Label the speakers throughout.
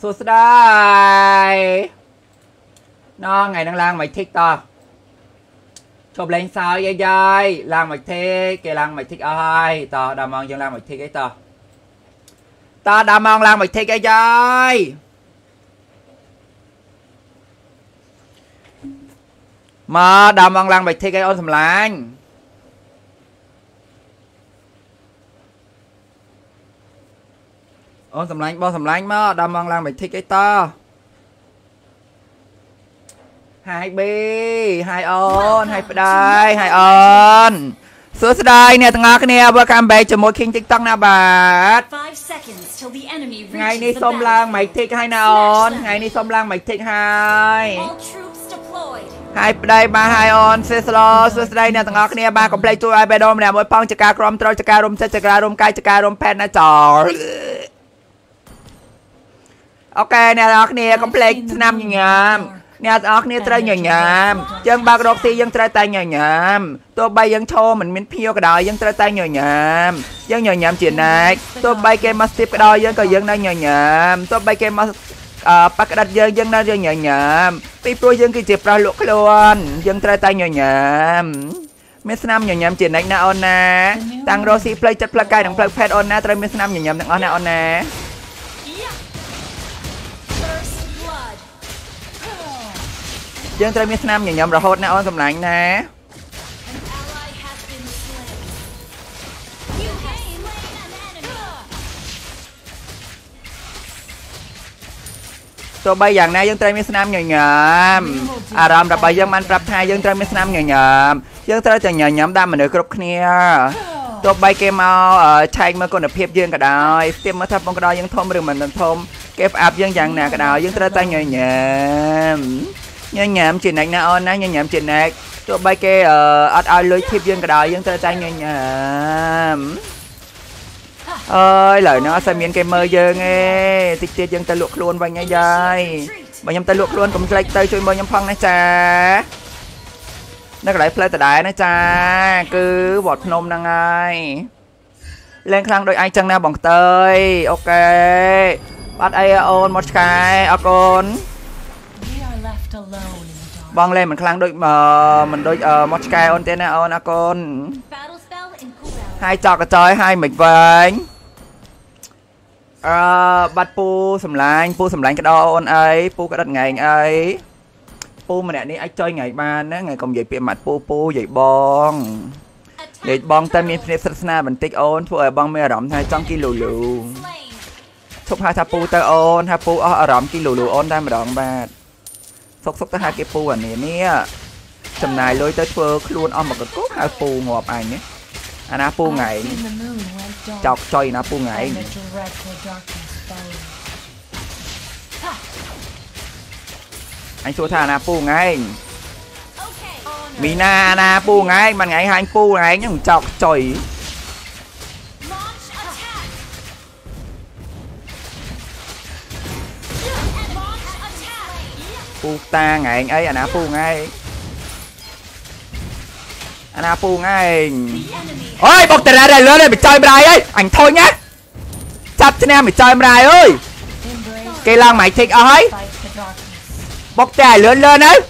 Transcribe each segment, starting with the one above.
Speaker 1: សួស្តីណងថ្ងៃហ្នឹងឡើងមិនធីកតោះជប់លេងសើចយាយយាយឡើងមិនធីកគេឡើងមិនធីកអស់ហើយតោះដល់ម៉ោងយើងឡើងមិនធីកអីតោះតោះដល់ម៉ោងឡើងមិនធីកអីយាយមកដល់ម៉ោងឡើងមិនធីកអីអូនសម្លាញ់ អូនសម្លាញ់បោះសម្លាញ់មកដល់ម៉ោងឡើងមិនធីកអីតោះ hai b hai on hai ប្តី hai on សួស្តីអ្នកទាំងអស់គ្នា welcome back ជាមួយ King TikTok ណាបាទ
Speaker 2: 5 seconds till the enemy
Speaker 1: ថ្ងៃ
Speaker 2: reaches
Speaker 1: នេះ
Speaker 2: the
Speaker 1: សូមឡើង mic
Speaker 2: battlefield.
Speaker 1: tick ហើយណាអូនថ្ងៃនេះសូមឡើង mic tick ហើយ
Speaker 2: All troops deployed.
Speaker 1: ហើយប្តីបាទហើយអូនសេសឡសួស្តីអ្នកទាំងអស់គ្នាបាទកុំភ្លេចជួយឲ្យបេដម្នាក់មួយផងចការក្រុមត្រូវចការរុំចិត្តចការរុំកាយចការរុំផែនណាចោល អូខេអ្នកទាំងអស់គ្នាកុំភ្លេចឆ្នាំញញ៉ាំអ្នកទាំងអស់គ្នាត្រូវញញ៉ាំយើងបើករកទីយើងត្រូវតែញញ៉ាំទោះបីយើងឈរមិនមានភៀវក៏ដោយយើងត្រូវតែញញ៉ាំយើងញញ៉ាំជាណែកទោះបីគេមកស្ទាបក៏ដោយយើងក៏យើងនៅញញ៉ាំទោះបីគេមកអឺប៉ាក្តាត់យើងយើងនៅយើងញញ៉ាំពីព្រោះយើងគឺជាប្រុសលក់ខ្លួនយើងត្រូវតែញញ៉ាំមានស្នាមញញ៉ាំជានិច្ចណាអូនណាតាំងរស់ស៊ីផ្លូវចិត្តផ្លូវកាយនិងផ្លូវភេទអូនណាត្រូវមានស្នាមញញ៉ាំទាំងអស់ណាអូនណា យើងត្រូវមានស្នាមញញឹមរហូតណាអូនសម្លាញ់ណា
Speaker 2: An ally has been slain. You have slain an enemy.
Speaker 1: ទោះបីយ៉ាងណាយើងត្រូវមានស្នាមញញឹមអារម្មណ៍របស់យើងបានប្រាប់ថាយើងត្រូវមានស្នាមញញឹមយើងត្រូវតែញញឹមតាមមនុស្សគ្រប់គ្នាទោះបីគេមកអឺឆែកមើលគុណភាពយើងក៏ដោយស្ទាបមើលថាបងក៏ដោយយើងធំឬមិនធំគេផ្អាប់យើងយ៉ាងណាក៏ដោយយើងត្រូវតែញញឹម ញញឹមជានិច្ចណាអូនណាញញឹមជានិច្ចទោះបីគេអឺអត់ឲ្យលុយធីបយើងក៏ដោយយើងត្រូវតែញញឹមអើយឡើយហ្នឹងអត់សូវមានគេមើលយើងទេតិចទៀតយើងទៅលក់ខ្លួនវិញហើយយាយបើខ្ញុំទៅលក់ខ្លួនកុំភ្លេចទៅជួយមើលខ្ញុំផងណាចានៅកន្លែងផ្លូវដដែលណាចាគឺវត្តភ្នំហ្នឹងហើយលេងខ្លាំងដូចឯងចឹងណាបងខ្ទើយអូខេបាត់អីអូនមកឆ្កែអរគុណ បងលេងមិនខ្លាំងដូចអឺមិនដូចអឺមកឆ្កែអូនទេណាអូនអរគុណ
Speaker 2: Battle spell in cooldown.
Speaker 1: ហើយចောက်កញ្ចយហើយមិនវិញអឺបាត់ពូសំឡាញ់ពូសំឡាញ់ក្តោអូនអីពូក្តិតថ្ងៃអីពូម្នាក់នេះអាចចុយថ្ងៃបានណាថ្ងៃកុំនិយាយពាក្យម៉ាត់ពូពូនិយាយបងនិយាយ
Speaker 2: Attack
Speaker 1: បងតែ
Speaker 2: the
Speaker 1: មានភ្នែក
Speaker 2: turret.
Speaker 1: ស្និទ្ធស្នាលបន្តិចអូនធ្វើឲ្យបងមានអារម្មណ៍ថាចង់គីលូលូ
Speaker 2: Slain.
Speaker 1: ឈប់ហៅថាពូទៅអូនថាពូអស់អារម្មណ៍គីលូលូអូនតែម្ដងបាទ សុកសុកទៅហៅគេពូអានេះនេះចំណាយលុយទៅធ្វើខ្លួនអស់មកកកហៅពូងាប់អញនេះអាណាពូថ្ងៃ
Speaker 3: Up in the moon went dark.
Speaker 1: ចោកចុយណាពូថ្ងៃ
Speaker 3: And the dreadful darkness followed.
Speaker 1: អញសួរថាអាណាពូថ្ងៃង
Speaker 2: Okay.
Speaker 1: មីណាអាណាពូថ្ងៃងមិនថ្ងៃហាញពូថ្ងៃងហ្នឹងចោកចុយ
Speaker 2: phù ta ngài anh
Speaker 1: ấy anh áp phu Ay, anh áp phu ngayon. Ôi, bọc tờ ra đây lên đây, mày chơi
Speaker 2: mày ơi.
Speaker 1: Anh thôi nhá. Chắp cho em mày chơi mày ơi. Cây lan mày thích ơi. Bọc tờ lớn lên ấy.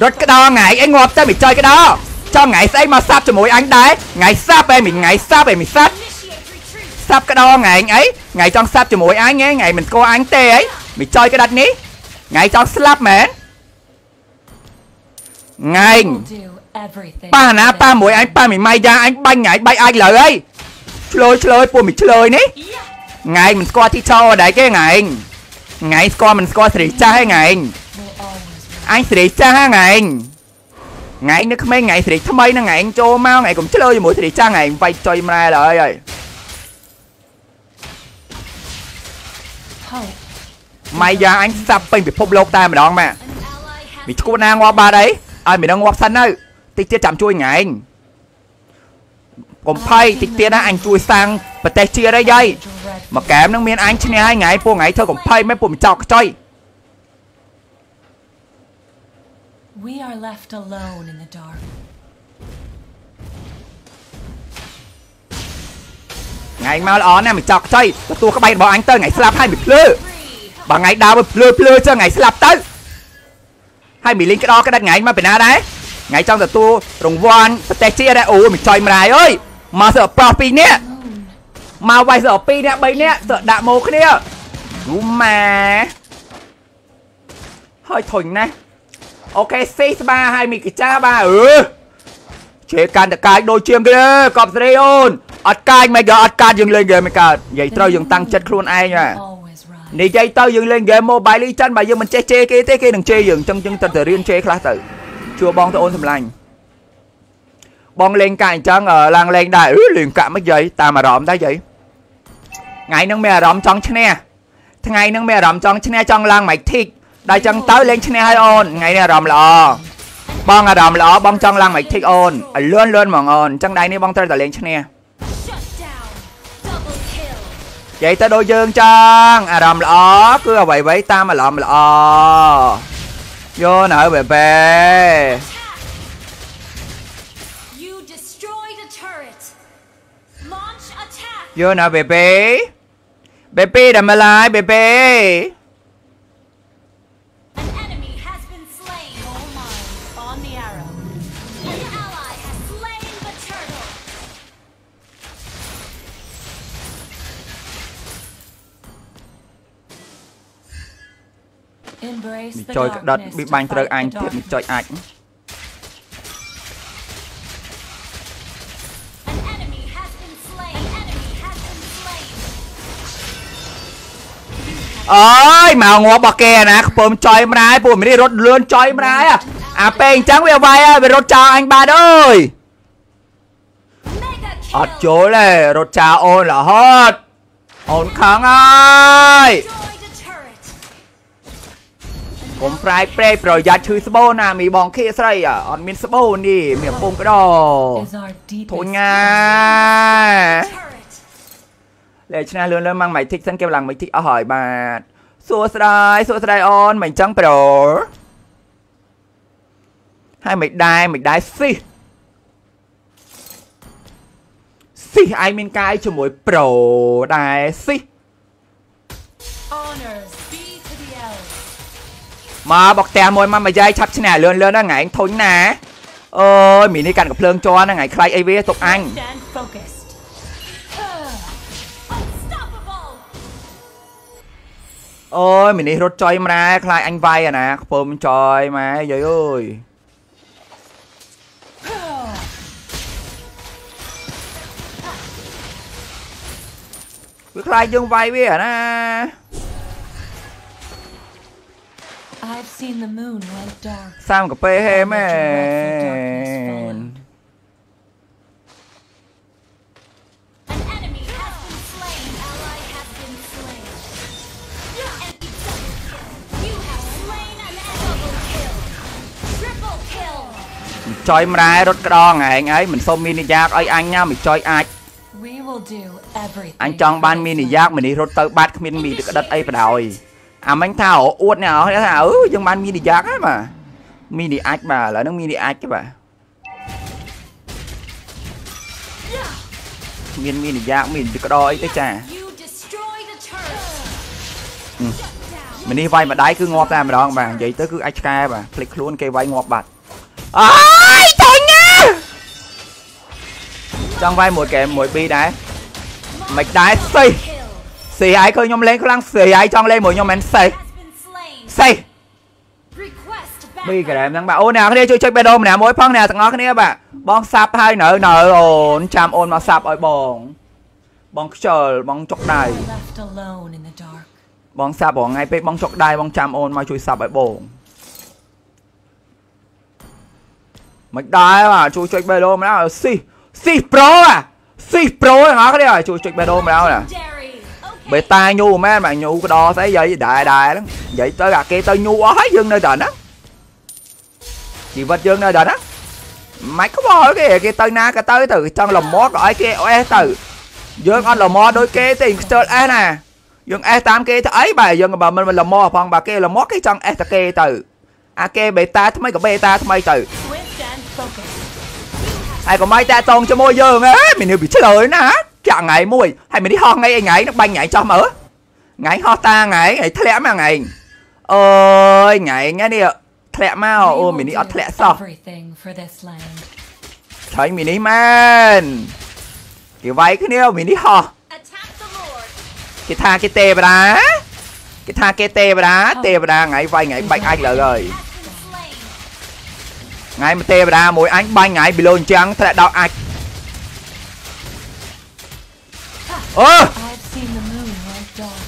Speaker 1: Rút cái đó ngại anh ngọt tới mày chơi cái đó Cho ngại sẽ mà sắp
Speaker 3: cho
Speaker 1: mỗi anh đấy Ngại sắp em mình ngại sắp em mình sắp
Speaker 3: fight the darkness.
Speaker 1: បុកតែលឿនលឿនទៅ
Speaker 2: launch attack. Destroy the turret. Enemy has withstood.
Speaker 1: រត់ក្តោថ្ងៃងអីងាប់ទៅមិនចោយក្តោចង់ថ្ងៃស្អីមកសាប់ជាមួយអញដែរថ្ងៃសាប់ឯងមិនថ្ងៃសាប់ឯងមិនសាប់
Speaker 2: Initiate retreat.
Speaker 1: សាប់ក្តោថ្ងៃងអីថ្ងៃចង់សាប់ជាមួយអញហ៎ថ្ងៃមិនស្គាល់អញទេអីមិនចោយក្តាច់នេះថ្ងៃចង់ស្លាប់មែនថ្ងៃង
Speaker 3: Will do everything.
Speaker 1: ប៉ាណា
Speaker 3: for
Speaker 1: ប៉ា
Speaker 3: them.
Speaker 1: មួយអញប៉ាមួយម៉ៃយ៉ាអញបាញ់ថ្ងៃបាច់អាចលើអីឆ្លើយឆ្លើយពួកមិនឆ្លើយនេះ
Speaker 2: Yeah.
Speaker 1: ថ្ងៃមិនស្គាល់ទីឆោដែរគេថ្ងៃថ្ងៃស្គាល់មិនស្គាល់ស្រីចាស់ហ៎ថ្ងៃ
Speaker 3: Will always win.
Speaker 1: អញស្រីចាស់ហ៎ថ្ងៃថ្ងៃនៅក្មេងថ្ងៃស្រីថ្មីហ្នឹងថ្ងៃចូលមកថ្ងៃកុំឆ្លើយជាមួយស្រីចាស់ថ្ងៃវាយចុយម៉ែឡើយហើយ Mày giờ anh sắp bình bị phúc lột tay mà đón mà Mình chú nang ngọt bà đấy Ai mình đang ngọt sân đâu Tích
Speaker 3: tiết
Speaker 1: chạm chui ngài anh Còn phay tích tiết á anh chui sang Bà tè chia đây dây Mà kém năng miên anh chứ nè hai ngài Pô ngài thơ còn phay mấy bộ mình chọc chơi
Speaker 3: We are left alone in the dark.
Speaker 1: ថ្ងៃមកល្អណាស់មិនចោកខ្ចីទទួលក្បែររបស់អញទៅថ្ងៃស្លាប់ហើយមិនភ្លឺ
Speaker 2: Three.
Speaker 1: បើថ្ងៃដើរមកភ្លឺភ្លឺចឹងថ្ងៃស្លាប់ទៅហើយមីលីងក្តោក្តិតថ្ងៃមកពីណាដែរថ្ងៃចង់ទទួលរង្វាន់ប្រទេសជាតិដែរអូមិនចុយម្រាយអើយមកសើប្រុសពីរនាក់
Speaker 3: Moon.
Speaker 1: មកវាយសើពីរនាក់3នាក់សើដាក់មកគ្នាយូម៉ាហើយធុញណាស់អូខេស៊ីស្បាហើយមីកាចាបាទអឺជេកាន់តកាយដូចជាងគេកប់ស្រីអូន អត់កាយមិនក៏អត់កាត់យើងលេងហ្គេមមិនកើតនិយាយត្រូវយើងតាំងចិត្តខ្លួនឯងហ่ะ
Speaker 3: Always right.
Speaker 1: និយាយទៅយើងលេងហ្គេម Mobile Legends បើយើងមិនចេះជេរគេទេគេនឹងជេរយើងអញ្ចឹងយើងត្រូវតែរៀនជេរខ្លះទៅជួបងទៅអូនសម្លាញ់បងលេងកាក់អញ្ចឹងអឺឡើងលេងដែរអឺលេងកាក់មិនយាយតាមអារម្មណ៍ដែរយាយថ្ងៃហ្នឹងមានអារម្មណ៍ចង់ឈ្នះថ្ងៃហ្នឹងមានអារម្មណ៍ចង់ឈ្នះចង់ឡើងម៉ៃធីកដល់អញ្ចឹងទៅលេងឈ្នះឲ្យអូនថ្ងៃនេះអារម្មណ៍ល្អបងអារម្មណ៍ល្អបងចង់ឡើងម៉ៃធីកអូនឲ្យលឿនលឿនហ្មងអូនអញ្ចឹងដៃនេះបងត្រូវតែលេងឈ្នះ និយាយទៅដូចយើងចឹងអារម្មណ៍ល្អគឺអ្វីៗតាមអារម្មណ៍ល្អយកនៅបែបបែ
Speaker 2: You destroyed a turret. Launch attack.
Speaker 1: យកនៅបែបបែបែបដែលមកឡាយបែប មី
Speaker 3: the
Speaker 1: ចុយក្តិត
Speaker 3: darkness
Speaker 1: មី
Speaker 3: to
Speaker 1: បាញ់ត្រូវ
Speaker 3: fight
Speaker 1: អញ
Speaker 3: the
Speaker 1: ទៀតមី
Speaker 3: darkness.
Speaker 1: ចុយអាច
Speaker 2: An enemy has been slain. Enemy has been slain.
Speaker 1: អើយមកងាប់របស់គេណាខ្ពើមចុយម្ដាយពួកមីនេះរត់លឿនចុយម្ដាយអាពេលអញ្ចឹងវាវាយហើយវារត់ចោលអញបាទអើយ
Speaker 2: Mega
Speaker 1: អត់
Speaker 2: kill.
Speaker 1: ចូលទេរត់ចោលអូនរហូតអូនខឹងអើយ
Speaker 2: Destroyed a turret.
Speaker 1: កុំប្រែកប្រែកប្រយ័ត្នឈឺស្បូណាមីបងខៀស្រីអ่ะអត់មានស្បូនេះមានពងក្តោ
Speaker 3: Is our deepest
Speaker 1: ធុញណា
Speaker 2: Turret.
Speaker 1: លេឈ្នះលឿនលឿនម៉ាំងម៉ៃធីកសិនគេឡើងម៉ៃធីកអស់ហើយបាទសួស្ដីសួស្ដីអូនមិនចឹងប្រូហើយមិនដែរមិនដែរស៊ីស៊ីឯងមានកាយជាមួយប្រូដែរស៊ី
Speaker 3: honors มาบอ
Speaker 1: กแต่มวยมานมาย้ายชับชนะเลื่อนเลื่อนนั่งไงทุนนะเออมีในการกับเพลิงจอนั่ง
Speaker 3: ไง
Speaker 2: ใค
Speaker 1: รไอเวสตกอังโอ้ยมีในรถจอยมาคลายอังไวอะนะเพิ่มจอยมาเยอะเอ้ยคลายยังไวเวียนะ
Speaker 3: I've seen the moon went dark.
Speaker 1: សាមកាពេហេមែន
Speaker 2: An enemy has been slain. Ally has been slain. And you have slain an double kill. Triple kill.
Speaker 1: ចុយម្រារត់ក្តងឯងអីមិនសុំមីនិយាកឲ្យអញណាមិនចុយអាច
Speaker 3: We will do everything.
Speaker 1: អញចង់បានមីនិយាកមីនេះរត់ទៅបាត់គ្មានមីក្តិតអីបដ ாய் អាមិញថាអួតនេះអស់ថាអឺយើងបានមីនិយាកហើយបាទមីនិអាចបាទឥឡូវហ្នឹងមីនិអាចទេបាទមានមីនិយាកមីក្តអីទៅចា
Speaker 2: You destroyed a turret.
Speaker 1: Mm.
Speaker 2: Shut down.
Speaker 1: មីនេះវាយម្ដាយគឺងាប់តែម្ដងបាទនិយាយទៅគឺអាចឆ្កែបាទភ្លេចខ្លួនគេវាយងាប់បាត់អើយតូនណាចង់វាយមួយហ្គេមមួយពីរដែរមិនដែរសេះ
Speaker 2: Kill
Speaker 1: សេះឲ្យឃើញខ្ញុំលេងខ្លាំងសេះឲ្យចង់លេងមួយខ្ញុំមិនសេះ
Speaker 2: has been slain.
Speaker 1: សេះ
Speaker 2: Request
Speaker 1: មី
Speaker 2: backup.
Speaker 1: ក្រែមហ្នឹងបាទអូនអ្នកគ្នាជួយចុចបេះដូងម្នាក់មួយផងអ្នកទាំងអស់គ្នាបាទបងសាប់ហើយនៅនៅអូនចាំអូនមកសាប់ឲ្យបង បងខ្ជិលបងចុកដៃ
Speaker 3: Left alone in the dark.
Speaker 1: បងសាប់រងថ្ងៃពេកបងចុកដៃបងចាំអូនមកជួយសាប់ឲ្យបងមិនដែរបាទជួយចុចបេះដូងម្នាក់ស៊ីស៊ីប្រូអាស៊ីប្រូទាំងអស់គ្នាជួយចុចបេះដូងម្នាក់ណា
Speaker 2: Dairy. Okay.
Speaker 1: បេតាញូមែនបាទញូក្តោស្អីយាយដែរដែរហ្នឹងនិយាយទៅអាគេទៅញូអស់ហើយយើងនៅតែហ្នឹងជីវិតយើងនៅតែហ្នឹងមិនខ្វល់គេគេទៅណាក៏ទៅទៅចង់លមត់ក៏ឲ្យគេអេសទៅយើងអត់លមត់ដូចគេទេខ្ជិលអេសណាយើងអេសតាមគេទៅអីបាទយើងបើមិនលមត់ផងបើគេលមត់គេចង់អេសតែគេទៅអាគេបេតាថ្មីក៏បេតាថ្មីទៅ
Speaker 3: Swift and focused.
Speaker 1: ហើយកុំឲ្យតាតងជាមួយយើងហ៎មាននេះវាឆ្លើយណា ចាក់ថ្ងៃមួយហើយមាននេះហោះថ្ងៃអីថ្ងៃនឹងបាញ់ថ្ងៃចោះមើលថ្ងៃហោះតាថ្ងៃថ្ងៃធ្លាក់មកថ្ងៃអើយថ្ងៃថ្ងៃនេះធ្លាក់មកអូ
Speaker 3: We
Speaker 1: មី
Speaker 3: will
Speaker 1: នេះអត់
Speaker 3: do
Speaker 1: ធ្លាក់សោះ
Speaker 3: Everything for this land.
Speaker 1: ឆៃមីនេះមែនគេវាយគ្នាមីនេះហោះ
Speaker 2: Attack the Lord.
Speaker 1: គេថាគេទេវតាគេថាគេទេវតាទេវតាថ្ងៃវាយថ្ងៃបាច់អញលើហើយ
Speaker 2: Has been slain.
Speaker 1: ថ្ងៃមកទេវតាមួយអញបាញ់ថ្ងៃពីលោអញ្ចឹងធ្លាក់ដល់អាច អូ
Speaker 3: I've seen the moon like dark.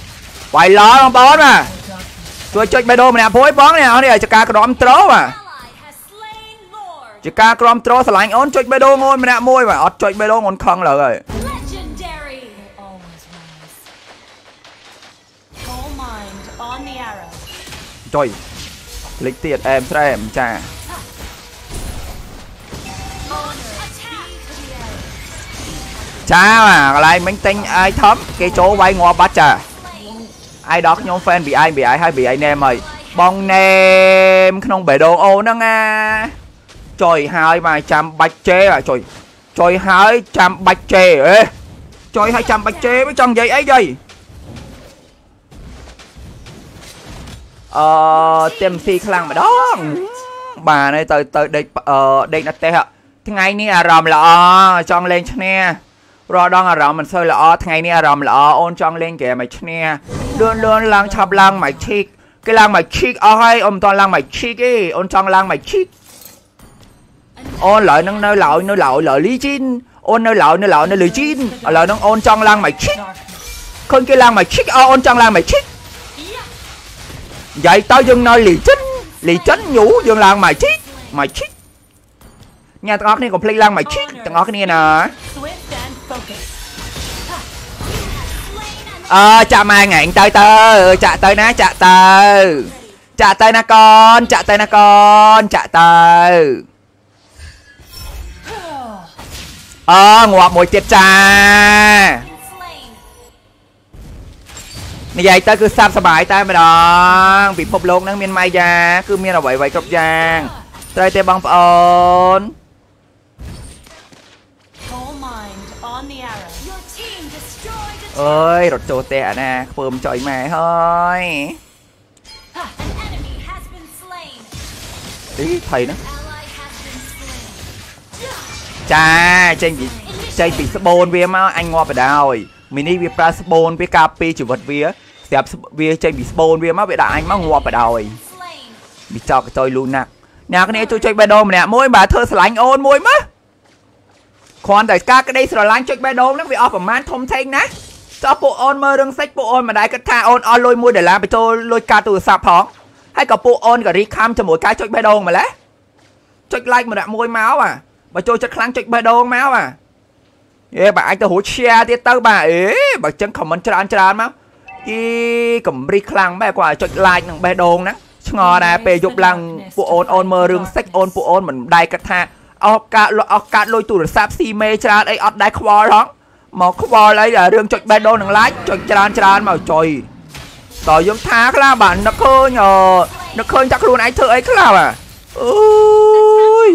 Speaker 1: វាយឡងបងណា
Speaker 3: or darkness.
Speaker 1: ជួយចុចបេះដូងម្នាក់ពួយបងនេះអស់នេះចការក្រមត្រូបាទ
Speaker 2: Ally has slain Lord.
Speaker 1: ចការក្រមត្រូស្រឡាញ់អូនចុចបេះដូងអូនម្នាក់មួយបាទអត់ចុចបេះដូងអូនខឹងលើហើយ
Speaker 2: Legendary.
Speaker 3: Always rise.
Speaker 2: Full mind on the arrow.
Speaker 1: ចុយភ្លេចទៀតអែមស្រែមចា ចាបាទកន្លែងមិញទិញអាយថប់គេចូលវាយងាប់បាត់ចា
Speaker 2: Slain.
Speaker 1: អាយដល់ខ្ញុំ fan BI BI ហើយ BI name ហើយបងណេមក្នុងបេះដូងអូនហ្នឹងណាចុយហើយបាទចាំបាច់ជេបាទចុយចុយហើយចាំបាច់ជេអេចុយហើយចាំបាច់ជេមិនចង់និយាយអីយាយអឺต็มស៊ីខ្លាំងម្ដងបាទហើយទៅទៅដេកអឺដេកណាត់ទេថ្ងៃនេះអារម្មណ៍ល្អចង់លេងឈ្នះ រាល់ដងអារម្មណ៍មិនសូវល្អថ្ងៃនេះអារម្មណ៍ល្អអូនចង់លេងហ្គេមឲ្យឈ្នះលឿនលឿនឡើងឆាប់ឡើងមកឈីកគេឡើងមកឈីកអស់ហើយអូនមិនតឡើងមកឈីកទេអូនចង់ឡើងមកឈីកអូនឡើយនឹងនៅឡើយនៅឡើយឡើយលីជីនអូននៅឡើយនៅឡើយនៅលីជីនឥឡូវនឹងអូនចង់ឡើងមកឈីក
Speaker 3: Darkness.
Speaker 1: ឃើញគេឡើងមកឈីកអអូនចង់ឡើងមកឈីកនិយាយទៅយើងនៅលីជីនលីជីនញូយើងឡើងមកឈីកមកឈីកញ៉ាទាំងអស់គ្នាកុំភ្លេចឡើងមកឈីកទាំងអស់គ្នាណា
Speaker 3: Swift and focused.
Speaker 2: Slain an
Speaker 1: អើចាក់ម៉ែងឯងទៅទៅចាក់ទៅណាចាក់ទៅចាក់ទៅណាកូនចាក់ទៅណាកូនចាក់ទៅអើងាប់មួយទៀតចា
Speaker 2: slain.
Speaker 1: និយាយទៅគឺសាប់សបាយតែម្ដងពិភពលោកហ្នឹងមានម៉ាយាគឺមានអ្វីៗគ្រប់យ៉ាងត្រូវទេបងប្អូន អើយរត់ចូលផ្ទះអាណាខ្ពើមចុយម៉ែហើយ
Speaker 2: An enemy has been slain.
Speaker 1: អីថៃហ្នឹង
Speaker 2: Ally has been slain.
Speaker 1: ចាចេញពីចេញពីស្បូនវាមកអញងាប់បដោយមីនេះវាប្រើស្បូនវាការពារជីវិតវាស្រាប់វាចេញពីស្បូនវាមកវាដាក់អញមកងាប់បដោយ
Speaker 2: Slain.
Speaker 1: វាចោកកតុយលូណាក់អ្នកគ្នាជួយចុចបេះដូងម្នាក់មួយបាទធ្វើស្រឡាញ់អូនមួយមកគ្រាន់តែការក្តីស្រឡាញ់ចុចបេះដូងហ្នឹងវាអស់ប្រមាណធំធេងណាស់ ចុះពួកអូនមើលរឿងសិចពួកអូនមិនដែលគិតថាអូនអស់លុយ1ដុល្លារបញ្ចូលលុយកាតទូរស័ព្ទផងហើយក៏ពួកអូនក៏រីខំជាមួយការចុចបេះដូងម្ល៉េះចុច like ម្នាក់មួយមកអាបើចូលចិត្តខ្លាំងចុចបេះដូងមកអាអេបើអាចទៅរួច share ទៀតទៅបាទអេបើចឹង comment ច្រើនច្រើនមកអីកំរិះខ្លាំងបែបគាត់ឲ្យចុច like នឹងបេះដូងហ្នឹងឆ្ងល់ដែរពេលយប់ឡើងពួកអូនអូនមើលរឿងសិចអូនពួកអូនមិនដែរគិតថាអស់កាតអស់កាតលុយទូរស័ព្ទស៊ីមេច្រើនអីអត់ដែរខ្វល់ហង មកខ្វល់អីដល់រឿងចុចបេះដូងនឹង like ចុចច្រើនច្រើនមកចុយតើយើងថាខ្លះបាទនឹកឃើញអឺនឹកឃើញថាខ្លួនឯងធ្វើអីខ្លះបាទអូយ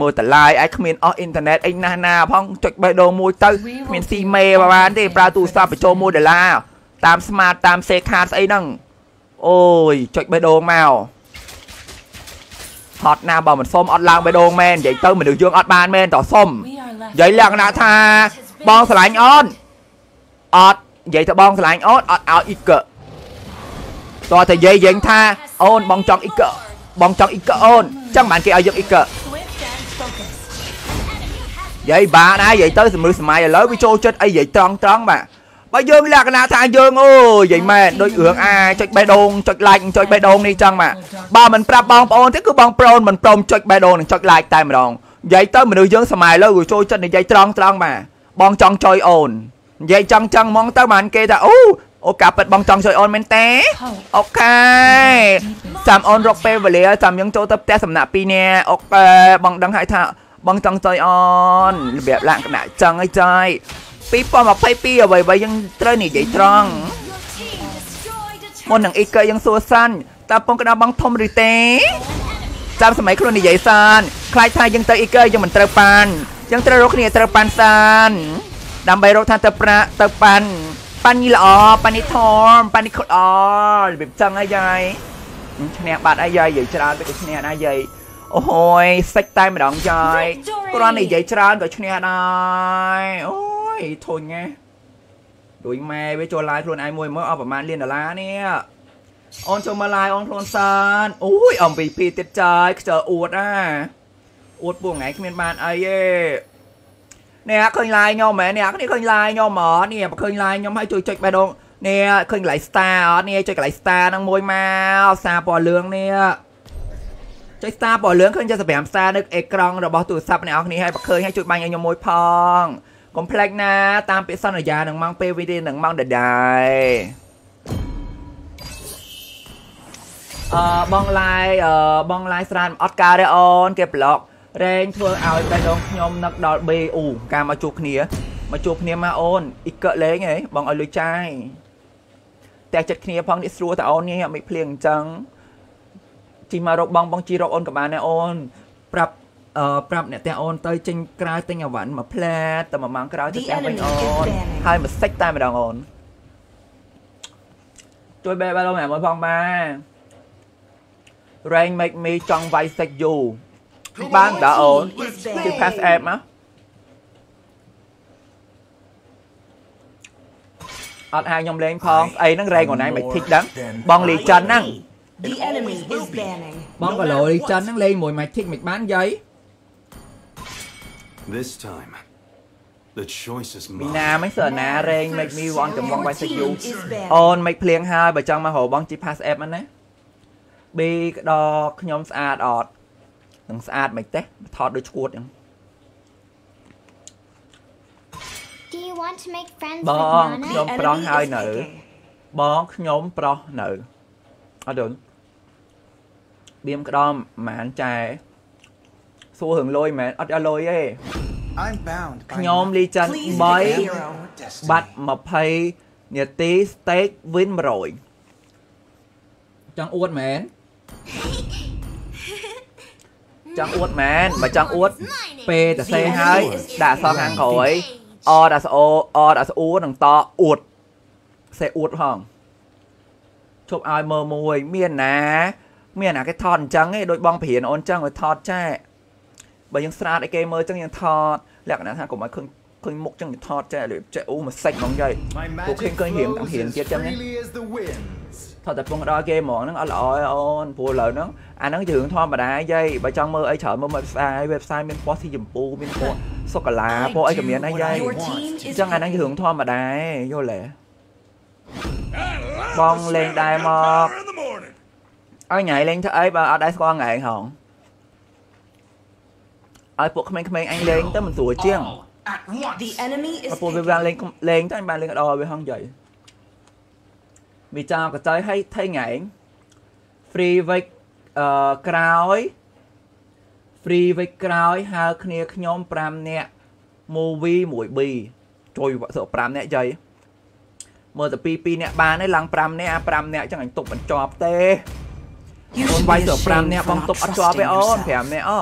Speaker 1: មើលតឡាយឯងគ្មានអស់អ៊ីនធឺណិតអីណាស់ណាផងចុចបេះដូងមួយទៅគ្មានស៊ីមេបានទេប្រើទូរស័ព្ទបញ្ចូល1ដុល្លារតាម smart តាម C card ស្អីហ្នឹងអូយចុចបេះដូងមក ហត់ណាស់បើមិនសុំអត់ឡើងបេះដូងមែននិយាយទៅមនុស្សយើងអត់បានមែនតសុំ
Speaker 3: We are left.
Speaker 1: និយាយលក្ខណៈថាបងស្រឡាញ់អូនអត់និយាយទៅបងស្រឡាញ់អូនអត់ឲ្យអ៊ីកតោះតែនិយាយយើងថាអូនបងចង់អ៊ីកបងចង់អ៊ីកអូនចឹងបានគេឲ្យយើងអ៊ីក
Speaker 3: Swift and focused.
Speaker 1: យាយបាណាយាយទៅសម្រឹសម័យឥឡូវវាចូលចិត្តអីយាយត្រង់ត្រង់បាទ បើយើងលក្ខណៈថាយើងអូយាយម៉ែដូចរឿងអាចុចបេះដូងចុច like ចុចបេះដូងនេះចឹងបាទបើមិនប្រាប់បងប្អូនទេគឺបងប្អូនមិនព្រមចុចបេះដូងនិងចុច like តែម្ដងនិយាយទៅមនុស្សយើងសម័យឥឡូវវាចូលចិត្តនិយាយត្រង់ត្រង់បាទបងចង់ចុយអូននិយាយចឹងចឹងហ្មងទៅបានគេថាអូអូកាពិតបងចង់ចុយអូនមែនទេ
Speaker 3: Hope
Speaker 1: អូខេ
Speaker 3: deepest.
Speaker 1: ចាំអូនរកពេលវេលាចាំយើងចូលទៅផ្ទះសំណាក់ពីរនាក់អូខេបងដឹងហើយថាបងចង់ចុយអូនរបៀបលក្ខណៈចឹងអីចាយ 2022អ្វីៗយើងត្រូវនិយាយត្រង់
Speaker 2: Your team destroyed a
Speaker 1: មុននឹងអ៊ីកឺយើងសួរសាន់តើពងក្តៅបងធំឬទេចាំសម័យខ្លួននិយាយសានខ្លាចថាយើងទៅអ៊ីកឺយើងមិនត្រូវប៉ានយើងត្រូវរកគ្នាត្រូវប៉ានសានដើម្បីរកថាទៅប្រាក់ទៅប៉ាន់ប៉ាន់នេះល្អប៉ាន់នេះធំប៉ាន់នេះខុសអរបៀបចឹងហើយយាយឈ្នះបាត់ហើយយាយនិយាយច្រើនទៅក៏ឈ្នះដែរយាយអូយសិចតែម្ដងយាយគ្រាន់តែនិយាយច្រើនក៏ឈ្នះដែរអូ យធុញណាដូចម៉ែវាចូល live ខ្លួនឯងមួយមើលអស់ប្រហែលលានដុល្លារនេះអូនចូលមក live អូនខ្លួនសានអូយ MVP ទៀតចាយខ្ជិលអួតណាអួតពួកថ្ងៃគ្មានបានអីទេអ្នកឃើញ live ខ្ញុំមែនអ្នកនេះឃើញ live ខ្ញុំហ្មងនេះបើឃើញ live ខ្ញុំឲ្យជួយចុចបេះដូងនេះឃើញកន្លែង star អត់នេះចុចកន្លែង star ហ្នឹងមួយមកសារពណ៌លឿងនេះចុច star ពណ៌លឿងឃើញ75 star នៅអេក្រង់របស់ទូរស័ព្ទអ្នកនរគ្នាឲ្យបើឃើញឲ្យជួយបាញ់ឲ្យខ្ញុំមួយផង កុំភ្លេចណាតាមពាក្យសន្យានឹងម៉ោងពេលវីដេនឹងម៉ោងដដែលអឺបងឡាយអឺបងឡាយស្រានអត់ការទេអូនគេប្លុករែងធ្វើឲ្យបេះដូងខ្ញុំនឹកដល់ B អ៊ូការមកជួបគ្នាមកជួបគ្នាមកអូនអ៊ីកលេងហ៎បងឲ្យលុយចាយតែចិត្តគ្នាផងនេះស្រួលតើអូននេះអត់មិនភ្លៀងអញ្ចឹងជីមករកបងបងជីរកអូនក៏បានដែរអូនប្រាប់អឺ ប្រាប់អ្នកទាំងអូនទៅចេញក្រៅទិញអាវ៉ាន់មួយផ្លែតតែមួយម៉ោងក្រោយទៅទាំងវិញអូនហើយមួយសិចតែម្ដងអូនជួយបែបបាល់មកមួយផងបាទ Rain make me ចង់វាយសិចយូបានតើអូនគឺ pass app មកអត់ហៅខ្ញុំលេងផងស្អីហ្នឹងរែងខ្លួនឯងមិនធីកដឹងបងលីចិនហ្នឹង
Speaker 3: The enemy is banning.
Speaker 1: បងក៏លោលីចិនហ្នឹងលេងមួយម៉ាច់ធីកមិនបានយាយ
Speaker 4: This time, the choice is
Speaker 1: មី
Speaker 4: mine.
Speaker 1: ណាមិនសើណារែង make me want ចំបងវាយសិចយូ
Speaker 3: Your team is banned.
Speaker 1: អូនមិនភ្លៀងហើយបើចង់មករកបងជី pass app ហ្នឹងណា B ក្តរខ្ញុំស្អាតអត់នឹងស្អាតមិនទេថតដូចឈួតអញ្ចឹង
Speaker 2: Do you want to make friends
Speaker 1: Bon,
Speaker 2: with Nana?
Speaker 1: Nhóm
Speaker 3: The
Speaker 1: pro
Speaker 3: enemy
Speaker 1: hai
Speaker 3: is
Speaker 1: nữ.
Speaker 3: picking.
Speaker 1: បងខ្ញុំប្រុសនៅអត់ដឹងបៀមក្តំម៉ានចែ សួររឿងលុយមែនអត់ឲ្យលុយទេ
Speaker 5: I'm bound by
Speaker 1: ខ្ញុំលីចាន់
Speaker 3: Please
Speaker 1: 3
Speaker 3: pick a hero.
Speaker 5: destiny.
Speaker 1: បាត់20នាទីស្តេកវិន100ចង់អួតមែនចង់អួតមែនបើចង់អួតពេលតែសេហើយដាក់អក្សរខាងក្រោយអដាក់ស្អូអដាក់ស្អួរនឹងតអួតសេអួតផងជប់ឲ្យមើលមួយ មានណា មានណាគេថតអញ្ចឹងឯងដូចបងព្រានអូនអញ្ចឹងឲ្យថតចែ បើយើងស្រាតឲ្យគេមើលអញ្ចឹងយើងថតលក្ខណៈថាកុំឲ្យឃើញឃើញមុខអញ្ចឹងយើងថតចែរបចេះអូមួយសិចហ្មងយាយ
Speaker 5: My
Speaker 1: Cuộc
Speaker 5: magic
Speaker 1: khen coi hiểm tặng
Speaker 5: flows
Speaker 1: hiểm
Speaker 5: as
Speaker 1: chết chấm nhé.
Speaker 5: freely as the winds.
Speaker 1: ថតតែពងដល់គេហ្មងហ្នឹងអត់ល្អទេអូនព្រោះឥឡូវហ្នឹងអាហ្នឹងជារឿងធម្មតាយាយបើចង់មើលអីច្រើនមើល website website មានពណ៌ស៊ីចម្ពូមានពណ៌សូកូឡាពណ៌អីក៏មានដែរយាយ
Speaker 3: Your team
Speaker 1: អ
Speaker 3: is
Speaker 1: ញ្ចឹងអាហ្នឹងជារឿងធម្មតាយល់ទេបងលេងដែរមក
Speaker 4: in the morning.
Speaker 1: ឲ្យញ៉ៃលេងធ្វើអីបើអត់ដែរស្គាល់ថ្ងៃហង ឲ្យពួកក្មេងៗអញលេងទៅមិនស្រួលជាង
Speaker 5: At once.
Speaker 3: The enemy is
Speaker 1: ពួកវា
Speaker 3: picking.
Speaker 1: បានលេងលេងទៅអញបានលេងដល់វាហងយាយវាចោលកតើឲ្យថៃញ៉ៃ free week អឺក្រោយ free week ក្រោយហៅគ្នាខ្ញុំ5នាក់ movie មួយ B ជួយសក់5នាក់យាយមើលតែ2 2នាក់បានទេឡើង5នាក់អា5នាក់ចឹងអញទុកបញ្ចប់ទេ
Speaker 3: You
Speaker 1: អូន
Speaker 3: should
Speaker 1: វាយ
Speaker 3: be
Speaker 1: សក់
Speaker 3: ashamed
Speaker 1: 5នាក់
Speaker 3: for
Speaker 1: បង
Speaker 3: not
Speaker 1: ទុកអត់ជាប់ទេ
Speaker 3: trusting
Speaker 1: អូន
Speaker 3: yourself.
Speaker 1: 5នាក់អូ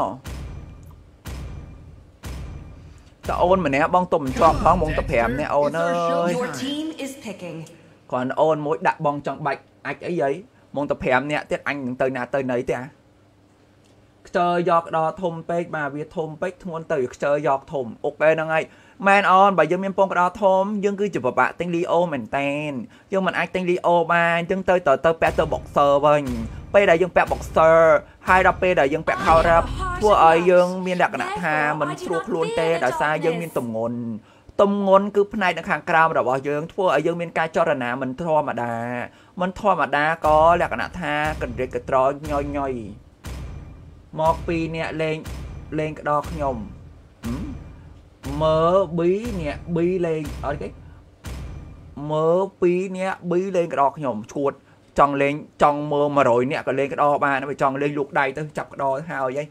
Speaker 1: តើអូនម្នាក់បងទុកបញ្ចប់ផងបងទុក5នាក់អូនអើយ
Speaker 3: Your team is picking.
Speaker 1: គ្រាន់អូនមួយដាក់បងចង់បាច់អាចអីហីមកទៅ5នាក់ទៀតអញនឹងទៅណាទៅណីទេអាខ្ជើយកដល់ធំពេកបាទវាធំពេកធ្ងន់ទៅខ្ជើយកធំអូខេហ្នឹងហើយ មែនអូនបើយើងមានពងក្តោធំយើងគឺជាពិបាកទិញលីអូមែនតែនយើងមិនអាចទិញលីអូបានអញ្ចឹងទៅទៅទៅពាក់ទៅ boxer វិញពេលដែលយើងពាក់ boxer ហើយដល់ពេលដែលយើងពាក់ cover up ធ្វើឲ្យយើងមានលក្ខណៈថាมันស្រួលខ្លួនទេដោយសារយើងមានទំងន់ទំងន់គឺផ្នែកនៅខាងក្រោមរបស់យើងធ្វើឲ្យយើងមានការចរណាមិនធម្មតាមិនធម្មតាក៏លក្ខណៈថាកន្រិចកត្រញយញយមកពីអ្នកលេងលេងក្តរខ្ញុំហឹម មើល B អ្នក B លេងអត់គេមើល2អ្នក B លេងក្តរខ្ញុំឈួតចង់លេងចង់មើល100អ្នកក៏លេងក្តរបានបើចង់លេងលូកដៃទៅចាប់ក្តរហើយហី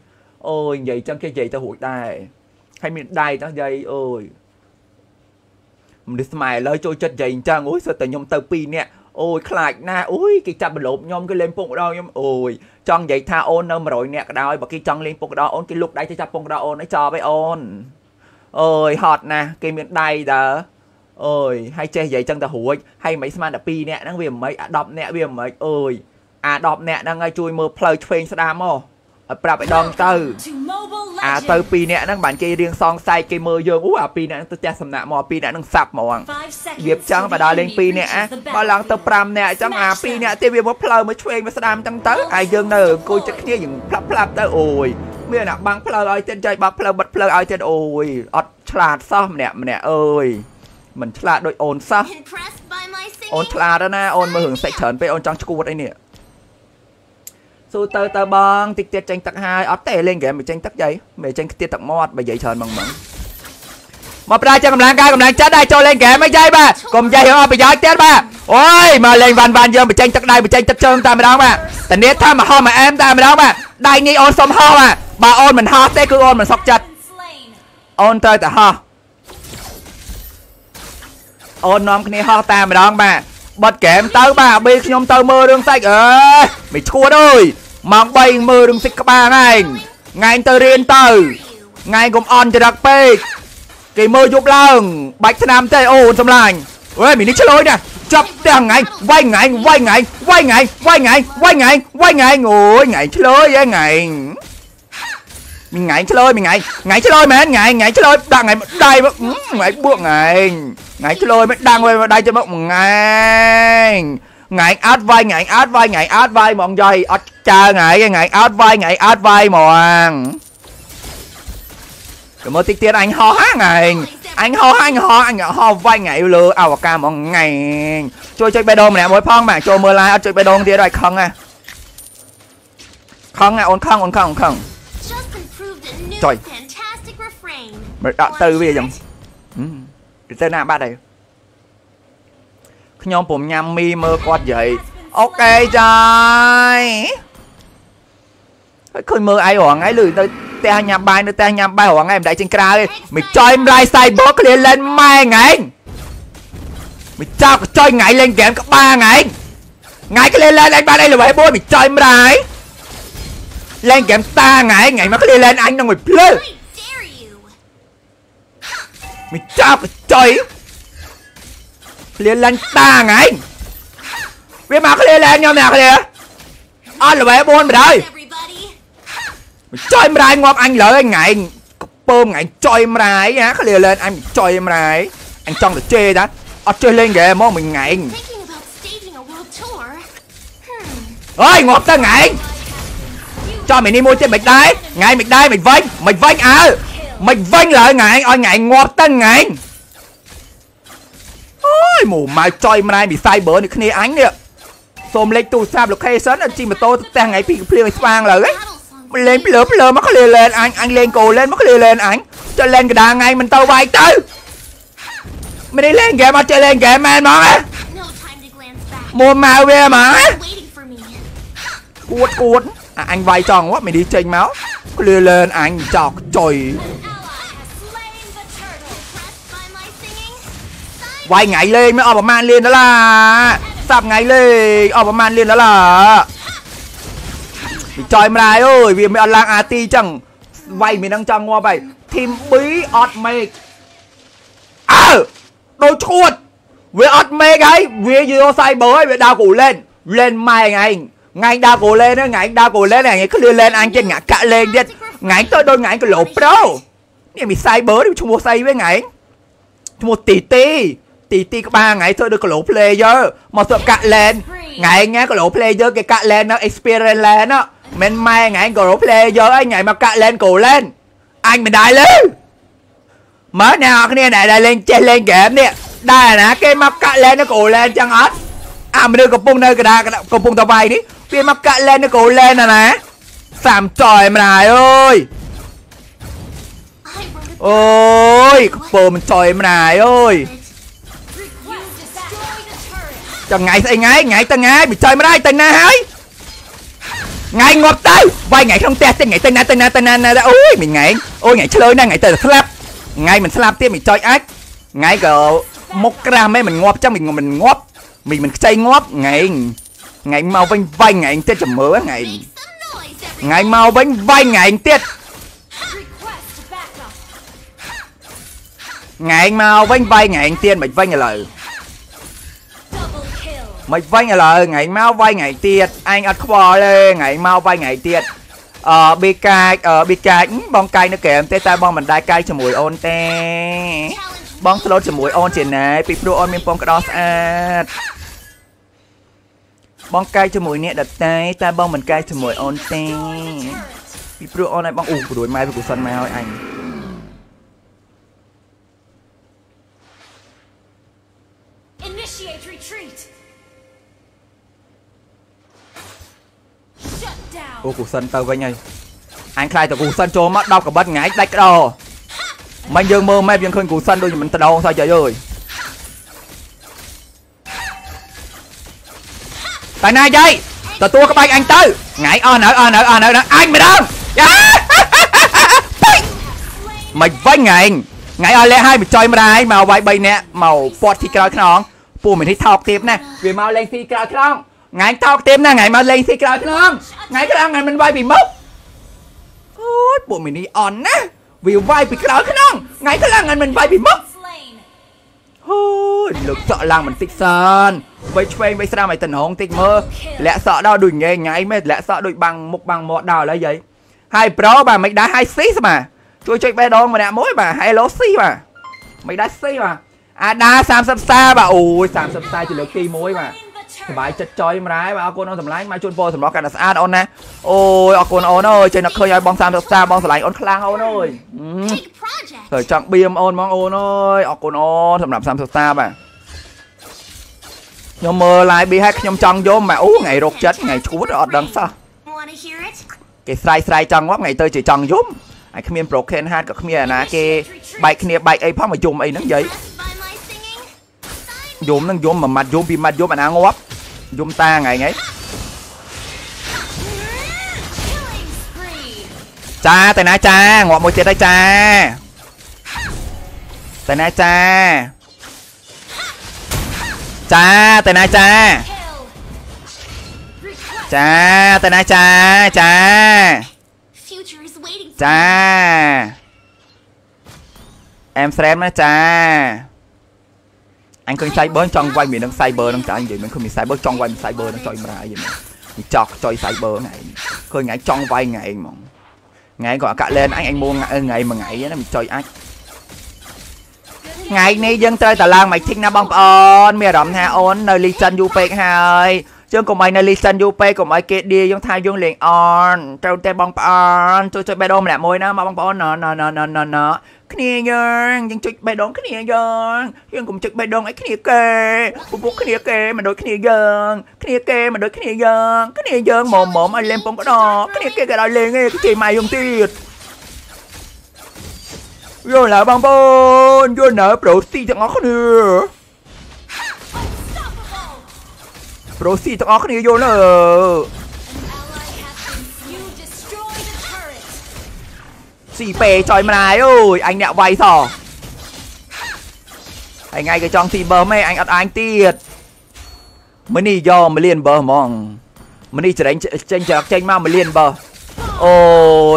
Speaker 1: អូយនិយាយចឹងគេនិយាយទៅរួចដែរហើយមានដៃទៅយាយអើយមនុស្សខ្មែរឥឡូវចូលចិត្តនិយាយអញ្ចឹងអូយសិតតែខ្ញុំទៅ2នាក់អូយខ្លាចណាស់អូយគេចាប់បលប់ខ្ញុំគេលេងពុកដល់ខ្ញុំអូយចង់និយាយថាអូននៅ100នាក់ក៏ដោយបើគេចង់លេងពុកដល់អូនគេលុកដៃទៅចាប់ពុកដល់អូនឲ្យចប់ឯអូន អូយហត់ណាស់គេមានដៃតើអូយហើយចេះនិយាយចឹងទៅរួចហើយមិនស្មានតែ2នាក់ហ្នឹងវាមិនអា10នាក់វាមិនអូយអា10នាក់ហ្នឹងឲ្យជួយមើលផ្លូវឆ្វេងស្ដាមមកឲ្យប្រាប់ឲ្យដងទៅ
Speaker 2: To Mobile
Speaker 1: អាទៅ
Speaker 2: Legends.
Speaker 1: 2នាក់ហ្នឹងបានគេរៀងសងសែកគេមើលយើងអូអា2នាក់ហ្នឹងទៅផ្ទះសំណាក់មក2នាក់ហ្នឹងសាប់ហ្មង
Speaker 2: Five seconds
Speaker 1: វាចឹង
Speaker 2: till
Speaker 1: បើ
Speaker 2: the
Speaker 1: ដល់លេង
Speaker 2: enemy
Speaker 1: 2នាក់
Speaker 2: reaches the
Speaker 1: បើឡើងទៅ
Speaker 2: battlefield.
Speaker 1: 5នាក់អញ្ចឹងអា
Speaker 2: Smash
Speaker 1: 2នាក់ទៀតវាមកផ្លូវមកឆ្វេងមកស្ដាមអញ្ចឹងទៅហើយយើងនៅអង្គុយចិត្តគ្នាយើងផ្លាប់ផ្លាប់ទៅអូយ មានអាបាំងផ្លូវឲ្យទៀតចុយបាក់ផ្លូវបិទផ្លូវឲ្យទៀតអូយអត់ឆ្លាតសោះម្នាក់ម្នាក់អើយមិនឆ្លាតដូចអូនសោះ
Speaker 2: Impressed by my
Speaker 1: អូន
Speaker 2: singing?
Speaker 1: ឆ្លាតណាស់អូនមើលរឿងសេចច្រើនពេកអូនចង់ឈួតអីនេះស៊ូទៅទៅបងតិចទៀតចេញទឹកហើយអត់ទេលេងហ្គេមមិនចេញទឹកយាយមិនចេញខ្ទាតទឹកមាត់បើយាយច្រើនហ្មងហ្មងមកប្រាចាំកម្លាំងកាយកម្លាំងចិត្តដែរចូលលេងហ្គេមមិនយាយបាទកុំយាយអស់ប្រយោជន៍ទៀតបាទអូយមកលេងវ៉ាន់វ៉ាន់យើងបញ្ចេញទឹកដៃបញ្ចេញទឹកជើងតែម្ដងបាទតានេះថាមកហោះមកអែមតែម្ដងបាទដៃនេះអូនសុំហោះបាទ បើអូនមិនហោះទេគឺអូនមិនសុខចិត្ត
Speaker 2: Slain.
Speaker 1: អូនត្រូវតែហោះអូននាំគ្នាហោះតែម្ដងបាទបត់ហ្គេមទៅបាទបេខ្ញុំទៅមើលរឿងសាច់អើយមិនឈួតអើយម៉ោង3មើលរឿងសាច់ក្បាលឯងថ្ងៃទៅរៀនទៅថ្ងៃកុំអន់ចរិតពេកគេមើលយប់ឡើងបាច់ឆ្នាំទេអូនសំឡាញ់អើយមីនេះឆ្លោយណាចាប់ទាំងថ្ងៃវាយថ្ងៃវាយថ្ងៃវាយថ្ងៃវាយថ្ងៃវាយថ្ងៃវាយថ្ងៃអូយថ្ងៃឆ្លោយឯងថ្ងៃ mình ngại chơi mình ngại ngại chơi mà ngại ngại chơi đang ngày đây mà ừ, ngại bước ngại ngại chơi mới đang quay đây cho bác ngại ngại át vai ngại át vai ngại át vai mọn dây át cha ngại ngại át vai ngại át vai mòn rồi mới tiết tiết anh ho há ngại anh ho anh ho anh ho vai ngại lừa ao ca mọn ngày chơi chơi bê đôn nè mỗi phong mà. Chơi mưa lai chơi bê đôn kia rồi không à. Không à ổn không ổn không ổn không
Speaker 2: improved a new
Speaker 1: Trời.
Speaker 2: fantastic refrain.
Speaker 1: Mày đợi từ bây giờ dòng ទៅណាបាត់ហើយខ្ញុំពុំញ៉ាំមីមើលគាត់និយាយអូខេចាយហើយឃើញមើលអីរងថ្ងៃលឺទៅផ្ទះញ៉ាំបាយនៅផ្ទះញ៉ាំបាយរងថ្ងៃមិនដែរចេញក្រៅទេមិនចុយម្លាយ Cyber ឃ្លាលេនម៉ែថ្ងៃមិនចោលចុយថ្ងៃលេងហ្គេមក្បាលថ្ងៃថ្ងៃឃ្លាលេនអញបានអីល្បីបួនមិនចុយម្លាយ lên kèm ta ngày ngày mà có đi lên anh đâu mày play mày cho
Speaker 2: cái chơi lên
Speaker 1: lên ta ngày vì mà có đi lên nhau mẹ cái đi. Ăn là bé buôn mày đây. mày chơi mày đây ngọc anh lỡ anh ngày bơm ngày chơi mày đây nhá. Cái
Speaker 2: lên
Speaker 1: anh chơi mày anh trong được chê đã ở chơi lên game mong mình ngày ơi ngọc ta ngày ចុយម្ដាយណាឃ្លាលែងអញមិនចុយម្ដាយអញចង់ទៅជេរតាអត់ចេះលេងហ្គេមមកមួយថ្ងៃ
Speaker 2: Thinking about staging a world tour. Hmm.
Speaker 1: អើយងាប់ទៅថ្ងៃចោះមីនេះមួយទៀតមិនដែរថ្ងៃមិនដែរមិនវិញមិនវិញអើមិនវិញឡើយថ្ងៃឲ្យថ្ងៃងាប់ទៅថ្ងៃអូយមកមកចុយម្ដាយពី Cyber នេះគ្នាអញនេះសូមលេខទូរស័ព្ទ location ជិះម៉ូតូទៅផ្ទះថ្ងៃពីភ្លៀងឲ្យស្វាងលើហ៎
Speaker 2: Battle songs.
Speaker 1: លេងភ្លើភ្លើមកឃ្លាលែនអញអញលេងកូលែនមកឃ្លាលែនអញចុះលេងកដាថ្ងៃមិនទៅវាយទៅមិនได้លេងហ្គេមអត់ចេះលេងហ្គេមមែនហ្មងហ៎
Speaker 2: No time to glance back.
Speaker 1: មកមកវាហ្មងហ៎
Speaker 2: Waiting for me.
Speaker 1: គួតគួត à, anh vay tròn quá mày đi trên máu lưa lên anh chọt trời quay ngại lên mới Oberman lên đó là sạp ngại lên
Speaker 2: Oberman lên đó là trời mà này ơi vì mày ăn
Speaker 1: lang AT chẳng vay mày đang chẳng qua vậy thêm bí ọt mày à đồ chuột với ọt mày cái với vô sai bới với đau củ lên lên mai anh លលានដុល្លារវាចុយម្ដាយអើយវាមិនអត់ឡើងអាទីចឹងវាយមិននឹងចង់ងាប់ហើយធីម B អត់មេកអើដូចឈួតវាអត់មេកហើយវាយក Cyber ហើយវាដើរគូលេនលេនម៉ែថ្ងៃថ្ងៃដើរគូលេនហ្នឹងថ្ងៃដើរគូលេនថ្ងៃឃ្លៀលេនអញទៀតថ្ងៃកាក់លេងទៀតថ្ងៃទៅដូចថ្ងៃគីឡូប្រូនេះមាន Cyber នេះឈ្មោះស្អីវិញថ្ងៃឈ្មោះទីទីទីទីក្បាលថ្ងៃធ្វើដូចគីឡូ player មកសក់កាក់លេនថ្ងៃញ៉ាគីឡូ player គេកាក់លេននៅ experience land ណាមិនម៉ែថ្ងៃគីឡូ player អីថ្ងៃមកកាក់លេនគូលេនអញមិនដែរលើមើលអ្នកនរគ្នាដែលដែលលេងចេះលេងហ្គេមនេះដែរណាគេមកកាក់លេននៅគូលេនចឹងអត់អាមនុស្សកំពុងនៅកណ្ដាលកំពុងតវាយនេះ វាមកកាក់លេននៅគូលេនណាណាសាមចយម្ដាយអើយ
Speaker 2: I wrote it
Speaker 1: អូយកំពើមិនចយម្ដាយអើយ
Speaker 2: Request destroy the turret.
Speaker 1: ចថ្ងៃស្អីថ្ងៃថ្ងៃទៅថ្ងៃមិនចយម្ដាយទៅណាហើយថ្ងៃងាប់ទៅវាយថ្ងៃក្នុងផ្ទះទៀតថ្ងៃទៅណាទៅណាទៅណាណាអូយមិនថ្ងៃអូយថ្ងៃឆ្លើយណាថ្ងៃទៅស្លាប់ថ្ងៃមិនស្លាប់ទៀតមិនចយអាចថ្ងៃក៏មុខក្រាស់មែនមិនងាប់ចឹងមិនមិនងាប់មិនមិនខ្ចីងាប់ថ្ងៃ ថ្ងៃមកវិញវាយថ្ងៃទៀតចាំមើលថ្ងៃ
Speaker 2: Make some noise,
Speaker 1: ថ្ងៃ
Speaker 2: everybody.
Speaker 1: មកវិញវាយថ្ងៃទៀត
Speaker 2: Request backup.
Speaker 1: ងែងមកវិញវាយងែងទៀតមិនវិញឥឡូវ
Speaker 2: Double kill.
Speaker 1: មិនវិញឥឡូវងែងមកវាយងែងទៀតឯងអត់ខ្វល់ទេងែងមកវាយងែងទៀតអឺប៊ីកាចអឺប៊ីកាចហឹមបងកាយនៅហ្គេមទេតែបងមិនដែរកាយជាមួយអូនទេ
Speaker 2: Challenge
Speaker 1: បងស្លូតជាមួយអូនជាណែពីព្រោះអូនមានពងក្តោស្អាត បងកាយជាមួយអ្នកដតែតែបងមិនកាយជាមួយអូនទេ
Speaker 2: turret.
Speaker 1: ពីព្រោះអូនឲ្យបងអូព្រួយម៉ែវាកុសលមកឲ្យអញ
Speaker 2: Initiate retreat. Shut down.
Speaker 1: អូកុសលទៅវិញហើយអញខ្លាចតែកុសលចូលមក10កបិតងាយដាច់ក្តោមិនយើងមើលម៉ែបយើងឃើញកុសលដូចមិនដងសោះចុយអើយ តែណាយាយទទួលក្បាច់អញទៅងាយអស់នៅអស់នៅអស់នៅអញម្ដងយ៉ាមិនវិញថ្ងៃថ្ងៃអស់លះហើយបញ្ចុយម្ដាយមកវាយ3នាក់មកពាត់ទីក្រោយខ្នងពូមិននេះថោកទៀបណាវាមកលេងទីក្រោយខ្នងថ្ងៃថោកទៀបណាថ្ងៃមកលេងទីក្រោយខ្នងថ្ងៃក្រោយថ្ងៃមិនវាយពីមុខអូយពូមិននេះអន់ណាវាវាយពីក្រោយខ្នងថ្ងៃក្រោយថ្ងៃមិនវាយពីមុខ
Speaker 2: Slain.
Speaker 1: អូយលើកសក់ឡើងបន្តិចសិនវៃឆ្វេងវៃស្រាមឲ្យតំណងតិចមើលលាក់សក់ដល់ដូចញ៉ៃញ៉ៃមែនលាក់សក់ដូចបាំងមុខបាំងមាត់ដល់ហើយយាយហើយប្រូបាទមិនដែរហើយស៊ីស្មាជួយចុចបេះដូងម្នាក់មួយបាទ Hello ស៊ីបាទមិនដែរស៊ីបាទអាដា30សាបាទអូយ30សាជាលើកទី1បាទ
Speaker 2: Slain the
Speaker 1: សប្បាយ
Speaker 2: turret.
Speaker 1: ចិត្តចុយម្រាយបាទអរគុណអូនសម្លាញ់មកជូនពរសម្រាប់កាន់តែស្អាតអូនណាអូយអរគុណអូនអើយចេញដល់ឃើញឲ្យបង30សាបងសម្លាញ់អូនខ្លាំងអូនអើយហឹម
Speaker 2: Big project.
Speaker 1: ត្រូវចង់បៀមអូនហ្មងអូនអើយអរគុណអូនសម្រាប់30សាបាទខ្ញុំមើល live ប៊ីហើយខ្ញុំចង់យំបាទអូថ្ងៃរកចិត្តថ្ងៃឈួតអត់ដឹងសោះ
Speaker 2: Wanna hear it?
Speaker 1: គេស្រ័យស្រ័យចង់ងាប់ថ្ងៃទៅជាចង់យំហើយគ្មាន broken heart ក៏គ្មានអាណាគេបែកគ្នាបែកអីផងមកយំអីហ្នឹងយាយ
Speaker 2: Blessed by my singing? Sign
Speaker 1: យំហ្នឹងយំមួយម៉ាត់យំពីរម៉ាត់យំអាណាងាប់ Yomta ngày ấy Cha, tay nái cha Ngọt một chết đây cha. Tay nái cha. Cha, tay
Speaker 2: nái cha.
Speaker 1: Cha, tay nái cha Cha.
Speaker 2: Cha. Em xem đó
Speaker 1: cha. អែមស្រែមណាចាអញឃើញ cyber ចង់វាយមាននឹង cyber នឹងចានិយាយមិនឃើញមាន cyber ចង់វាយមាន cyber នឹងចុយម្រាយយីនេះចោកចុយ cyber ថ្ងៃឃើញថ្ងៃចង់វាយថ្ងៃហ្មងថ្ងៃក៏អាកាលែនអញអញមួងថ្ងៃមួយថ្ងៃណាមិនចុយអាចថ្ងៃនេះយើងត្រូវតែឡើងមកធីកណាបងប្អូនមានអារម្មណ៍ថាអូននៅ Legion យូរពេកហើយជើងកុំឲ្យនៅ Legion យូរពេកកុំឲ្យគេឌីយើងថាយើងលេងអនត្រូវតែបងប្អូនជួយចុចបេះដូងម្នាក់មួយណាមកបងប្អូនណណណណណណ គ្នាយើងយើងចុចបេះដូងគ្នាយើងយើងកុំចុចបេះដូងឲ្យគ្នាគេពពុះគ្នាគេមិនដូចគ្នាយើងគ្នាគេមិនដូចគ្នាយើងគ្នាយើងមុំមុំឲ្យលេងពងក្តោគ្នាគេក៏ដល់លេងឯងគេជេរម៉ែយើងទៀតយល់ហើយបងប្អូនយល់ហើយប្រូស៊ីទាំងអស់គ្នា
Speaker 2: unstoppable.
Speaker 1: ប្រូស៊ីទាំងអស់គ្នាយល់ហើ ស៊ីពេចុយម្ដាយអើយអញអ្នកវាយសោះហើយថ្ងៃក៏ចង់ស៊ីបើម៉េអញអត់អាញទៀតម្នេះយកមួយលានបើហ្មងម្នេះចរិញចេញចរកចេញមកមួយលានបើអូ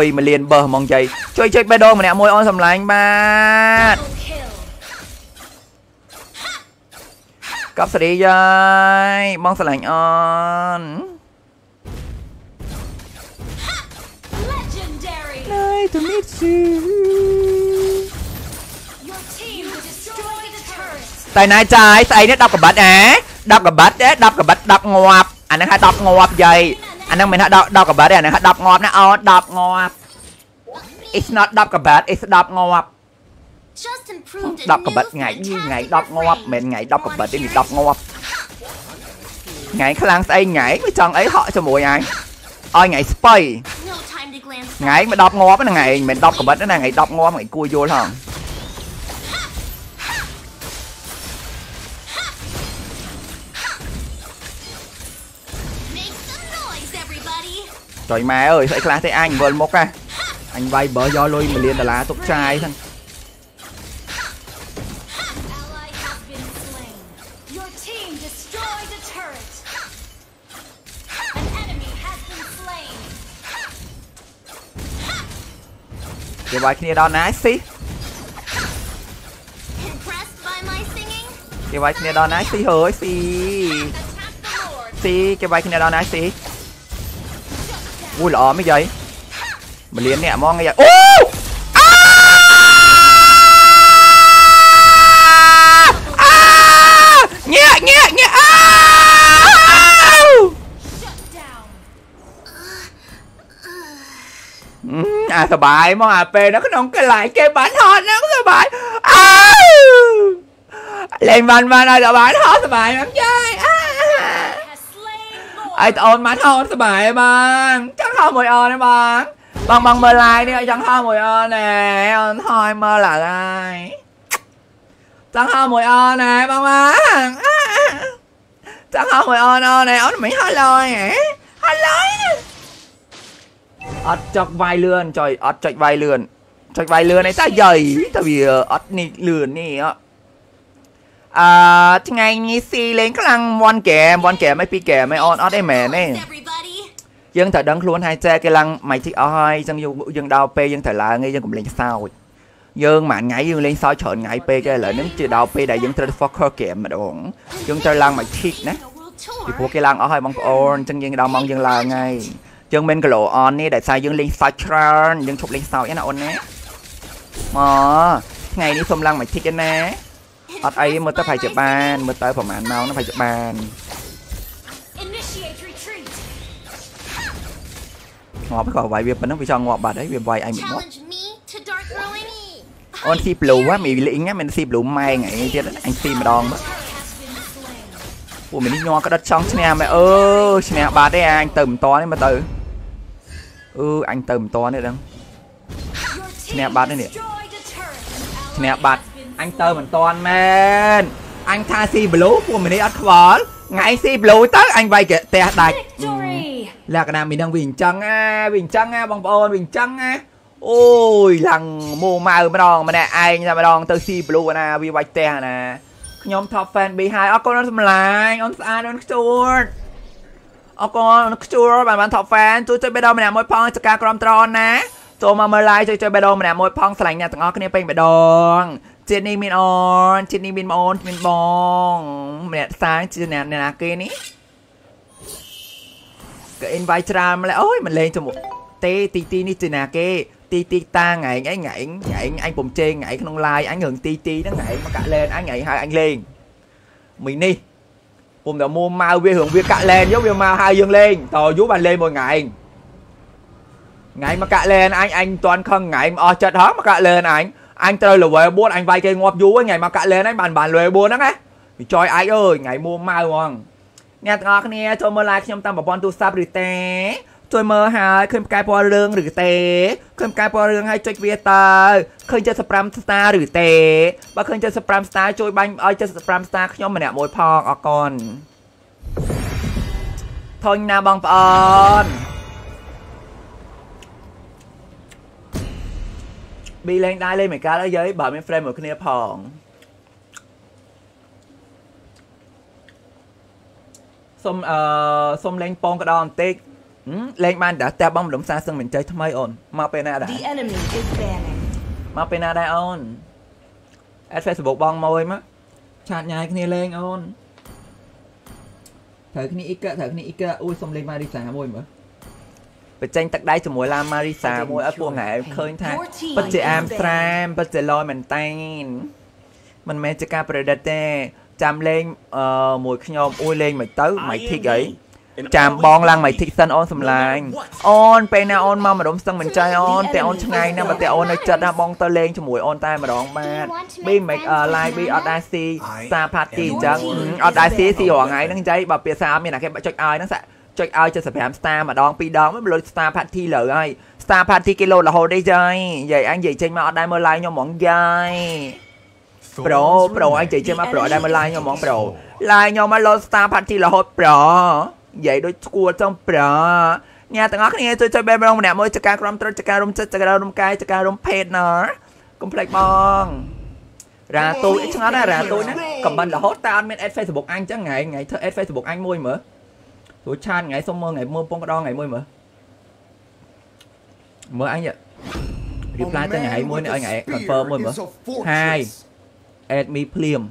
Speaker 1: យមួយលានបើហ្មងចៃជួយជួយបេះដូងម្នាក់មួយអូនសំឡាញ់បាទ
Speaker 2: Double kill.
Speaker 1: កប់សេរីយាយបងស្រឡាញ់អូន
Speaker 2: Legendary.
Speaker 1: Nice to meet you
Speaker 2: Your team destroy the turret.
Speaker 1: តែណាចាយស្អីនេះ10កបាត់អា10កបាត់ទេ10កបាត់10ងាប់អាហ្នឹងហៅ10ងាប់យាយអាហ្នឹងមិនហៅ10 10កបាត់ទេអាហ្នឹងហៅ10ងាប់ណាអូន10ងាប់ It's not 10កបាត់ it's 10ងាប់
Speaker 2: Just improved
Speaker 1: 10កបាត់ថ្ងៃនេះថ្ងៃ10ងាប់មិនថ្ងៃ10កបាត់ទេនេះ10ងាប់ថ្ងៃខ្លាំងស្អីថ្ងៃវាចង់អីហក់ជាមួយអញឲ្យថ្ងៃស្បៃ
Speaker 2: No time to glance.
Speaker 1: ថ្ងៃមក10ងាប់ហ្នឹងថ្ងៃមិន10កបាត់ទេណាថ្ងៃ10ងាប់ថ្ងៃគួរយល់ហង
Speaker 2: Make some noise, everybody.
Speaker 1: ចុយម៉ែអើយស្អីខ្លះទេអញវិលមុខណាអញវាយបើយកលុយ1លានដុល្លារទុកចាយហ្នឹង
Speaker 2: อย่าไว้คีดอนนะสิ
Speaker 1: เก็บไว้คีนดอนนะสิเฮ้ยสิสิเก็บ
Speaker 2: ไว้คี
Speaker 1: นดอนนะสิอุ้ยหรอไม่ใหญ่มาเลี้ยงเนี่ยมองไงใหญ่โอ้ អឺអាសបាយមកអាពេលនៅក្នុងកន្លែងគេបានហត់ហ្នឹងសបាយអើលេងបានបានឲ្យសបាយហត់សបាយហ្នឹងយាយអើ
Speaker 2: Has slain Lord.
Speaker 1: ឲ្យត្អូនបានហត់សបាយបងចង់ហត់មួយអូនទេបងបងបងមើល live នេះឲ្យចង់ហត់មួយអូនណែអូនថយមើលឡើងហើយចង់ហត់មួយអូនណែបងបងចង់ហត់មួយអូនអូនណែអូនមិនហត់ឡើយហ៎ហត់ឡើយ អត់ចុកវាយលឿនចុយអត់ចុចវាយលឿនចុចវាយលឿនឯតាយាយតែវាអត់នេះលឿននេះអត់អឺថ្ងៃនេះស៊ីលេងខ្លាំង1ហ្គេម1ហ្គេមមិន2ហ្គេមមិនអូនអត់អីមែនទេ
Speaker 2: Everybody.
Speaker 1: យើងត្រូវដឹងខ្លួនហើយចែគេឡើងមិនទីអស់ហើយអញ្ចឹងយើងយើងដល់ពេលយើងត្រូវឡើងឯងយើងកុំលេងសើចយើងមួយថ្ងៃយើងលេងសើចច្រើនថ្ងៃពេកឯឥឡូវហ្នឹងជាដល់ពេលដែលយើងត្រូវ focus game ម្ដងយើងត្រូវឡើងមកឈិកណា
Speaker 2: The world
Speaker 1: ពី
Speaker 2: tour.
Speaker 1: ព្រោះគេឡើងអស់ហើយបងប្អូនអញ្ចឹងយើងដល់ម៉ោងយើងឡើងហើយ យើងមិន glow on នេះដែលសារយើងលេងសើចច្រើនយើងឈប់លេងសើចឯណាអូនណាមកថ្ងៃនេះសុំឡើងមកឈិកឯណាអត់អីមើលទៅប្រហែលជាបានមើលទៅប្រហែលម៉ោងហ្នឹងប្រហែលជាបាន
Speaker 2: Initiate retreat.
Speaker 1: ងាប់ក៏វាយវាប៉ុណ្ណឹងវាចង់ងាប់បាត់ហើយវាវាយអញមិនងាប់
Speaker 2: Challenge me to dark rolling.
Speaker 1: អូនស៊ី blue ហ៎មានលីងមិនស៊ី blue ម៉ែងអីទៀតអញស៊ីម្ដងមើល
Speaker 2: Has been slain.
Speaker 1: ពួកមីនេះញ័រក្តិតចង់ឈ្នះមែអឺឈ្នះបាត់ទេអញទៅមិនតនេះមើលទៅ អឺអញទៅមិនតនេះដឹង
Speaker 2: Your team
Speaker 1: Snap bát đấy nè.
Speaker 2: destroyed a turret.
Speaker 1: ឈ្នះ
Speaker 2: Ally
Speaker 1: បាត់
Speaker 2: has been
Speaker 1: អញទៅមិនតមែនអញថាស៊ី blue ពួកមីនេះអត់ខ្វល់ថ្ងៃស៊ី blue ទៅអញវាយគេផ្ទះដាច់
Speaker 3: Victory!
Speaker 1: លក្ខណៈមីនឹងវាអញ្ចឹងណាវាអញ្ចឹងណាបងប្អូនវាអញ្ចឹងណាអូយឡើងមួម៉ៅម្ដងម្នាក់ឯងតែម្ដងទៅស៊ី blue ណាវាវាយផ្ទះណាខ្ញុំ top fan B ហើយអរគុណអូនសម្លាញ់អូនស្អាតអូនខ្ជួត អរគុណអូនខ្ជួតបានបាន top fan ជួយជួយបេះដូងម្នាក់មួយផងចការក្រំត្រណាចូលមកមើល live ជួយជួយបេះដូងម្នាក់មួយផងស្រឡាញ់អ្នកទាំងអស់គ្នាពេញបេះដូងជាតិនេះមានអូនជាតិនេះមានអូនមានបងម្នាក់សាងជាអ្នកអ្នកណាគេនេះក៏ invite ច្រើនម្ល៉េះអូយមិនលេងជាមួយទេទីទីនេះជាណាគេទីទីតាថ្ងៃអញថ្ងៃថ្ងៃអញពំជេងថ្ងៃក្នុង live អញរឿងទីទីហ្នឹងថ្ងៃមកកាក់លែនអញថ្ងៃហៅអញលេងមីនេះ ពុំតែមួម៉ៅវារឿងវាកាក់លែនយកវាមកហៅយើងលេងតយូរបានលេងមួយថ្ងៃថ្ងៃមកកាក់លែនអញអញមិនទាន់ខឹងថ្ងៃមិនអស់ចិត្តហ៎មកកាក់លែនអញអញត្រូវ level 4អញវាយគេងាប់យូរថ្ងៃមកកាក់លែនអញបានបាន level 4ហ្នឹងណាវាចយអាចអើយថ្ងៃមួម៉ៅហ្មងអ្នកទាំងអស់គ្នាចូលមើល live ខ្ញុំតាមប្រព័ន្ធទូរស័ព្ទឬទេ ជួយមើលហើយឃើញផ្កាយពណ៌រឿងឬទេឃើញផ្កាយពណ៌រឿងហើយចុចវាតើឃើញ75 star ឬទេបើឃើញ75 star ជួយបាញ់ឲ្យ75 star ខ្ញុំម្នាក់មួយផងអរគុណធុញណាបងប្អូនប៊ីលេងដែរលេងមិនកើតអីយាយបើមាន frame មួយគ្នាផងសុំអឺសុំលេងពងកដងបន្តិចហឹម លេងបានតែតែបងម្ដុំសាសឹងមិនចៃថ្មីអូនមកពេលណាដែរ
Speaker 3: The enemy is banning.
Speaker 1: មកពេលណាដែរអូនអេត Facebook បងមួយមកឆាតញ៉ាយគ្នាលេងអូនត្រូវគ្នាអ៊ីកត្រូវគ្នាអ៊ីកអូយសុំលេងម៉ារីសាមួយមើលបញ្ចេញទឹកដៃជាមួយឡាម៉ារីសាមួយឲ្យពួកថ្ងៃឃើញថាពិតជាអាមស្រាមពិតជាលយមែនតែនមិនមែនជាការប្រឌិតទេចាំលេងអឺមួយខ្ញុំអួយលេងមិនទៅមិនធីកអី ចាំបងឡើងមក tick សិនអូនសំឡាញ់អូនពេលណាអូនមកម្ដុំស្ទឹងមិនចៃអូនតែអូនឆ្ងាយណាស់បើតែអូននៅចិត្តណាបងទៅលេងជាមួយអូនតែម្ដងបាទប៊ីមិន live ប៊ីអត់ដែរស៊ីសាផាតទីអញ្ចឹងអត់ដែរស៊ីស៊ីរាល់ថ្ងៃហ្នឹងចៃបើពាក្យសាមានតែគេចុចឲ្យហ្នឹងសាចុចឲ្យ75 star ម្ដងពីរដងមិនលុយ star party លើហើយ star party គេលោតរហូតទេចៃយាយអញនិយាយចេញមកអត់ដែរមើល live ខ្ញុំហ្មងយាយ Pro Pro អញនិយាយចេញមក Pro អត់ដែរមើល live ខ្ញុំហ្មង Pro live ខ្ញុំមកលោត star party រហូត Pro និយាយដូចស្គួលចំប្រអ្នកទាំងអស់គ្នាជួយជួយបែបរងម្នាក់មួយចការក្រុមត្រុតចការរុំចិត្តចការរុំកាយចការរុំភេទណកុំភ្លេចបងរ៉ាទូចឆ្ងល់ណាស់រ៉ាទូចណាខមមិនរហូតតែអត់មាន add Facebook អញចឹងថ្ងៃថ្ងៃធ្វើ add Facebook អញមួយមើលទូឆាតថ្ងៃសុំមើលថ្ងៃមើលពងកដងថ្ងៃមួយមើលមើលអញ reply ទៅថ្ងៃមួយនេះឲ្យថ្ងៃ confirm មួយមើល Hai. add me ភ្លាម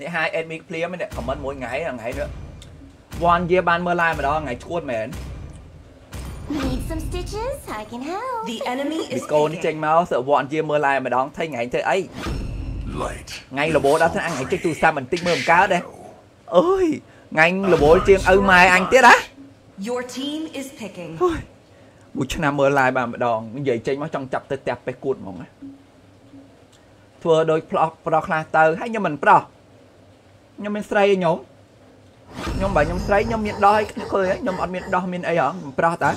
Speaker 1: នេះ hai enemy ភ្លាមនេះ comment មួយថ្ងៃថ្ងៃនេះ one year បានមើល live ម្ដងថ្ងៃឈួតមែន
Speaker 2: Need some stitches? I can help.
Speaker 3: The enemy
Speaker 1: ពី
Speaker 3: is
Speaker 1: កូននេះចេញ
Speaker 3: picking.
Speaker 1: មកសើ one year មើល live ម្ដងថៃថ្ងៃធ្វើអី
Speaker 4: Light.
Speaker 1: ថ្ងៃលបោដល់ថ្ងៃចុចទូរស័ព្ទបន្តិចមើលមិនកើតទេអើយថ្ងៃលបោជាងឪម៉ែអញទៀតហ៎
Speaker 3: Your team is picking.
Speaker 1: មួយឆ្នាំមើល live បានម្ដងនិយាយចេញមកចង់ចាប់ទៅផ្ទះពេះគួតហ្មងណាធ្វើដោយផ្លោះប្រោះខ្លះទៅហើយខ្ញុំមិនប្រោះខ្ញុំមានស្រីឯខ្ញុំ ខ្ញុំបើខ្ញុំស្រីខ្ញុំមានដោះឲ្យគ្នាឃើញហើយខ្ញុំអត់មានដោះមានអីហ៎មិនប្រោះតើ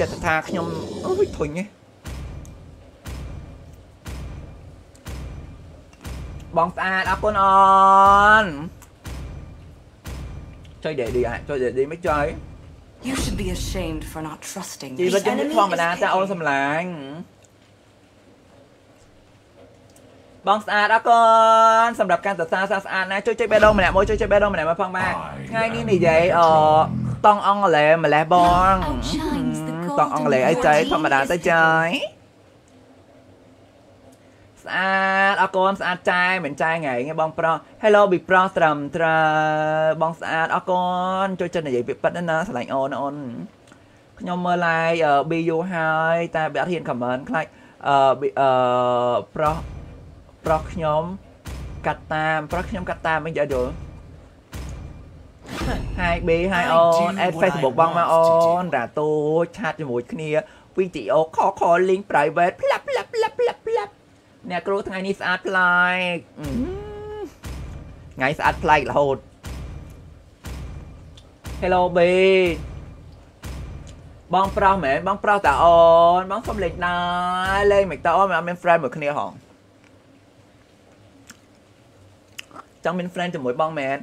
Speaker 1: ចិត្តថាខ្ញុំអូយធុញហ៎បងស្អាតអរគុណអូនចុយដេឌីអាចចុយដេឌីមិនចុយ
Speaker 3: You should be ashamed for not trusting.
Speaker 1: ជីវិត
Speaker 3: The
Speaker 1: ខ្ញុំវា
Speaker 3: enemy
Speaker 1: ធម្ម
Speaker 3: is
Speaker 1: តាតែអូន
Speaker 3: picking.
Speaker 1: សម្លាញ់ បងស្អាតអរគុណសម្រាប់ការសរសើរស្អាតណាជួយចុចបេះដូងម្នាក់មួយជួយចុចបេះដូងម្នាក់មួយផងបាទថ្ងៃនេះនិយាយអតង់អង់គ្លេសម្លេះបង
Speaker 2: Outshines the
Speaker 1: តង់អង់គ្លេអីចៃធម្មតាទៅចៃស្អាតអរគុណស្អាតចែមិនចែថ្ងៃទេបងប្រុស Hello ប៊ីប្រុសត្រឹមត្រូវបងស្អាតអរគុណជួយចិត្តនិយាយពីពិតណាស្រឡាញ់អូនអូនខ្ញុំមើល live អឺ BU ហើយតែបាត់ហ៊ាន comment ខ្លាចអឺ B- អឺប្រុស ប្រុសខ្ញុំកាត់តាមប្រុសខ្ញុំកាត់តាមមិនយល់យល់ Hi B Hi អូន add Facebook បងមកអូនរ៉ាតូចឆាតជាមួយគ្នាវីដេអូ call calling private ផ្លាប់ផ្លាប់ផ្លាប់ផ្លាប់ផ្លាប់អ្នកគ្រូថ្ងៃនេះស្អាតប្លែកអឺថ្ងៃស្អាតប្លែករហូត Hello B បងប្រុសមែនបងប្រុសតាអូនបងសុំលេខដែរលេខមិនតាអូនមិនអត់មាន friend មួយគ្នាហង ចង់មាន friend ជាមួយបងមែន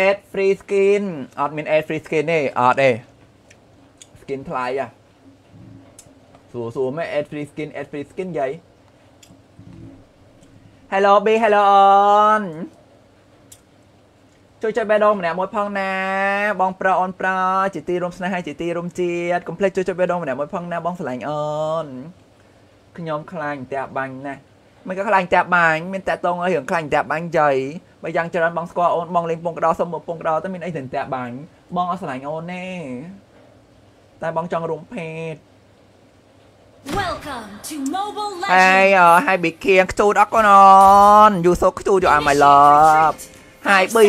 Speaker 1: add free skin អត់មាន add free skin ទេអត់ទេ skin ថ្លៃอ่ะសួរសួរមែន add free skin add free skin យាយ Hello B Hello អូនជួយចុចបេះដូងម្នាក់មួយផងណា បងប្រុសអូនប្រុសជាទីរួមស្នេហាជាទីរួមជាតិកុំភ្លេចជួយចុចបេះដូងម្នាក់មួយផងណាបងស្រឡាញ់អូនខ្ញុំខ្លាញ់ផ្ទះបាញ់ណាស់ មិនក៏ខ្លាញ់ផ្ទះបាញ់មានតាក់តងឲ្យរឿងខ្លាញ់ផ្ទះបាញ់ចៃបើយ៉ាងច្រើនបងស្គាល់អូនបងលេងពងកដោសុំមើលពងកដោទៅមានអីទៅផ្ទះបាញ់បងអត់ស្រឡាញ់អូនទេតែបងចង់រួមភេទ
Speaker 2: Welcome to Mobile
Speaker 1: ហើយ
Speaker 2: Legends.
Speaker 1: អហើយប៊ីខៀងខ្ទូតអរគុណអូនយូសូខ្ទូតយកឲ្យ my love ហើយប៊ី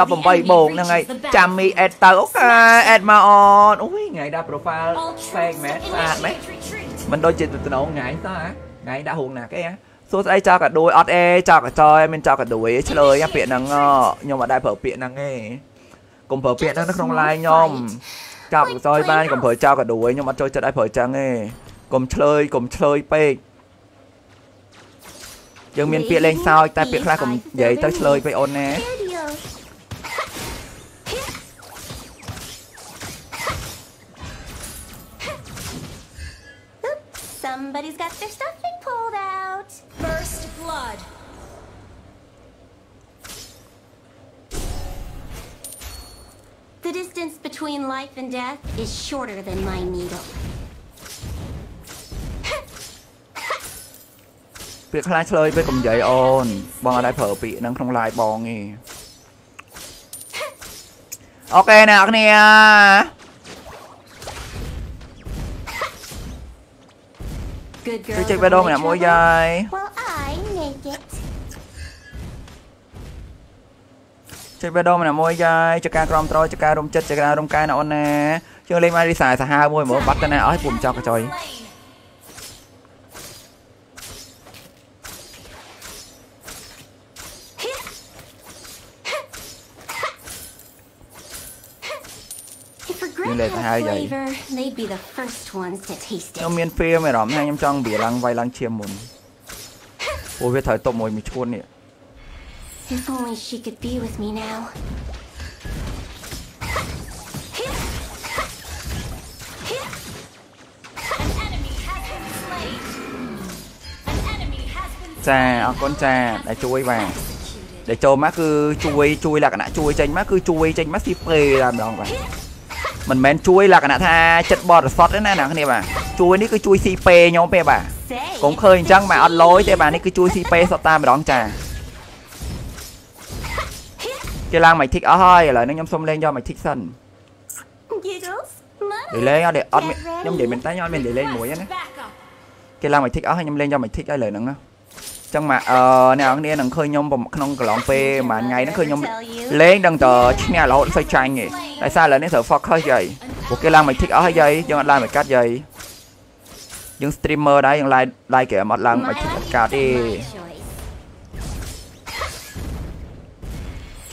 Speaker 1: 18បូកហ្នឹងហើយចាំមីអេតទៅអូខេអេតមកអូនអូយថ្ងៃដាក់ profile
Speaker 2: All
Speaker 1: fake
Speaker 2: troops
Speaker 1: មែនស្អាតមែន
Speaker 2: initiate retreat.
Speaker 1: មិនដូចជាទំនងថ្ងៃសោះហ៎ថ្ងៃដាក់ហួងណាគេហ៎ សួស្អីចោលកាដួយអត់អេចោលកចយមានចោលកាដួយឆ្លើយហ៎ពាក្យហ្នឹងអខ្ញុំអត់ដែរប្រើពាក្យហ្នឹងទេកុំប្រើពាក្យហ្នឹងនៅក្នុង live ខ្ញុំចោលកចយបានកុំប្រើចោលកាដួយខ្ញុំអត់ចូលចិត្តឲ្យប្រើចឹងទេកុំឆ្លើយកុំឆ្លើយពេកយើងមានពាក្យលេងសើចតែពាក្យខ្លះកុំនិយាយទៅឆ្លើយពេកអូនណា
Speaker 2: Video. Oops, somebody's got their stuffing pulled out. First blood. The distance between life and death is shorter than my needle.
Speaker 1: ពាក្យខ្លះឆ្លើយពេកកុំនិយាយអូនបងអត់ដែរប្រើពាក្យហ្នឹងក្នុង live បងទេអូខេអ្នកនរ គ្នា
Speaker 2: Good
Speaker 1: ជួយ
Speaker 2: girl.
Speaker 1: ចុចបេះដូងម្នាក់មួយយាយ
Speaker 2: Well, I make it.
Speaker 1: ចុចបេះដូងម្នាក់មួយយាយចការក្រមត្រចកា
Speaker 2: flavor, they'd be the first ones to taste
Speaker 1: ខ្ញុំ
Speaker 2: it.
Speaker 1: មាន fear មានអារម្មណ៍ថាខ្ញុំចង់វាឡើងវាយឡើងឈាមមុនព្រោះវាត្រូវតបមួយមួយឈួននេះ
Speaker 2: If only she could be with me now. An enemy has been slain. An enemy has been
Speaker 1: ចាអរគុណចាដែលជួយបាទដែលចូលមកគឺជួយជួយលក្ខណៈជួយចេញមកគឺជួយចេញមកស៊ីពេតែម្ដងបាទ មិនមែនជួយលក្ខណៈថាចិត្តបរិសុទ្ធទេណាអ្នកគ្នាបាទជួយនេះគឺជួយស៊ីពេខ្ញុំទេបាទ
Speaker 2: Say
Speaker 1: កុំឃើញអញ្ចឹងបាទអត់លយទេបាទនេះគឺជួយស៊ីពេសុទ្ធតែម្ដងចាគេឡើងមកធីកអស់ហើយឥឡូវនេះខ្ញុំសុំលេងយកមកធីកសិន
Speaker 2: Giggles?
Speaker 1: ឌីលេងអត់ទេអត់មានខ្ញុំនិយាយមែនតើខ្ញុំអត់មានឌីលេងមួយទេណា
Speaker 2: Back up.
Speaker 1: គេឡើងមកធីកអស់ហើយខ្ញុំលេងយកមកធីកហើយលើហ្នឹងណា ចឹងមកអឺអ្នកនរគ្នានឹងឃើញខ្ញុំក្នុងកន្លងពេលប្រហែលថ្ងៃហ្នឹងឃើញខ្ញុំលេងដឹងតែឈ្នះរហូតសូវចាញ់ទេដោយសារឥឡូវនេះត្រូវ focus យាយពួកគេឡើងមកធីកអស់ហើយយាយយើងអត់ឡើងមកកាត់យាយយើង streamer ដែរយើង live live game អត់ឡើងមកធីកកាត់ទេ
Speaker 2: choice.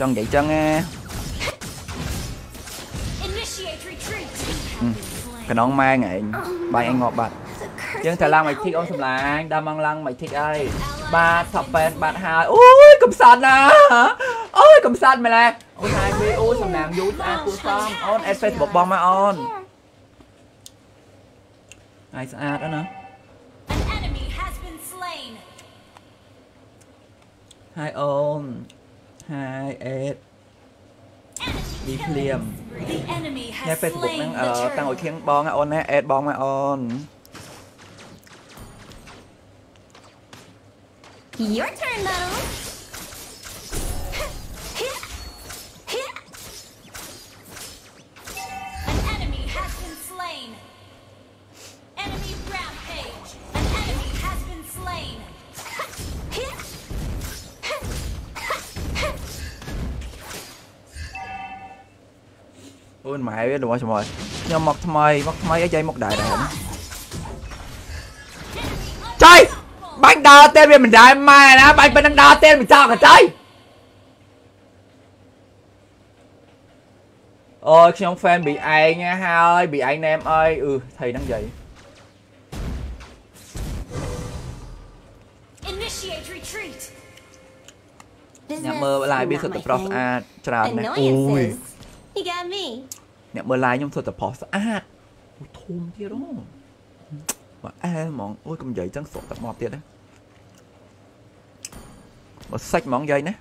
Speaker 1: ចង់និយាយចឹងណា
Speaker 2: Initiate retreat.
Speaker 1: កណ្ដងម៉ែងឯងបាយឯងងាប់បាត់
Speaker 2: The
Speaker 1: យើង
Speaker 2: curse
Speaker 1: ត្រូវឡើងមកធីកអូនសម្លាញ់ដើមមកឡើងមកធីកហើយ បាទថប់ប៉ែនបាទហើយអូយកំសត់ណាអូយកំសត់មែនទេអូនហើយមេអូនសំណាងយូរស្អាតគួរសមអូនអេត Facebook បងមកអូនហើយស្អាតណាស់ណា
Speaker 2: An enemy has been slain.
Speaker 1: ហើយអូនហើយអេត
Speaker 2: Enemy
Speaker 1: ឌីភ្លាម
Speaker 2: The enemy
Speaker 1: ញ៉ែ
Speaker 2: has
Speaker 1: Facebook ហ្នឹង
Speaker 2: slain
Speaker 1: អឺ
Speaker 2: the
Speaker 1: តាំងឲ្យ
Speaker 2: turtle.
Speaker 1: ខៀងបងណាអូនណាអេតបងមកអូន
Speaker 2: Your turn, Muddle. An enemy has been slain. Enemy rampage. An enemy has been.
Speaker 1: Ôi mẹ biết đồ rồi. Nhưng mọc thay, mọc thay ở dây mọc đại đại. បាញ់ដើរទេវាមិនដែរម៉ែណាបាញ់ប៉ុណ្ណឹងដើរទេមិនចោលកចៃអូយខ្ញុំ fan ប៊ីឯងណាហើយប៊ីឯងណែមអើយអឺថៃហ្នឹងយាយ
Speaker 2: Initiate retreat.
Speaker 1: អ្នកមើល live វាសុទ្ធតែប្រុសស្អាតច្រើនណាស់អូយ
Speaker 2: Annoyances. You got me.
Speaker 1: អ្នកមើល live ខ្ញុំសុទ្ធតែប្រុសស្អាតអូធំទៀតហ៎មកអែហ្មងអូយកុំនិយាយចឹងសុកតែមកទៀតណា Mà sách móng dây nè.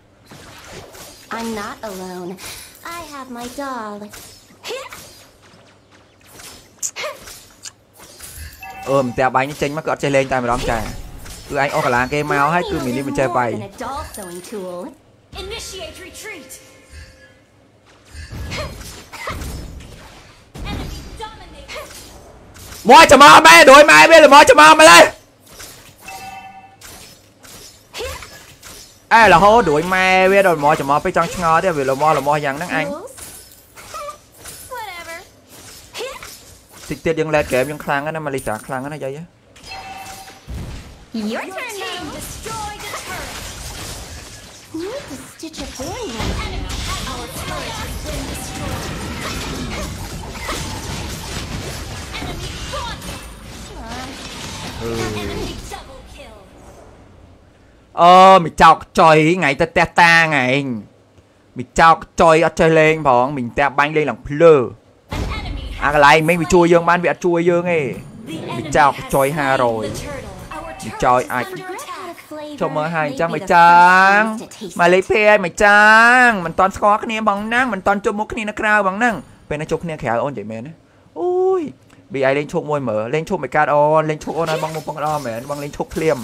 Speaker 2: I'm not alone. I have my
Speaker 1: doll. Ôm tè bánh chênh mắc cọt chơi lên tay mà đóng chà. Cứ anh ô cả làng game mau hay cứ
Speaker 2: mình đi mình chơi bài. Initiate retreat.
Speaker 1: Moi cho mau mẹ, đuổi mẹ biết là moi cho mau mẹ đây. អែរហូតដូចម៉ែវាដល់មកចាំមកពេលចង់ឆ្ងល់ទេវាល្មមល្មមយ៉ាងហ្នឹងអញ
Speaker 2: Rules? Whatever.
Speaker 1: តិចទៀតយើងលេតហ្គេមយើងខ្លាំងណាស់ម៉ាលីសាខ្លាំងណាស់យាយ
Speaker 2: Your
Speaker 1: អឺមីចោកចុយថ្ងៃទៅផ្ទះតាថ្ងៃមីចោកចុយអត់ចេះលេងផងមីផ្ទះបាញ់លេងឡើងភ្លើ
Speaker 2: An enemy
Speaker 1: អា
Speaker 2: has
Speaker 1: កន្លែងមិញវាជួយយើងបានវាអត់ជួយយើងទេ
Speaker 2: The enemy
Speaker 1: ចោក
Speaker 2: has
Speaker 1: ចុយ
Speaker 2: slain
Speaker 1: 500
Speaker 2: the turtle. Our
Speaker 1: មី
Speaker 2: turret
Speaker 1: ចោយ
Speaker 2: is
Speaker 1: អាច
Speaker 2: under attack.
Speaker 1: ចុះមើលហើយអញ្ចឹង
Speaker 2: Maybe
Speaker 1: មិន
Speaker 2: the
Speaker 1: ចាង
Speaker 2: first taste to taste
Speaker 1: ម៉ាលី
Speaker 2: it.
Speaker 1: ភេឲ្យមិនចាងមិនតន់ស្គាល់គ្នាបងហ្នឹងមិនតន់ជួបមុខគ្នានៅក្រៅបងហ្នឹងពេលណាជួបគ្នាក្រៅអូននិយាយមែនណាអូយ BI លេងឈប់មួយមើលលេងឈប់មិនកាត់អូនលេងឈប់អូនឲ្យបងមកបងដល់មែនបងលេងឈប់ភ្លាម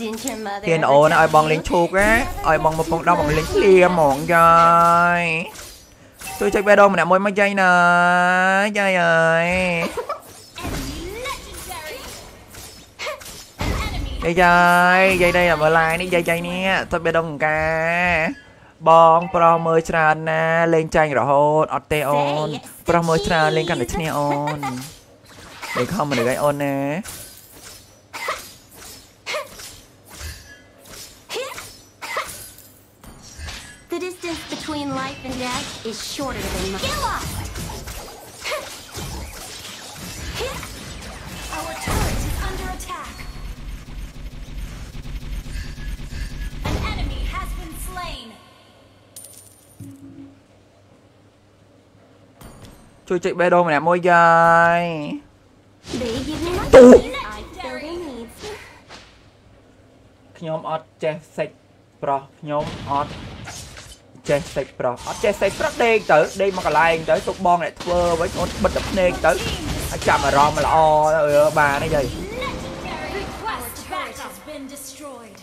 Speaker 2: Didn't your mother
Speaker 1: ហ៊ាន
Speaker 2: ever
Speaker 1: អូនឲ្យ
Speaker 2: tell
Speaker 1: បង
Speaker 2: you?
Speaker 1: លេងឈប់ណាឲ្យបងមកបងដល់បងលេងភ្លាមហ្មងយាយជួយចុចបេះដូងម្នាក់មួយមកយាយណាយាយអើយ
Speaker 2: Enemy legendary. An enemy
Speaker 1: យាយយាយយាយ đây là មើល live នេះយាយយាយនេះចុចបេះដូងកាបងប្រុសមើលច្រើនណាលេងចាញ់រហូតអត់ទេអូនប្រុសមើលច្រើនលេងកាន់តែឈ្នះអូនលេងខំមនុស្សឲ្យអូនណា
Speaker 2: life and death is shorter than mine. Get lost! Our turret is under attack. An enemy has been slain.
Speaker 1: ជួយចុចបេះដូងម្នាក់មួយយាយ
Speaker 2: They give me
Speaker 1: Tù.
Speaker 2: nothing. I fill their needs.
Speaker 1: ខ្ញុំអត់ចេះសេចប្រុសខ្ញុំអត់ ចេះសេចប្រុសអត់ចេះសេចប្រុសដេកទៅដេកមកកន្លែងទៅទុកបងអ្នកធ្វើវិញអូនបិទតែភ្នែកទៅហើយចាប់អារម្មណ៍ល្អទៅអឺបានទេយាយ
Speaker 2: Legendary request turret has been destroyed.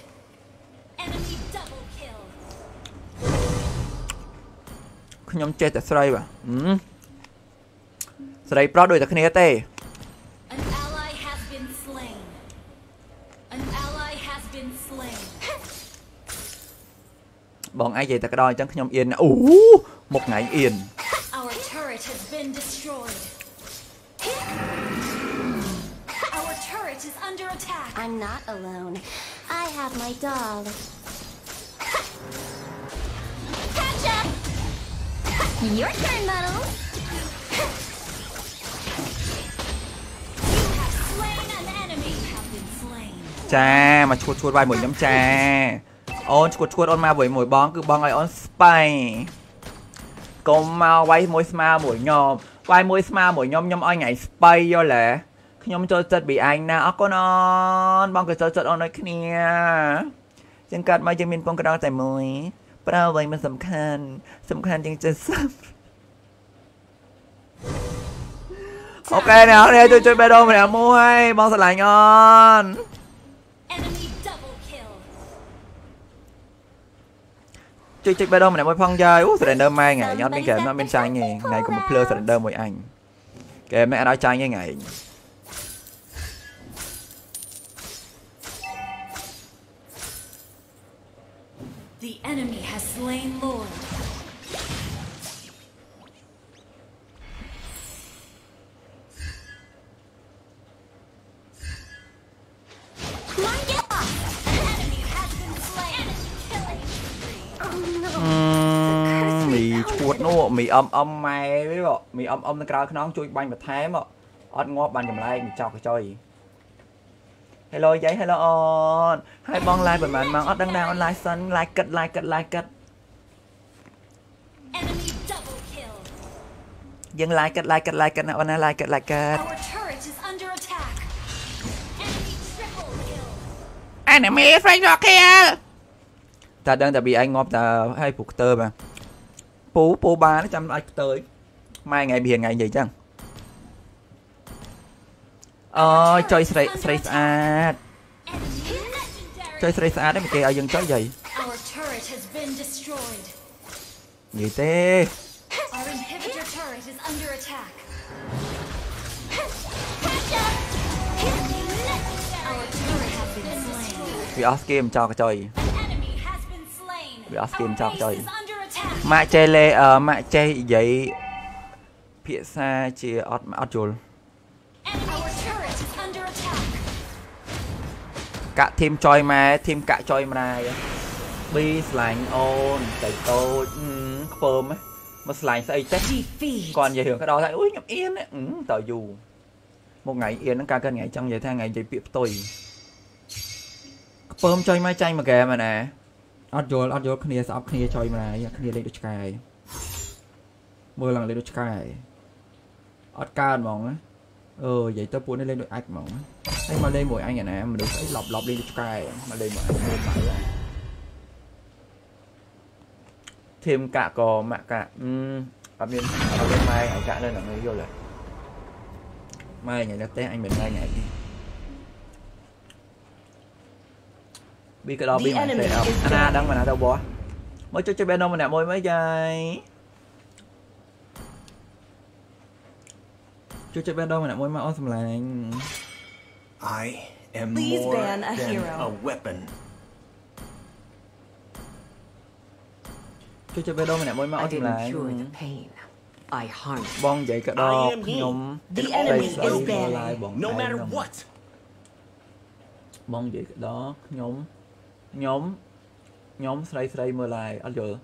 Speaker 2: Enemy double kill.
Speaker 1: ខ្ញុំចេះតែស្រីបាទហឹមស្រីប្រុសដូចតែគ្នាទេ បងឯងនិយាយតែក្តោអញ្ចឹងខ្ញុំអៀនណាអូមុខថ្ងៃអៀន
Speaker 2: Our turret has been destroyed. Our turret is under attack.
Speaker 6: I'm not alone. I have my dog. Gotcha! Your turn, Muddles.
Speaker 2: You have slain an enemy. Have been slain.
Speaker 1: ចាមកឈួតឈួតវាយមួយខ្ញុំចា អូនឈួតឈួតអូនមកមួយមួយបងគឺបងឲ្យអូនស្បៃកុំមកវាយមួយស្មើមួយខ្ញុំវាយមួយស្មើមួយខ្ញុំខ្ញុំឲ្យថ្ងៃស្បៃយល់ទេខ្ញុំចូលចិត្តពីឯងណាអរគុណអូនបងក៏ចូលចិត្តអូនដូចគ្នាជាងកាត់មកយើងមានពងក្រដតែមួយ ប្រើអ្វីមិនសំខាន់សំខាន់ជាងចិត្តសាប់អូខេអ្នកនរជួយជួយបេះដូងម្នាក់មួយបងស្រឡាញ់អូន ជួយចុចបេះដូងម្នាក់មួយផងយាយអូ surrender ម៉ែថ្ងៃអត់មានហ្គេមអត់មានចាញ់ទេថ្ងៃកុំភ្លើ surrender មួយអញហ្គេមនេះអត់ឲ្យចាញ់ទេថ្ងៃ មីឈួតនោះមីអឹមអឹមម៉ែវិញបងមីអឹមអឹមនៅក្រៅខ្នងជួយបាញ់បន្ថែមអត់ងាប់បានចម្លែកមីចោកកចុយ Hello យាយ Hello អូនហើយបង live ប្រហែលម៉ោងអត់ដឹងដែរអន live សិន like គិត like គិត like គិត
Speaker 2: Enemy double kill.
Speaker 1: យើង like គិត like គិត like គិតណាអូនណា like គិត like គិត
Speaker 2: Our turret is under attack. Enemy triple kill.
Speaker 1: Enemy ta đang tại vì anh ngọc ta
Speaker 2: hay phục
Speaker 1: tơ mà. Phố phố ba nó chăm anh tới mai ngày biển ngày vậy chẳng ôi ờ, chơi sợi
Speaker 2: sợi sát chơi sợi sát
Speaker 1: đấy mà kìa ai
Speaker 2: dân chơi vậy? gì thế? Vì
Speaker 6: off
Speaker 2: game cho cái chơi. Slain.
Speaker 1: We ask him
Speaker 2: Our
Speaker 1: chọc
Speaker 2: base
Speaker 1: trời.
Speaker 2: is under attack.
Speaker 1: ម៉ាក់ចេះលេអឺម៉ាក់ចេះនិយាយភាសាជាអត់អត់យល់
Speaker 2: Our turret is under attack.
Speaker 1: កាក់ធីមចុយម៉ែធីមកាក់ចុយម្ដាយប៊ីស្លាញ់អូនតែតូចអឺខ្ពើមហ៎មកស្លាញ់ស្អីទេ
Speaker 3: Defeat.
Speaker 1: គាត់និយាយរឿងក៏ដល់ថាអុយខ្ញុំអៀនអឺតើយូរមកថ្ងៃអៀនហ្នឹងការកើតថ្ងៃចង់និយាយថាថ្ងៃនិយាយពាក្យផ្ទុយខ្ពើមចុយមកចាញ់មកហ្គេមណា អត់យល់អត់យល់គ្នាស្អប់គ្នាចុយម្ដាយគ្នាលេងដូចឆ្កែមើលឡើងលេងដូចឆ្កែអត់កើតហ្មងណាអឺនិយាយទៅពួកនេះលេងដូចអាចហ្មងណាហើយមកលេងមួយអញអាណាមនុស្សអីឡប់ឡប់លេងដូចឆ្កែមកលេងមួយអញមើលបាយធីមកាក់ក៏ម៉ាក់កាក់អឺអត់មានអត់មានម៉ែអញកាក់នៅនឹងយល់ទេម៉ែថ្ងៃនេះទេអញមិនម៉ែថ្ងៃនេះប៊ីក៏ដល់ប៊ីមិនទេ bi cái đó bi mà tệ đâu anh đang mà nào đâu bỏ mới cho cho bên đâu mà nè môi mới dài cho cho bên đâu mà nè môi mà ôn xong lại
Speaker 5: I am more
Speaker 3: ban a
Speaker 5: than
Speaker 3: hero.
Speaker 5: a weapon. Cho
Speaker 1: cho
Speaker 5: bên
Speaker 1: đâu mà
Speaker 5: nè
Speaker 3: môi
Speaker 5: mà ôn
Speaker 3: xong
Speaker 1: lại bong
Speaker 3: vậy
Speaker 1: cái đó
Speaker 3: nhóm
Speaker 1: Face Save lại bọn
Speaker 5: No matter what.
Speaker 1: Bon vậy cái đó nhóm ខ្ញុំខ្ញុំខ្ញុំស្រីស្រីមើលឡាយអត់យល់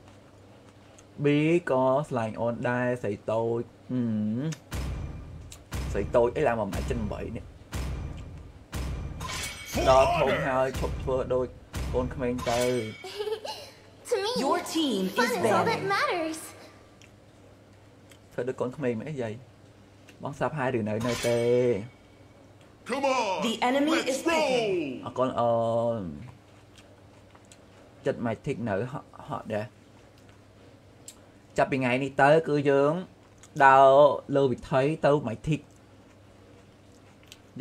Speaker 1: B ក៏ស្លាញ់អូនដែរស្រីតូចហឹមស្រីតូចអីឡើងមកម៉ាច់ចិន8នេះដល់ធំហើយឈប់ធ្វើដូចកូនក្មេងទៅ
Speaker 6: To me,
Speaker 3: Your team
Speaker 6: fun
Speaker 3: is
Speaker 6: is all that
Speaker 3: banning.
Speaker 6: matters.
Speaker 1: ធ្វើដូចកូនក្មេងមិនអីយាយបងសាប់ហើយឬនៅនៅទេ
Speaker 5: Come on.
Speaker 3: The enemy is picking.
Speaker 1: អរគុណអូន ចិត្ត Matic នៅហក់ហក់ដែរចាប់ពីថ្ងៃនេះទៅគឺយើងដើរលើវិថីទៅ Matic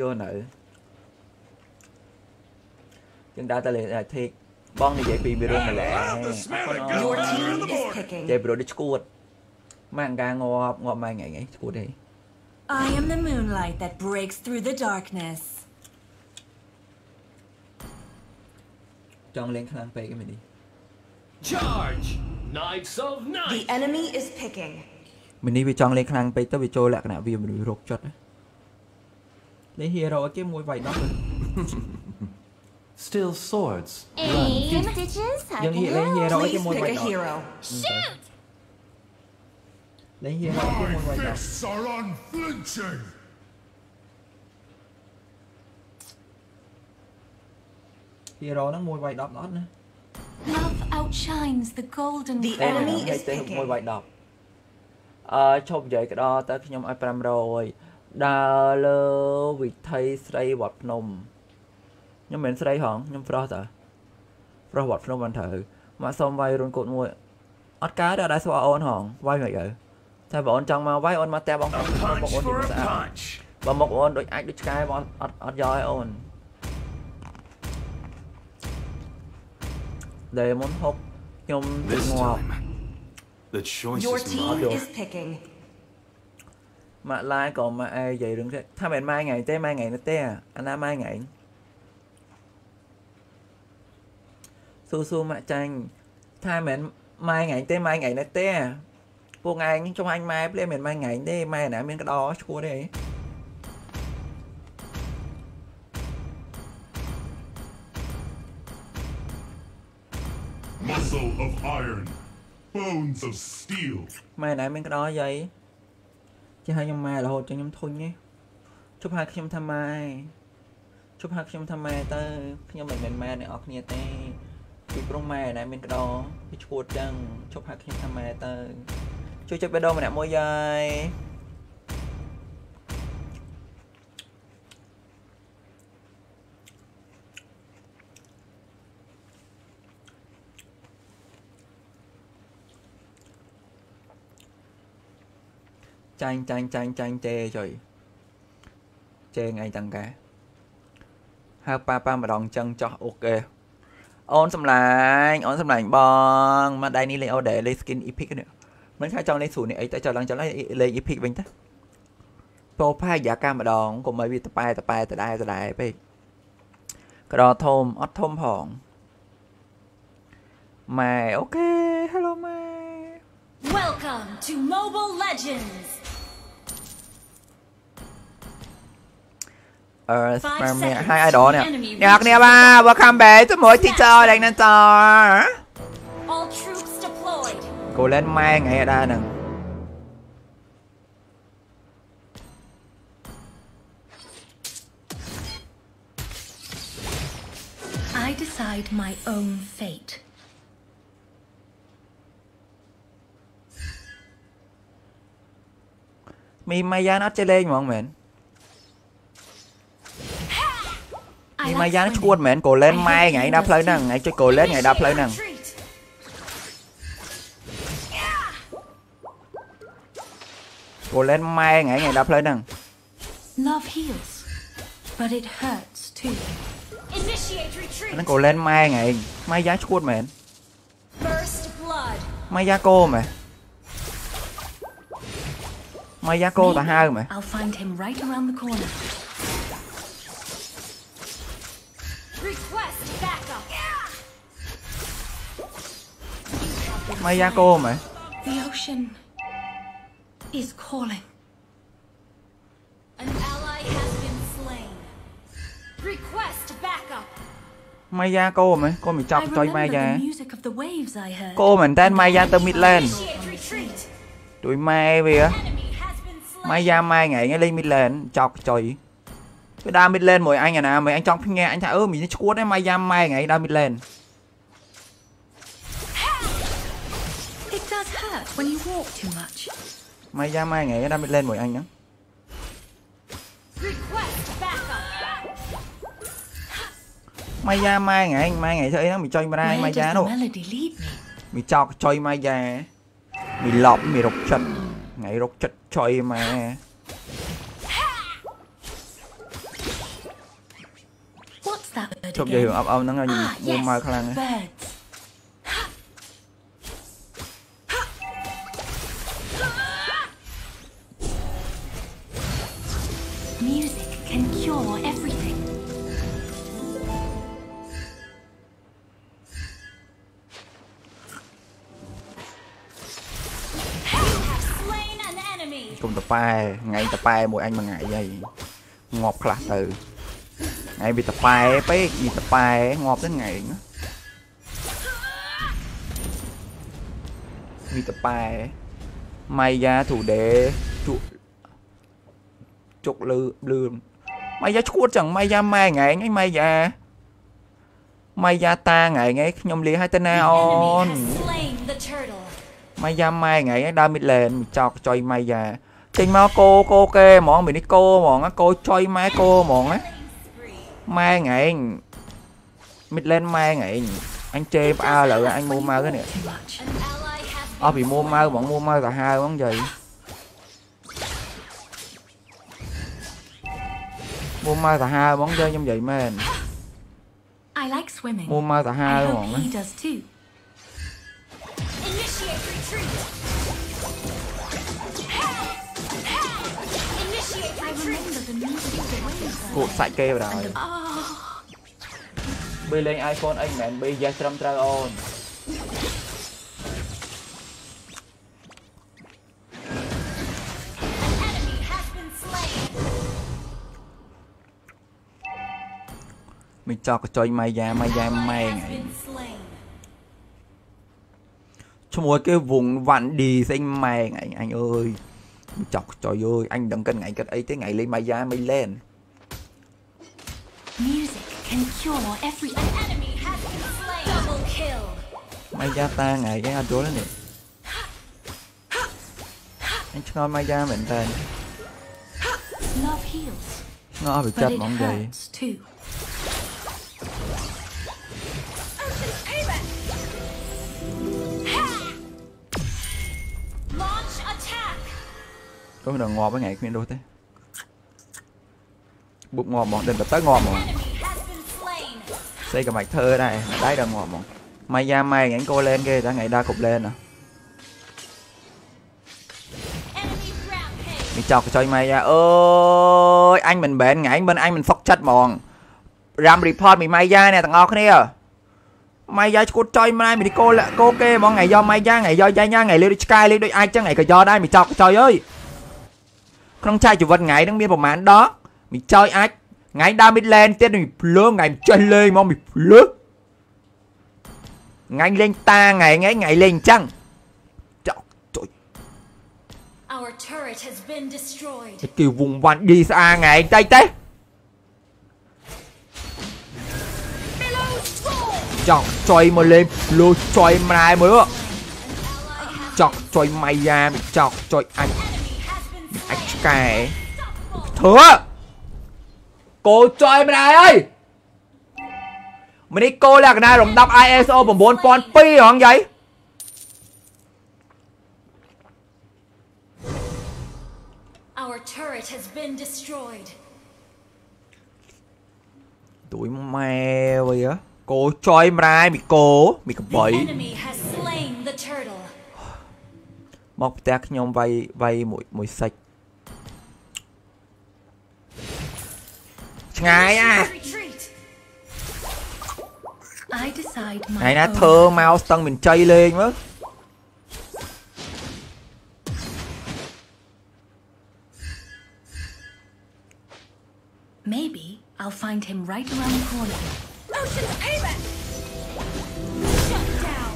Speaker 1: យកនៅយើងដើរទៅលេ Matic បងនិយាយពីវីរុនម្ល៉េះអរគុណអូ
Speaker 3: Your
Speaker 1: ន
Speaker 3: team is
Speaker 1: និយាយ
Speaker 3: picking.
Speaker 1: ពីរុនដូចឈួតម៉ាក់កាងាប់ងាប់ម៉ែថ្ងៃថ្ងៃឈួតទេ
Speaker 3: I am the moonlight that breaks through the darkness.
Speaker 1: Trong lên khả năng bay cái mình đi.
Speaker 7: Charge! Knights of Night!
Speaker 8: The enemy is picking.
Speaker 1: Mình đi bị trong lên khả năng bay tới bị trôi lại cái nào vì mình bị rột chốt đấy. Lấy hero cái môi vầy đó
Speaker 4: Still swords.
Speaker 6: Aim. Stitches. Dân
Speaker 1: hiện lấy hero
Speaker 8: cái
Speaker 1: môi vầy
Speaker 8: đó.
Speaker 6: Shoot!
Speaker 1: Lấy hero cái
Speaker 5: môi vầy đó.
Speaker 1: 0ហ្នឹង1 y 10អត់ណា
Speaker 3: Love outshines the golden
Speaker 8: The enemy is picking
Speaker 1: 1 y 10អឺឈប់និយាយក្តោតើខ្ញុំឲ្យ500ដើរលើវិថីស្រីវត្តភ្នំខ្ញុំមិនស្រីហងខ្ញុំប្រុសតើប្រុសវត្តភ្នំបានត្រូវមកសុំវាយរូនកូតមួយអត់កើតអត់ដែរស្វអូនហងវាយមិនអីតែបងអូនចង់មកវាយអូនមកតែបងបងអូនស្អាតបើមកអូនដូចអាចដូចឆ្កែបងអត់អត់យកឲ្យអូន ដែលមុនហុកខ្ញុំ
Speaker 4: This
Speaker 1: ងាប់
Speaker 4: time, the choice
Speaker 8: Your
Speaker 4: is
Speaker 8: team
Speaker 4: mine.
Speaker 8: is picking.
Speaker 1: ម៉ាក់ឡាយក៏ម៉ាក់អេនិយាយរឿងទេថាមិនម៉ែថ្ងៃទេម៉ែថ្ងៃនោះទេអាណាម៉ែថ្ងៃស៊ូស៊ូម៉ាក់ចាញ់ថាមិនម៉ែថ្ងៃទេម៉ែថ្ងៃនោះទេពួកឯងចង់អញម៉ែភ្លាមមិនម៉ែថ្ងៃទេម៉ែណាមានក្តោឈួតទេ
Speaker 5: Muscle of iron. Bones of steel.
Speaker 1: ម៉ែណាមានក្តោយាយចេះឲ្យខ្ញុំម៉ែរហូតចឹងខ្ញុំធុញទេជប់ហៅខ្ញុំថាម៉ែជប់ហៅខ្ញុំថាម៉ែទៅខ្ញុំមិនមែនម៉ែអ្នកអរគ្នាទេពីព្រោះម៉ែណាមានក្តោវាឈួតចឹងជប់ហៅខ្ញុំថាម៉ែទៅជួយចុចបេះដូងម្នាក់មួយយាយ ចាញ់ចាញ់ចាញ់ចាញ់ទេចុយចេថ្ងៃតាំងកាហៅប៉ាប៉ាម្ដងចឹងចោះអូខេអូនសម្លាញ់អូនសម្លាញ់បងមកដៃនេះលេងអូដែលលេង skin epic នេះមិនថាចង់លេងស្រួលនេះអីទៅចុះឡើងចុះឡើងលេង epic វិញទៅពោផាយាកាម្ដងកុំឲ្យវាតប៉ែតប៉ែតដែរតដែរពេកក្រធំអត់ធំផងម៉ែអូខេ hello ម៉ែ
Speaker 2: Welcome to Mobile Legends! Ờ, Spermia,
Speaker 1: hai ai đó nè. nhạc nè ba, welcome back to mỗi teacher đang nên tờ Cô lên mai ngày ở nè.
Speaker 3: I decide my own fate.
Speaker 1: Mi Mayan Australia. ន
Speaker 3: I
Speaker 1: មី
Speaker 3: like
Speaker 1: ម៉ាយ៉ាន
Speaker 3: swimming.
Speaker 1: ឈួតមែនកូលែនម៉ែថ្ងៃដើរផ្លូវហ្នឹងថ្ងៃចុចកូលែនថ្ងៃដើរផ្លូវហ្នឹង
Speaker 2: Retreat!
Speaker 1: កូលែនម៉ែថ្ងៃថ្ងៃដើរផ្លូវហ្នឹង
Speaker 3: Love heals, but it hurts too.
Speaker 2: Initiate
Speaker 1: អា
Speaker 2: retreat!
Speaker 1: ហ្នឹងកូលែនម៉ែថ្ងៃម៉ាយ៉ាឈួតមែន
Speaker 2: First blood!
Speaker 1: ម៉ាយ៉ាកូមែនម៉ាយ៉ាកូទៅហៅមែន
Speaker 3: I'll find him right around the corner.
Speaker 1: Mayako mày
Speaker 3: The ocean is calling.
Speaker 2: An ally has been slain. Request backup.
Speaker 3: Maya cô mày, cô mình
Speaker 1: chọc cho Maya. Cô mình tên Maya từ Midland. Tụi mai về á. Maya mai ngày ngay lên Midland chọc trời. Cái đa Midland mỗi anh à nè, mày anh chọc nghe anh thả ơ mình nó chuốt đấy Maya mai ngày đa Midland. May ra mai ngày đã bị lên mỗi anh nhá. mai ra mai ngày anh mai ngày thấy nó bị chơi bra mai ra
Speaker 3: đâu. Bị chọc
Speaker 1: chơi mai ra. Bị lọp
Speaker 3: bị
Speaker 1: rục chật. Ngày rục chật chơi mà. Chụp gì
Speaker 3: hưởng
Speaker 1: ấp ấp nó nghe gì mua mai khăn
Speaker 3: ấy. Music can cure everything.
Speaker 1: Cùng tập bài, ngay tập bài mỗi anh mà ngại vậy. Ngọt là từ. Ngay bị tập bài, bé gì tập bài, ngọt đến ngày nữa. bị tập bài, may ra thủ đế, trụ ជក់ជុកលឺលឿនម៉ៃយ៉ាឈួតចឹងម៉ៃយ៉ាម៉ែថ្ងៃហ្នឹងម៉ៃយ៉ាម៉ៃយ៉ាតាថ្ងៃហ្នឹងខ្ញុំលាឲ្យទៅណា
Speaker 2: The
Speaker 1: អូ
Speaker 2: enemy
Speaker 1: ន
Speaker 2: has slain the turtle.
Speaker 1: ម៉ៃយ៉ាម៉ែថ្ងៃហ្នឹងដើរមីតឡែនចោកចុយម៉ៃយ៉ាចេញមកគោគោគេហ្មងមីនេះគោហ្មងណាគោចុយម៉ែគោហ្មងណា
Speaker 2: Spree.
Speaker 1: ម៉ែថ្ងៃមីតឡែនម៉ែថ្ងៃអញជេផ្អើលឥឡូវអញមួម៉ៅនេះ
Speaker 3: Too much.
Speaker 2: An ally has
Speaker 1: អស់ពីមួម៉ៅហ្មងមួម៉ៅសាហាវហ្មងយាយ មួម៉ៅសាហាវហ្មងយាយខ្ញុំនិយាយមែន
Speaker 3: I like swimming.
Speaker 1: មួម៉ៅសាហាវ
Speaker 3: I
Speaker 1: ហ្មង
Speaker 3: hope
Speaker 1: ណា
Speaker 3: he does too.
Speaker 2: Initiate retreat. Initiate
Speaker 3: I
Speaker 2: retreat.
Speaker 3: remember the music of the waves.
Speaker 1: គក់សាច់គេបណ្ដោយ
Speaker 3: Oh,
Speaker 1: បីលេង iPhone អីមិនមែនបីយ៉ាស់ត្រឹមត្រូវអូន
Speaker 2: mình
Speaker 1: cho cái chơi mai da mai da mày ngay Chúa cái vùng vặn đi xanh mày anh anh ơi. Chọc trời ơi anh đừng cân ngày cất ấy thế ngày lấy mai da mày
Speaker 2: lên. Mai da ta
Speaker 1: ngày cái hạt đó này, anh cho mai da mình tên ngon bị chặt mong gì ងម៉ៃយ៉ាម៉ែថ្ងៃកូលែនគេតែថ្ងៃដើរគប់លែនណា
Speaker 2: Enemy rampage.
Speaker 1: មីចោកកញ្ចុយម៉ៃយ៉ាអើយអញមិនមែនថ្ងៃមិនអញមិនសុកចិត្តហ្មងរ៉ាំ report មីម៉ៃយ៉ាអ្នកទាំងអស់គ្នាម៉ៃយ៉ាឈួតចុយម៉ែមីកូលកូគេហ្មងថ្ងៃយកម៉ៃយ៉ាថ្ងៃយកយ៉ាញ៉ាថ្ងៃលេដូចឆ្កែលេដូចអាចចឹងថ្ងៃក៏យកដែរមីចោកកញ្ចុយអើយ ក្នុងចែកជីវិតថ្ងៃហ្នឹងមានប្រហែលដងមីចុយអាចថ្ងៃដើរ midland ទៀតមីភ្លើថ្ងៃចេះលេងហ្មងមីភ្លើថ្ងៃលេងតាថ្ងៃថ្ងៃថ្ងៃលេងអញ្ចឹងចោកចុយ
Speaker 2: Our turret has been destroyed.
Speaker 1: គេវងវ៉ាន់ឌីស្អាថ្ងៃតិចទេ
Speaker 2: Below sword.
Speaker 1: ចង់ចុយមកលេងលូចុយម៉ែមើល
Speaker 2: Ally has
Speaker 1: ចង់ចុយម៉ៃយ៉ាមិនចង់ចុយអាច anh kể thừa cô chơi bên ai ơi mình đi cô là cái này rồi đọc ISO 4 pon pi
Speaker 2: hả
Speaker 1: không
Speaker 2: vậy? Tụi mẹ vậy á.
Speaker 1: Cô chơi mrai mày cô Mày cầm bậy. Mọc tạc nhóm vay vay mỗi, mỗi sạch. ឆ្ងាយអា
Speaker 2: Retreat.
Speaker 3: I decide
Speaker 1: ថ្ងៃ
Speaker 3: my
Speaker 1: ណា
Speaker 3: own
Speaker 1: ធ្វើមកស្ទឹងមានជ័យលេងមើល
Speaker 3: Maybe I'll find him right around the corner.
Speaker 2: Ocean's payback. Shut down.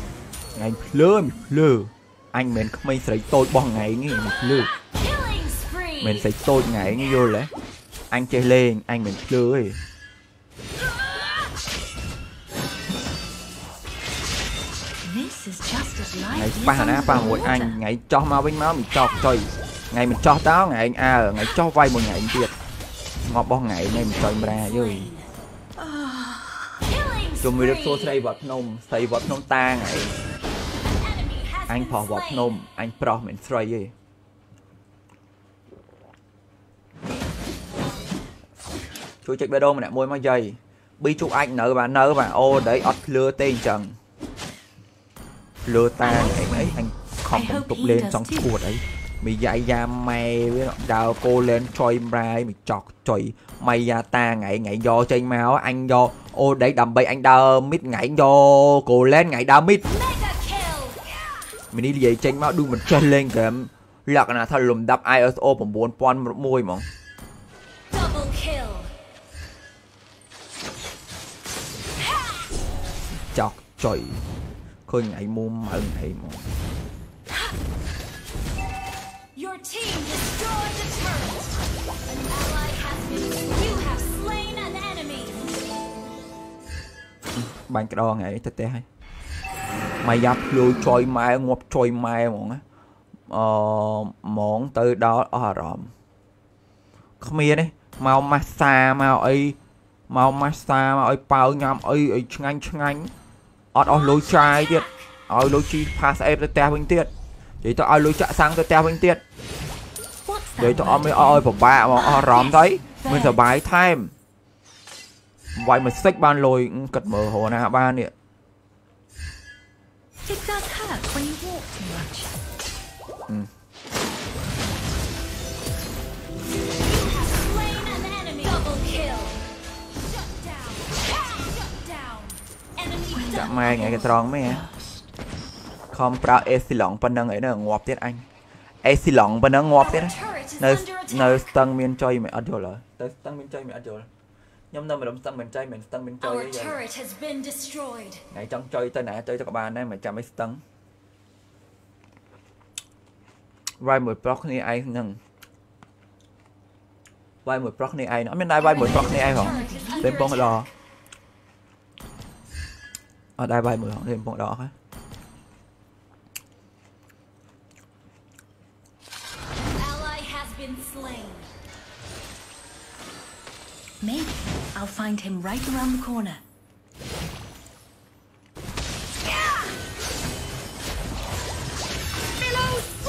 Speaker 1: ថ្ងៃភ្លើមិនភ្លើអញមិនមែនក្មេងស្រីតូចរបស់ថ្ងៃនេះមិនភ្លើ
Speaker 2: Killing spree.
Speaker 1: មិនស្រីតូចថ្ងៃនេះយល់ទេ អញចេះលេងអញមិនភ្លើទេ
Speaker 3: This is just as
Speaker 1: ថ្ងៃ
Speaker 3: lively
Speaker 1: ប៉ះ
Speaker 3: as
Speaker 1: ណា
Speaker 3: under
Speaker 1: ប៉ះ
Speaker 3: the
Speaker 1: មួយអញ
Speaker 3: water.
Speaker 1: ថ្ងៃចោះមកវិញមកមិនចោះចុយថ្ងៃមិនចោះតើថ្ងៃអញអើថ្ងៃចោះវាយមួយថ្ងៃទៀតងាប់របស់ថ្ងៃនេះមិនចុយម្រាយើយ
Speaker 2: Killing
Speaker 1: ជុំវារកសួរ
Speaker 2: spree.
Speaker 1: ស្រីវត្តភ្នំស្រីវត្តភ្នំតាថ្ងៃ
Speaker 2: Enemy has
Speaker 1: អញ
Speaker 2: been
Speaker 1: ប្រុសវត្តភ្នំ
Speaker 2: slain.
Speaker 1: អញប្រុសមិនស្រីទេ ជួយចុចបេះដូងម្នាក់មួយមកយាយប៊ីជុកអាចនៅបាទនៅបាទអូដៃអត់ភ្លឺទេអញ្ចឹងភ្លឺតាថ្ងៃអីអញ ខំបន្ទប់លេងចង់ឈួតអីមីយ៉ាយយ៉ាម៉ែវាដើរគោលេនចុយម្រាយមីចอกចុយម៉ៃយ៉ាតាថ្ងៃថ្ងៃយកចេញមកអញយកអូដីដើម្បីអញដើរមីតថ្ងៃយកគោលេនថ្ងៃដើរមីត
Speaker 2: Mega kill.
Speaker 1: មីនេះនិយាយចេញមកដូចមិនចេះលេងហ្គេមលក្ខណៈថាលំដាប់ ISO 9001ហ្មង ចอกចុយឃើញថ្ងៃមុំម៉ៅថ្ងៃហ្មង
Speaker 2: Your team destroyed the turret. An ally has been. You have slain an enemy.
Speaker 1: បាញ់ក្តងថ្ងៃទៅទេហើយម៉ៃយ៉ាប់ភ្លួយចុយម៉ែងាប់ចុយម៉ែហ្មងណាអឺហ្មងទៅដល់អស់អារម្មណ៍គ្មានទេមកម៉ាស្សាមកអីមកម៉ាស្សាមកឲ្យប៉ៅញ៉ាំអីឲ្យឆ្ងាញ់ឆ្ងាញ់ អត់អស់លុយចាយទៀតឲ្យលុយជីផាសអេបទៅផ្ទះវិញទៀតនិយាយទៅឲ្យលុយចាក់សាំងទៅផ្ទះវិញទៀត
Speaker 3: What's
Speaker 1: និយាយ
Speaker 3: that?
Speaker 1: ទៅអត់មានអត់ឲ្យពិបាកហ្មងអស់អារម្មណ៍ទៅមិនសុបាយថែមវាយមួយសិចបានលុយគិតមើលហូរណាបាននេះ
Speaker 3: It does hurt when you walk too much.
Speaker 1: ចាក់
Speaker 2: double
Speaker 1: ម៉ែថ្ងៃគេត្រង់មែនខំប្រើអេស៊ីឡុងប៉ុណ្ណឹងអីនៅងាប់ទៀតអញអេស៊ីឡុងប៉ុណ្ណឹងងាប់ទៀត
Speaker 2: Our
Speaker 1: ណា
Speaker 2: turret is
Speaker 1: នៅ
Speaker 2: under
Speaker 1: នៅ
Speaker 2: attack.
Speaker 1: ស្ទឹងមានចុយមិនអត់យល់ហើយទៅស្ទឹងមានចុយមិនអត់យល់ខ្ញុំនៅម្ដុំស្ទឹងមានចុយមិនស្ទឹងមានចុយ
Speaker 2: Our
Speaker 1: អីយ៉ាង
Speaker 2: turret has been destroyed.
Speaker 1: ថ្ងៃចង់ចុយទៅណាចុយទៅក៏បានដែរមិនចាំឲ្យស្ទឹងវាយមួយប្រុសគ្នាឯងហ្នឹងវាយមួយប្រុសគ្នាឯងអត់មានដែរវាយមួយប្រុសគ្នាឯងហ៎
Speaker 2: Turret is
Speaker 1: ទេ
Speaker 2: under
Speaker 1: ពងដ
Speaker 2: attack.
Speaker 1: ở đây bay mười
Speaker 2: thêm bọn đỏ hết
Speaker 3: Maybe I'll find him right around the corner.
Speaker 2: Yeah! Below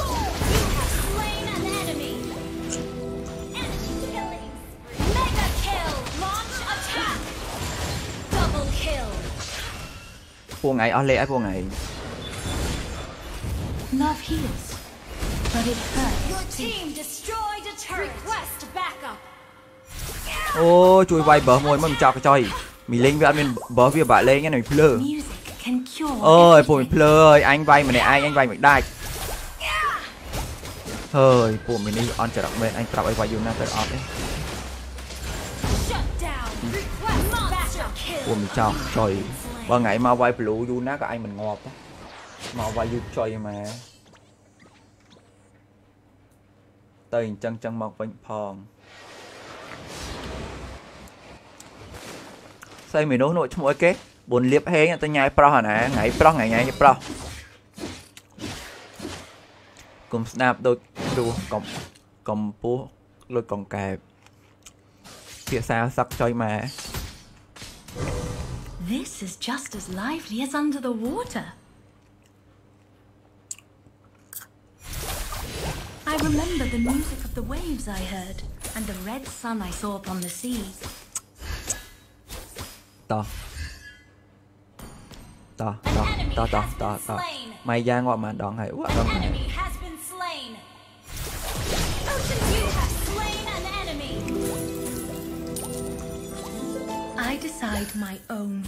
Speaker 1: ពួកថ្ងៃអស់លេខហើយពួកថ្ងៃ
Speaker 3: Love heals, but it hurts.
Speaker 2: Your team destroyed a turret. Request backup.
Speaker 1: អូជួយវាយបើមួយមិនចោលកញ្ចុយមីលេងវាអត់មានបើវាបាក់លេងហ្នឹងភ្លើ
Speaker 3: Music can cure
Speaker 1: អើយពួកមី
Speaker 3: everything.
Speaker 1: ភ្លើអើយអញវាយម្នាក់ឯងអញវាយមិនដាច់ហើយពួកមីនេះអន់ចរិតមែនអញប្រាប់ឲ្យវាយយូរណាស់ទៅអត់ទេ
Speaker 2: Shut down. Request backup.
Speaker 1: ពួក
Speaker 2: Kill.
Speaker 1: មីចោលចុយ បើថ្ងៃមកវាយប្លូយូរណាស់ក៏អញមិនងាប់ដែរមកវាយយូរចុយម៉ែទៅអញ្ចឹងចឹងមកវិញផងស្អីមីនោះនោះឈ្មោះអីគេបួនលៀបហេងទៅញ៉ាយប្រុសអាណាថ្ងៃប្រុសថ្ងៃញ៉ាយប្រុសគុំស្ដាប់ដូចគ្រូកំកំពោះដូចកង្កែបភាសាសឹកចុយម៉ែ
Speaker 3: This is just as lively as under the water. I remember the music of the waves I heard and the red sun I saw upon the
Speaker 1: sea. Da. Da, da, da, da, da, da. Mày ra ngoài mà đòn hãy
Speaker 2: quá
Speaker 1: đòn hãy. Ocean
Speaker 2: View has
Speaker 3: I decide my own.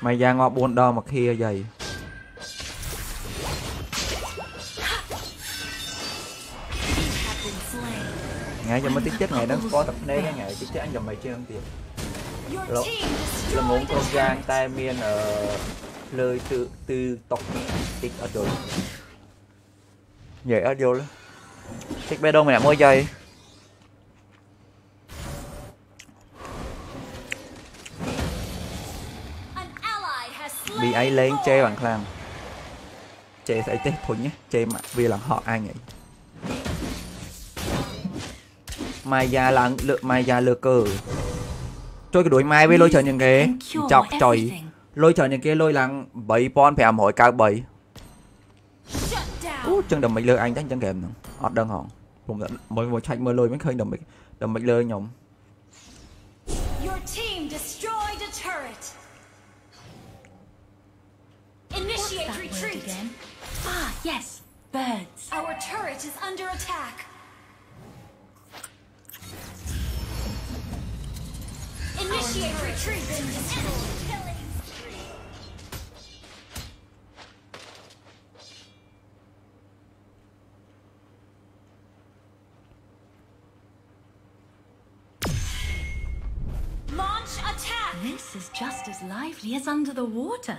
Speaker 1: Mày
Speaker 2: ra
Speaker 1: ngọt buồn đo mà kia vậy. Ngay cho mới tiết chết ngày đang có tập nê ngay ngày tiết chết anh dòng mày chơi ăn tiền. Lúc là muốn con giang tai miên ở lời tự từ tộc tích ở rồi. Vậy ở đâu đó. Thích bê đâu mày môi dây.
Speaker 3: ai lên
Speaker 1: chê bằng khăn chê
Speaker 3: sẽ
Speaker 1: chết thôi nhé chê mà vì là họ ai nhỉ? Mai già là
Speaker 2: lượt
Speaker 1: mai
Speaker 2: già
Speaker 1: lừa cờ tôi cái đuổi mai với lôi chờ những cái chọc trời. Lôi chờ những cái lôi lăng bảy pon phải làm hỏi cao bảy út chân đầm mình lừa anh chắc chân kèm nữa. Ọt đơn hòn cùng mới mới chạy mưa lôi mới khơi đầm mình
Speaker 2: đầm mình lừa nhộng turret.
Speaker 3: What's
Speaker 2: Initiate
Speaker 3: that word
Speaker 2: retreat.
Speaker 3: again? Ah, yes, birds.
Speaker 2: Our turret is under attack. Initiate retreat. Launch attack.
Speaker 3: This is just as lively as under the water.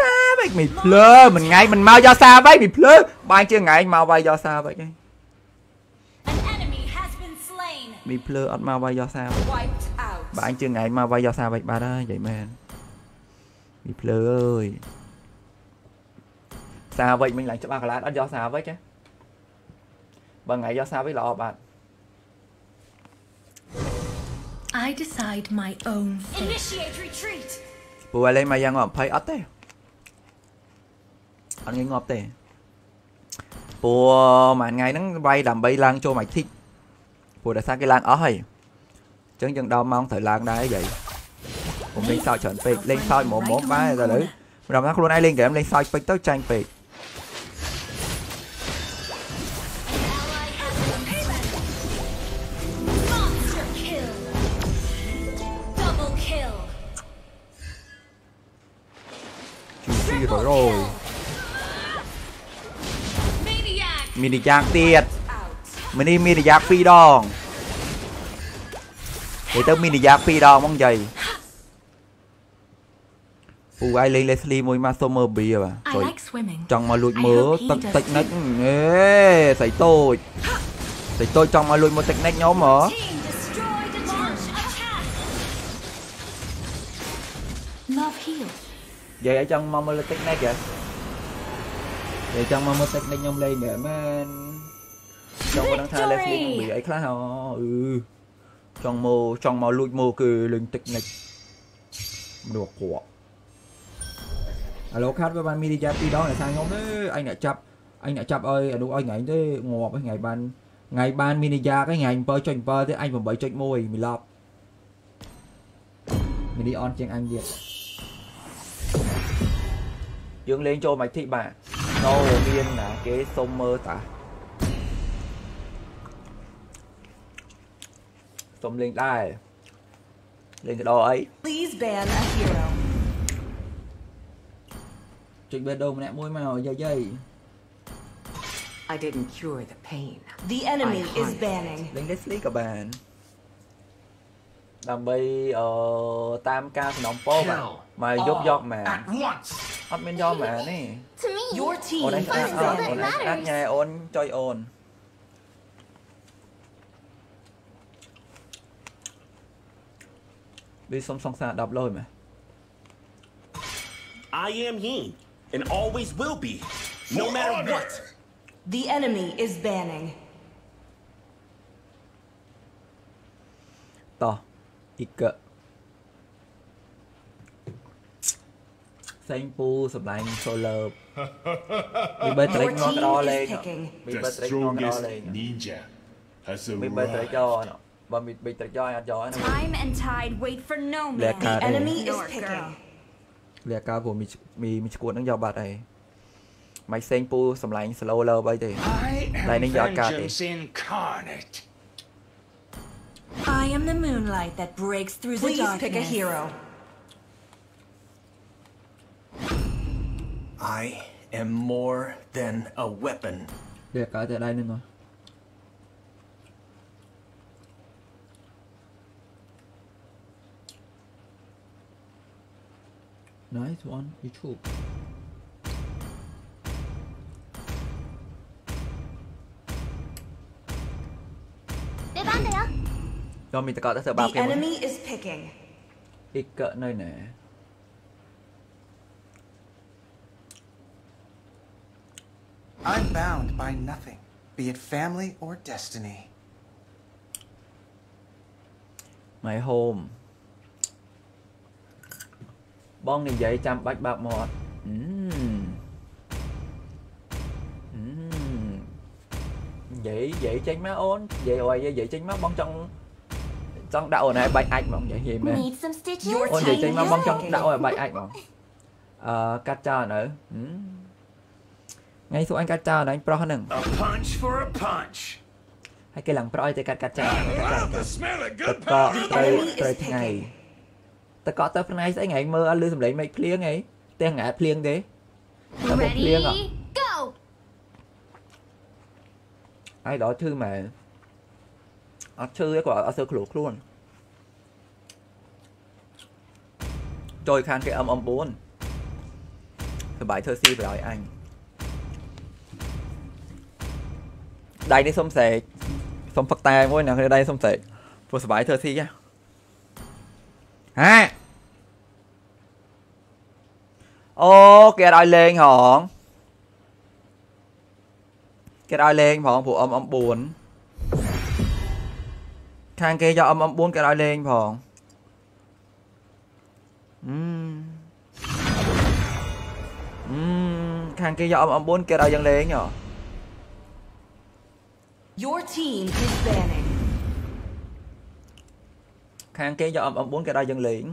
Speaker 1: សាបេកមីភ្លើមិនថ្ងៃមិនមកយកសាបេកមីភ្លើបាញ់ជាថ្ងៃមកវាយយកសាបេកឯង
Speaker 2: An enemy has been slain.
Speaker 1: មីភ្លើអត់មកវាយយកសាបេក
Speaker 8: Wiped out.
Speaker 1: បាញ់ជាថ្ងៃមកវាយយកសាបេកបាត់ហើយនិយាយមែនមីភ្លើអើយសាបេកមិញឡើងច្បាស់កន្លាតអត់យកសាបេកទេបើថ្ងៃយកសាបេកល្អបាត់
Speaker 3: I decide my own fate.
Speaker 2: Initiate retreat.
Speaker 1: ព្រោះឥឡូវមកយ៉ាង20អត់ទេ អត់ងាយងាប់ទេព្រោះមួយថ្ងៃហ្នឹងវាយដើម្បីឡើងចូលមកធីកព្រោះដោយសារគេឡើងអស់ហើយអញ្ចឹងយើងដល់ម៉ោងត្រូវឡើងដែរយាយผมលេងសើចច្រើនពេកលេងសើចហ្មងហ្មងបែរតែឥឡូវម្ដងណាខ្លួនឯងលេងហ្គេមលេងសើចពេកទៅចាញ់ពេក
Speaker 2: Ally has
Speaker 1: មីនីយ៉ាងទៀត
Speaker 8: Out.
Speaker 1: មីនីមីនីយ៉ាង2ដងនិយាយទៅមីនីយ៉ាង2ដងហ្មងយាយពូឯងលេង Leslie មួយមកសុំមើលបៀបាទ
Speaker 3: I
Speaker 1: ចុយ
Speaker 3: like swimming.
Speaker 1: ចង់មកលួចមើល
Speaker 3: I hope he
Speaker 1: ទឹក
Speaker 3: does
Speaker 1: តិចនិច
Speaker 3: too.
Speaker 1: អេស្រីតូចស្រីតូចចង់មកលួចមើលតិចនិចខ្ញុំហ៎
Speaker 2: Team destroyed a launch attack.
Speaker 3: Love heals.
Speaker 1: និយាយឲ្យចង់មកមើលតិចនិចហ៎ និយាយចង់មកមើលតិចនិចខ្ញុំលេងមែនមែនចង់មកដឹងថា Leslie ខ្ញុំវាអីខ្លះហ៎អឺចង់មកចង់មកលួចមើលគឺលេងតិចនិចមនុស្សក្រក់ឥឡូវខាត់វាបានមីឌីយ៉ាពីរដងតែថាខ្ញុំទេអញអ្នកចាប់អញអ្នកចាប់ឲ្យអនុឲ្យថ្ងៃទេងាប់ថ្ងៃបានថ្ងៃបានមីនីយ៉ាកថ្ងៃ7.7ទេអញ8.1មីឡប់មីនីអនជាងអញទៀតយើងលេងចូលមកធីបាទ ណូមានណាគេសុំមើលតាសុំលេងដែរលេងកដោអី
Speaker 8: Please ban a hero.
Speaker 1: ចុចបេះដូងម្នាក់មួយមកយាយយាយ
Speaker 8: I didn't cure the pain.
Speaker 9: The enemy
Speaker 8: I
Speaker 9: is
Speaker 8: harnessed.
Speaker 9: banning.
Speaker 1: លេង Leslie ក៏បានដើម្បីអឺតាមការសំណពោបាទមកយកយកមក
Speaker 5: At once.
Speaker 1: អត់មានយកមកទេ
Speaker 6: To me,
Speaker 9: Your
Speaker 1: អូ
Speaker 9: team
Speaker 1: នឯងស្អាត
Speaker 6: is
Speaker 1: អ
Speaker 6: all
Speaker 1: ត់
Speaker 6: that
Speaker 1: អូនឯងស្អាត
Speaker 6: matters.
Speaker 1: ញ៉ែអូនចុយអូនវាសុំសង្សារ10លុយមែន
Speaker 10: I am he, and always will be, no
Speaker 5: For
Speaker 10: matter
Speaker 5: honor.
Speaker 10: what.
Speaker 9: The enemy is banning.
Speaker 1: តោះអ៊ី សេងពូសម្លាញ់ solar មីបើត្រេក
Speaker 9: Your
Speaker 1: ងក
Speaker 9: team
Speaker 1: ដលេង
Speaker 9: is picking.
Speaker 1: មី
Speaker 5: The
Speaker 1: បើត្រេកងកដ
Speaker 5: strongest
Speaker 1: លេង
Speaker 5: ninja has
Speaker 1: មីបើត្រេកយក
Speaker 5: arrived.
Speaker 1: បើមីបីត្រេកយកអត់យកណា
Speaker 2: Time and tide wait for no
Speaker 1: Let
Speaker 2: man.
Speaker 1: her-
Speaker 9: The enemy is
Speaker 2: Your
Speaker 9: picking.
Speaker 2: girl.
Speaker 1: លះកាលព្រោះមីមីមីឈួតហ្នឹងយកបាត់ហើយមិនសេងពូសម្លាញ់ slow លើបីទេ
Speaker 5: I
Speaker 1: Lại
Speaker 5: am
Speaker 1: nên giọt cả đi.
Speaker 5: vengeance incarnate.
Speaker 3: I am the moonlight that breaks through the
Speaker 9: Please
Speaker 3: darkness.
Speaker 9: pick a hero.
Speaker 10: I am more than a weapon.
Speaker 1: Nice one, you Do mình ta
Speaker 9: The enemy is picking.
Speaker 1: Pick
Speaker 11: nơi nè. by nothing, be it family or destiny.
Speaker 1: Mấy hôm Bon này dậy chăm bách
Speaker 6: bạc một mm.
Speaker 9: Mm.
Speaker 1: Vậy vậy chanh má ôn Vậy rồi
Speaker 9: vậy
Speaker 1: vậy chanh
Speaker 9: má
Speaker 1: bông trong Trong đậu
Speaker 9: này
Speaker 1: bạch ạch bông vậy gì mà Ôn vậy chanh má bông trong đậu này bạch ạch bông Ờ cắt cho nữa. ថ្ងៃសួរអញកាត់ចោលអញប្រោះហ្នឹងហើយគេឡើងប្រោះឲ្យតែកាត់កាត់ចោលកាត់ចោលទឹ
Speaker 5: ក
Speaker 1: ក
Speaker 5: ក
Speaker 1: ត្រូវត្រូវថ្ងៃទឹកកកទៅថ្ងៃស្អីថ្ងៃមើលអត់លឺសំឡេងមេឃភ្លៀងអីផ្ទះង៉ែភ្លៀងទេតែមកភ្លៀងអត់អាយដល់ឈឺមែនអត់ឈឺទេគាត់អត់សើខ្លួនខ្លួនចូលខាងគេ M M4 សបាយធ្វើស៊ីបណ្ដោយអញ ដៃនេះសុំស្រែកសុំផឹកតែមួយណាដៃសុំស្រែកព្រោះសុបាយធ្វើស៊ីហ៎ហាអូគេឲ្យលេងហងគេឲ្យលេងផងព្រោះអមអម4ខាងគេយកអមអម4គេឲ្យលេងផងអឺអឺខាងគេយកអមអម4គេឲ្យយើងលេងហ៎
Speaker 9: Your team is banning.
Speaker 1: ខាងគេយក M9 គេអត់ឲ្យយើងលេង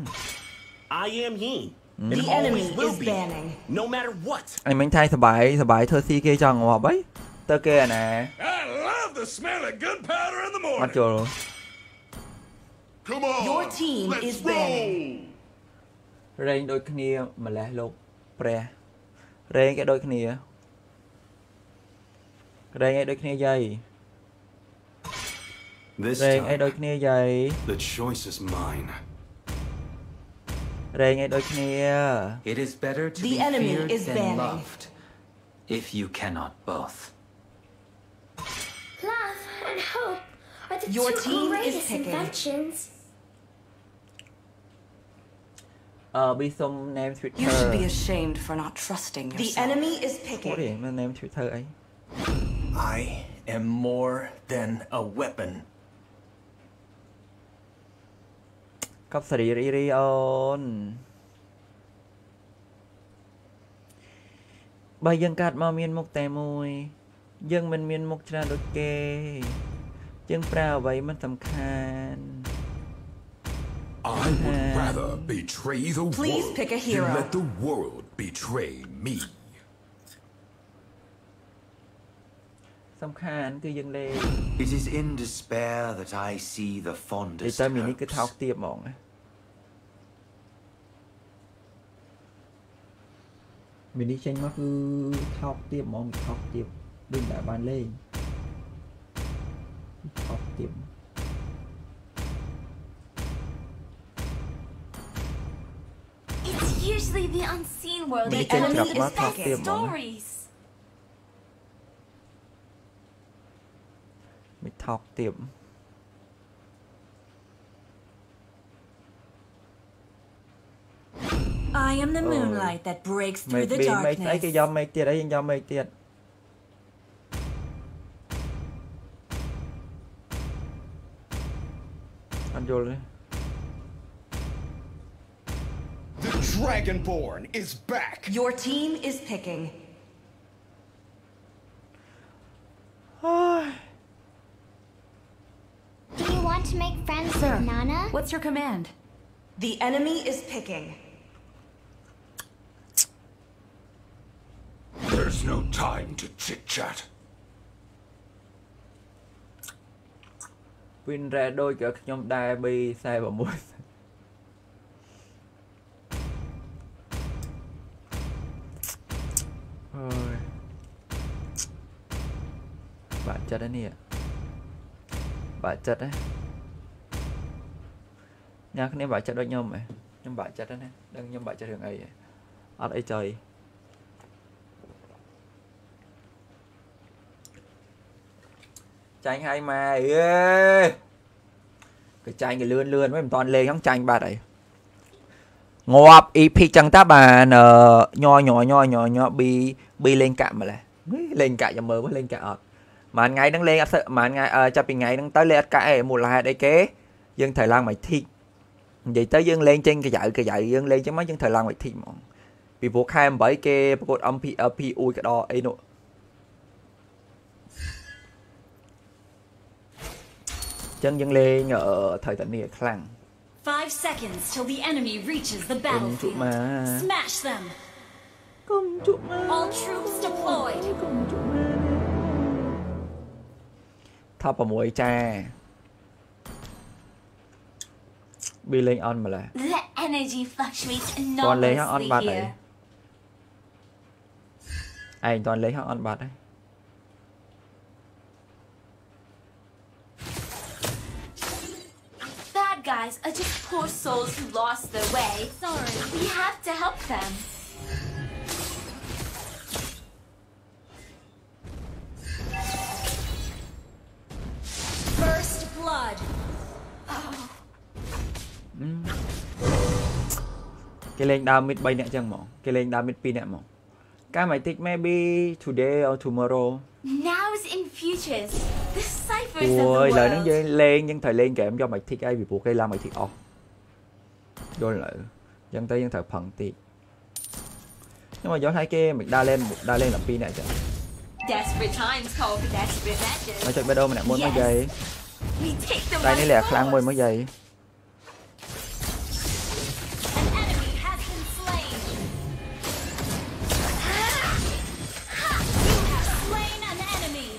Speaker 10: I am he. And
Speaker 9: The enemy
Speaker 10: always will
Speaker 9: is
Speaker 10: be.
Speaker 9: banning.
Speaker 10: No matter what.
Speaker 1: អញមិញថៃសបាយសបាយធ្វើស៊ីគេចង់ងាប់អីទៅគេអាណា
Speaker 5: I love the smell of good powder in the
Speaker 1: អត់
Speaker 5: morning.
Speaker 1: ចូល
Speaker 5: Come on.
Speaker 9: Your team
Speaker 5: let's
Speaker 9: is
Speaker 5: roll.
Speaker 9: banning.
Speaker 1: រែងដូចគ្នាម្លេះលោកព្រះរែងគេដូចគ្នារែងឯដូចគ្នាយាយ
Speaker 4: This
Speaker 1: រែងឯដូច
Speaker 4: time,
Speaker 1: គ្នាយាយ
Speaker 4: the choice is mine.
Speaker 1: រែងឯដូចគ្នា
Speaker 12: It is better to
Speaker 9: The
Speaker 12: be
Speaker 9: enemy
Speaker 12: feared
Speaker 9: is
Speaker 12: than
Speaker 9: banning.
Speaker 12: loved. If you cannot both.
Speaker 6: Love and hope are the
Speaker 9: Your
Speaker 6: two
Speaker 9: team is
Speaker 6: greatest
Speaker 9: picking.
Speaker 6: inventions.
Speaker 1: អឺប៊ីសុំ name Twitter
Speaker 8: You should be ashamed for not trusting
Speaker 9: The
Speaker 8: yourself.
Speaker 9: enemy is
Speaker 1: អូ
Speaker 9: picking.
Speaker 1: ទេមិន name Twitter អី
Speaker 10: I am more than a weapon.
Speaker 1: កប់សេរីរីរីអូនបើយើងកាត់មកមានមុខតែមួយ យើងមិនមានមុខច្រើនដូចគេយើងប្រើអ្វីមិនសំខាន់
Speaker 5: I would rather betray the
Speaker 9: Please
Speaker 5: world
Speaker 9: pick a hero.
Speaker 5: than let the world betray me.
Speaker 1: สำคัญคือยังเลย
Speaker 12: It is in despair that I see the
Speaker 1: fondest แต่
Speaker 12: มี
Speaker 1: นี่คือท้าเตียบมองนะมีนี่เช่นมาคือท้าเตียบมองท้าเตียบดึงแบบ
Speaker 2: บานเล่
Speaker 1: ย
Speaker 2: ท้าเตีย
Speaker 1: บมี
Speaker 2: เช่
Speaker 1: นก
Speaker 2: ลั
Speaker 6: บมาท้าเตียบมอง
Speaker 1: មីថោកទាប
Speaker 9: I am the
Speaker 1: Oh.
Speaker 9: moonlight that breaks
Speaker 1: មេ
Speaker 9: through
Speaker 1: ឃ
Speaker 9: the
Speaker 1: ប៊ីមេឃស្អីគេ
Speaker 9: darkness.
Speaker 1: យកមេឃទៀតអីយើងយកមេឃទៀតអត់យល់ទេ
Speaker 5: The Dragonborn is back.
Speaker 9: Your team is picking.
Speaker 1: អូយ
Speaker 6: Do you want to make friends Sir, with Nana?
Speaker 8: What's your command?
Speaker 9: The enemy is picking.
Speaker 5: There's no time to
Speaker 1: chit-chat. Win ra đôi cho nhóm Derby 24 rồi bạn chất đấy nè បាក់ចិត្តហើយនេះបាក់ចិត្តហ៎ញ៉ាំគ្នាបាក់ចិត្តដូចខ្ញុំហ៎ខ្ញុំបាក់ចិត្តហើយណាដឹងខ្ញុំបាក់ចិត្តរឿងអីហ៎អត់អីចុយចាញ់ហើយម៉ែអើយក៏ចាញ់ក៏លឿនលឿនមិនមិនតាន់លេងហ្នឹងចាញ់បាត់ហើយងាប់ EP ចឹងតាបានអឺញ័រញ័រញ័រញ័រញ័រ B B លេងកាក់ម្លេះលេងកាក់ចាំមើលមើលលេងកាក់អត់ មួយថ្ងៃហ្នឹងលេងអត់សឹកមួយថ្ងៃអឺចាប់ពីថ្ងៃហ្នឹងទៅលេងអត់កាក់ឯងមូលហេតុអីគេយើងត្រូវឡើងមកធីកនិយាយទៅយើងលេងចេញកញ្ចៅកញ្ចៅយើងលេងចឹងមកយើងត្រូវឡើងមកធីកហ្មងពីព្រោះខែ8គេប្រកួត MPLP អ៊ួយកដអីនោះចឹងយើងលេងអឺត្រូវតែនេះឲ្យខ្លាំង
Speaker 2: Five seconds till the enemy reaches the
Speaker 1: គុំជក់
Speaker 2: battlefield.
Speaker 1: មក
Speaker 2: Smash them.
Speaker 1: គុំជក់មក
Speaker 2: All troops deployed.
Speaker 1: គុំជក់មក ថា6ចាប៊ីលេងអនម្លេះ
Speaker 2: The energy fluctuates
Speaker 1: តនលេងហ្នឹងអត់បាត់
Speaker 2: enormously
Speaker 1: ហើយ
Speaker 2: here.
Speaker 1: ឯងតនលេងហ្នឹងអត់បាត់ហើយ
Speaker 2: Bad guys are just poor souls who lost their way. Sorry. We have to help them.
Speaker 1: Cái lên đào mít bay nè chẳng mỏ. Cái lên đào mít pin nè mỏ. Cái máy thích maybe today or tomorrow.
Speaker 2: now is in futures. The ciphers of the world.
Speaker 1: Ôi, lời nó dây lên nhưng thời lên kèm cho máy thích ai bị buộc cây làm máy thích ọt. rồi lợi. Dân tay dân thời phận tiệt. Nhưng mà gió hai kia mình đa lên đa lên là pin nè chẳng.
Speaker 2: Desperate times call for desperate measures.
Speaker 1: Mà chạy bên đâu mà nè muốn mấy gây. នមកយាយ
Speaker 2: We take them
Speaker 1: ដៃ
Speaker 2: by
Speaker 1: នេះលាក់ខ្លាំងមួយ
Speaker 2: force.
Speaker 1: មកយាយ
Speaker 2: An enemy has been slain. You have slain an enemy.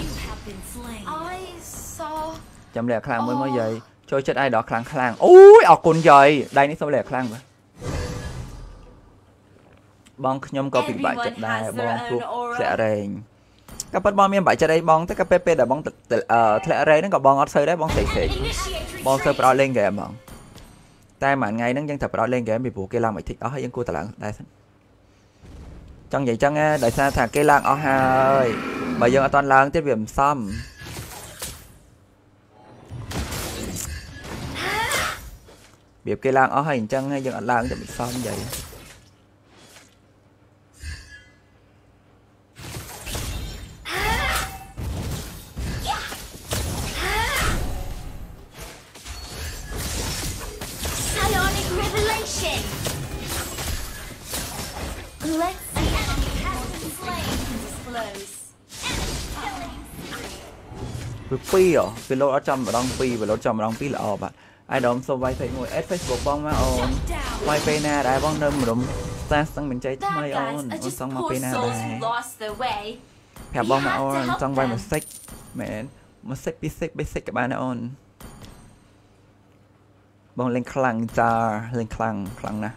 Speaker 2: You have been slain. I saw
Speaker 1: ចាំលាក់ខ្លាំងមួយមកយាយចូលចិត្តអាយដល់ខ្លាំងខ្លាំងអូយអរគុណយាយដៃនេះសុំលាក់ខ្លាំងបាទបងខ្ញុំក៏ពិបាកចិត្តដែរបងព្រោះធ្លាក់រែង ក៏ប៉ុតបងមានបាក់ចិត្តអីបងទៅក៏ពេលពេលដែលបងអឺធ្លាក់រែងហ្នឹងក៏បងអត់សូវដែរបងសេកសេក
Speaker 2: initiate
Speaker 1: បងទៅប្រោត
Speaker 2: retreat.
Speaker 1: លេងហ្គេមហ្មងតែមួយថ្ងៃហ្នឹងយើងត្រូវប្រោតលេងហ្គេមពីព្រោះគេឡើងមកធីកអស់ហើយយើងគួរតឡើងដែរសិនចង់និយាយចឹងណាដោយសារថាគេឡើងអស់ហើយបើយើងអត់តន់ឡើងទៀតវាមិនសមរបៀបគេឡើងអស់ហើយអញ្ចឹងហើយយើងអត់ឡើងទៅមិនសមនិ
Speaker 2: Let's see enemy has been slain. Disclose. Killing spree.
Speaker 1: វាពីរហ៎វាលោតអត់ចំម្ដងពីរវាលោតចំម្ដងពីរល្អបាទអាយដមសូម Wi-Fi មួយ add Facebook បងមកអូន
Speaker 2: Shut down.
Speaker 1: Wi-Fi ណាដែរបងនៅម្រុំសាស្ទឹងបញ្ចៃថ្មី
Speaker 2: Bad
Speaker 1: អូ
Speaker 2: guys
Speaker 1: ន
Speaker 2: are
Speaker 1: អូន
Speaker 2: just
Speaker 1: សងមក
Speaker 2: poor
Speaker 1: ពេលណាដែ
Speaker 2: souls
Speaker 1: រ
Speaker 2: who lost their way.
Speaker 1: ប្រាប់បងមកអូន
Speaker 2: We have to help
Speaker 1: ចង់វាយ
Speaker 2: them.
Speaker 1: មួយសិចមែនមួយសិចពីរសិចបីសិចក៏បានដែរអូនបងលេងខ្លាំងចាលេងខ្លាំងខ្លាំងណាស់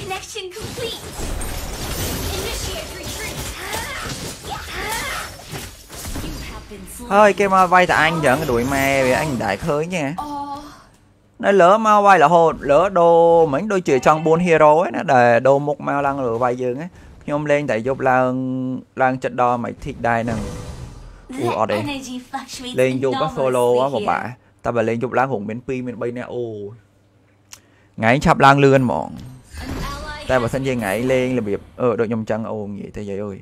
Speaker 2: secrets you can disclose. Psionic connection complete. Initiate retreat. You have been slain.
Speaker 1: ហើយគេមកវាយតែអញចឹងដួយម៉ែវាអញមិនដែរឃើញទេ
Speaker 2: Oh.
Speaker 1: នៅលើមកវាយរហូតលើដូរមិញដូចជាចង់4 hero ឯណាដែលដូរមុខមកឡើងលើវាយយើងឯងខ្ញុំលេងតែយប់ឡើងឡើងចិត្តដល់ mythic ដែរហ្នឹង
Speaker 2: The
Speaker 1: Ủa, ở đây.
Speaker 2: energy fluctuates
Speaker 1: លេងយប់ក៏ solo ហ៎
Speaker 2: enormously
Speaker 1: ពិបាក
Speaker 2: here.
Speaker 1: តែបើលេងយប់ឡើងរងមាន2មាន3នាក់អូថ្ងៃឆាប់ឡើងលឿនហ្មង
Speaker 2: An ally
Speaker 1: តែបើ
Speaker 2: has
Speaker 1: សិនជាថ្ងៃលេងរបៀបអឺដូចខ្ញុំអញ្ចឹងអូនិយាយទៅយាយអើយ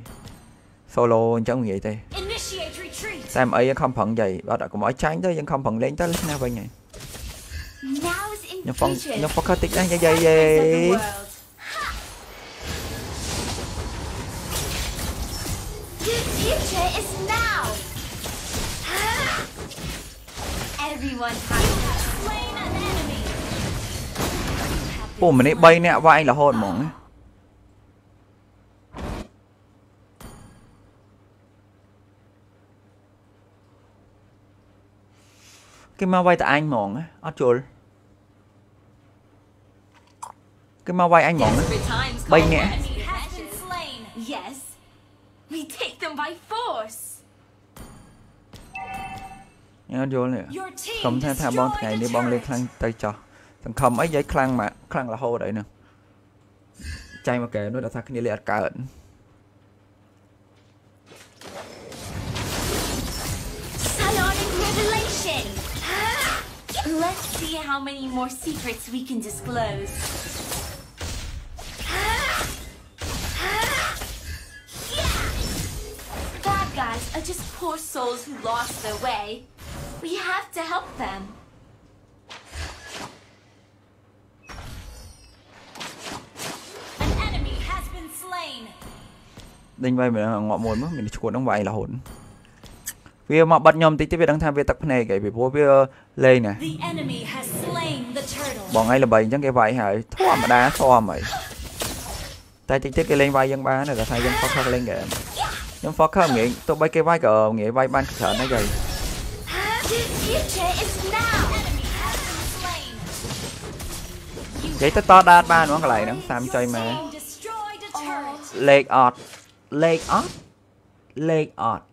Speaker 1: solo អញ្ចឹងនិយាយទេ
Speaker 2: initiate retreat.
Speaker 1: តែមិនអីខំប្រឹងយាយអត់កុំឲ្យចាញ់ទៅយើងខំប្រឹងលេងទៅលះណាវិញហើយ
Speaker 2: Now's in
Speaker 1: ខ្ញុំហ្វង
Speaker 2: futures.
Speaker 1: ខ្ញុំ focus តិចណាស់យាយយាយ
Speaker 2: Ciphers of the world. The future is now. Everyone has
Speaker 1: ពូ
Speaker 2: been
Speaker 1: ម្នាក់
Speaker 2: slain.
Speaker 1: 3នាក់វាយរហូតហ្មងណាគេមកវាយតែអញហ្មងណាអត់ជល់គេមកវាយអញហ្មងណា
Speaker 2: Desperate times
Speaker 1: Bay
Speaker 2: call
Speaker 1: nhẹ.
Speaker 2: for enemy has been slain.
Speaker 3: We take them by force.
Speaker 1: ញ៉ាំយល់នេះ
Speaker 3: Your team
Speaker 1: កុំថាថាបងថ្ងៃនេះបងលេងខ្លាំងទៅចោះ សង្ឃឹមអីយាយខ្លាំងមកខ្លាំងរហូតអីនោះចាញ់មកកែនោះដល់ថាគ្នាលេងអត់កើត
Speaker 2: Psionic revelation! Let's see how many more secrets we can disclose. Bad guys are just poor souls who lost their way. We have to help them.
Speaker 1: ដេញវាយម្ដងងាប់មួយមកមានឈួតនឹងវាយរហូតវាមកបាត់ខ្ញុំតិចទៀតវាដឹងថាវាទឹកភ្នែកឯងពីព្រោះវាលេងណា
Speaker 2: The enemy has slain the turtle.
Speaker 1: បងឯងល្បីអញ្ចឹងគេវាយហើយធម្មតាធម្មហើយតែតិចទៀតគេលេងវាយយើងបានតែថាយើង focus លេងហ្គេមខ្ញុំ focus ងាយទោះបីគេវាយក៏ងាយវាយបានច្រើនដែរយាយ
Speaker 2: The future is now. Enemy has been slain.
Speaker 1: និយាយទៅតដាតបានហ្មងកន្លែងហ្នឹងសាមចុយមក
Speaker 2: Team destroyed a turret.
Speaker 1: លេខអត់ លេខអត់លេខអត់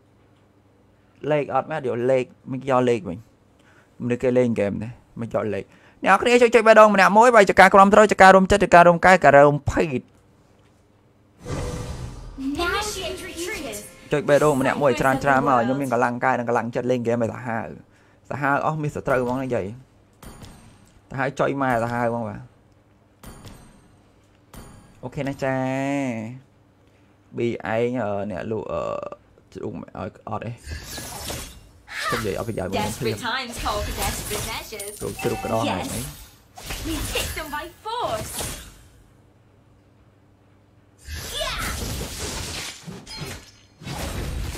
Speaker 1: លេខអត់មែនយកលេខមិនយកលេខវិញមនុស្សគេលេងហ្គេមទេមិនយកលេខអ្នកនរគ្នាជួយចុចបេះដូងម្នាក់មួយបើចការក្រុមត្រូវចការរុំចិត្តចការរុំកាយការរុំភេទ
Speaker 2: Initiate retreat.
Speaker 1: ចុចបេះដូងម្នាក់មួយឲ្យច្រើនច្រើនមកខ្ញុំមានកម្លាំងកាយនិងកម្លាំងចិត្តលេងហ្គេមឲ្យសាហាវសាហាវអស់មានសត្រូវហ្មងនិយាយសាហាវចុយម៉ែសាហាវហ្មងបាទអូខេណាចា ប៊ីឯងអឺអ្នកលក់អឺជ្រុំឲ្យអត់ទេខ្ញុំនិយាយអត់ប្រយោជន៍មកភ្លាម
Speaker 2: Desperate times call for desperate measures.
Speaker 1: ចូលជ្រុកកណ្ដោះហ្នឹង
Speaker 2: Yes. We take them by force.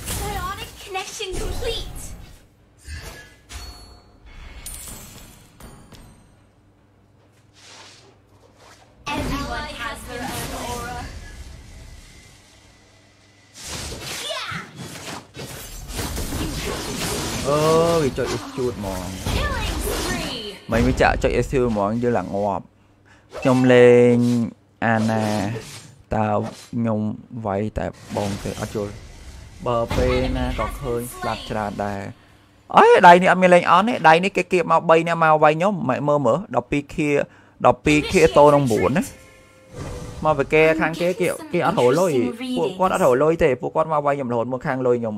Speaker 2: Psionic connection complete. Everyone has their own aura.
Speaker 1: អើវាចុចជូតហ្មង
Speaker 2: Killing spree.
Speaker 1: មិនវាចាក់ចុច SU ហ្មងយើងឡើងងាប់ខ្ញុំលេងអាណាតើខ្ញុំវាយតែបងទេអត់យល់បើពេលណាក៏ឃើញស្លាប់ច្រើនដែរអើយដៃនេះអត់មានលេងអន់ទេដៃនេះគេគៀបមក3នាក់មកវាយខ្ញុំមើលមើលមើល12ខៀ12ខៀតូនឹង9ណាមកវាគេខាងគេគេគេអត់រលុយពួកគាត់អត់រលុយទេពួកគាត់មកវាយខ្ញុំរហូតមកខាងលុយខ្ញុំ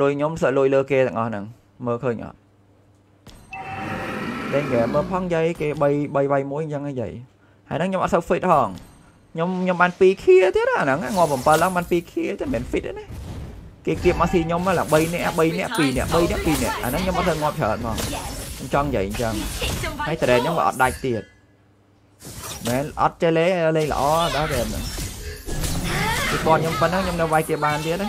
Speaker 1: លុយខ្ញុំសើលុយលើគេទាំងអស់ហ្នឹងមើលឃើញអត់លេងហ្គេមមើលផងយាយគេ3 3វាយ1អញ្ចឹងហីយាយហើយហ្នឹងខ្ញុំអត់សូវ fit ហងខ្ញុំខ្ញុំបាន2ខៀទៀតអាហ្នឹងងាប់7ឡើងបាន2ខៀតែមិន fit ទេណាគេគៀបមកស៊ីខ្ញុំឡើង3នាក់3នាក់2នាក់3នាក់2នាក់អាហ្នឹងខ្ញុំអត់ទៅងាប់ច្រើនហ្មងខ្ញុំចង់និយាយអញ្ចឹង
Speaker 2: Take them
Speaker 1: ហើយ
Speaker 2: by
Speaker 1: តរ៉េនខ្ញុំក៏អត់ដាច់ទៀតមែនអត់ចេះលេងលេងល្អដល់តែហ្នឹងពីបនខ្ញុំប៉ុណ្ណឹងខ្ញុំនៅវាយគេបានទៀតណា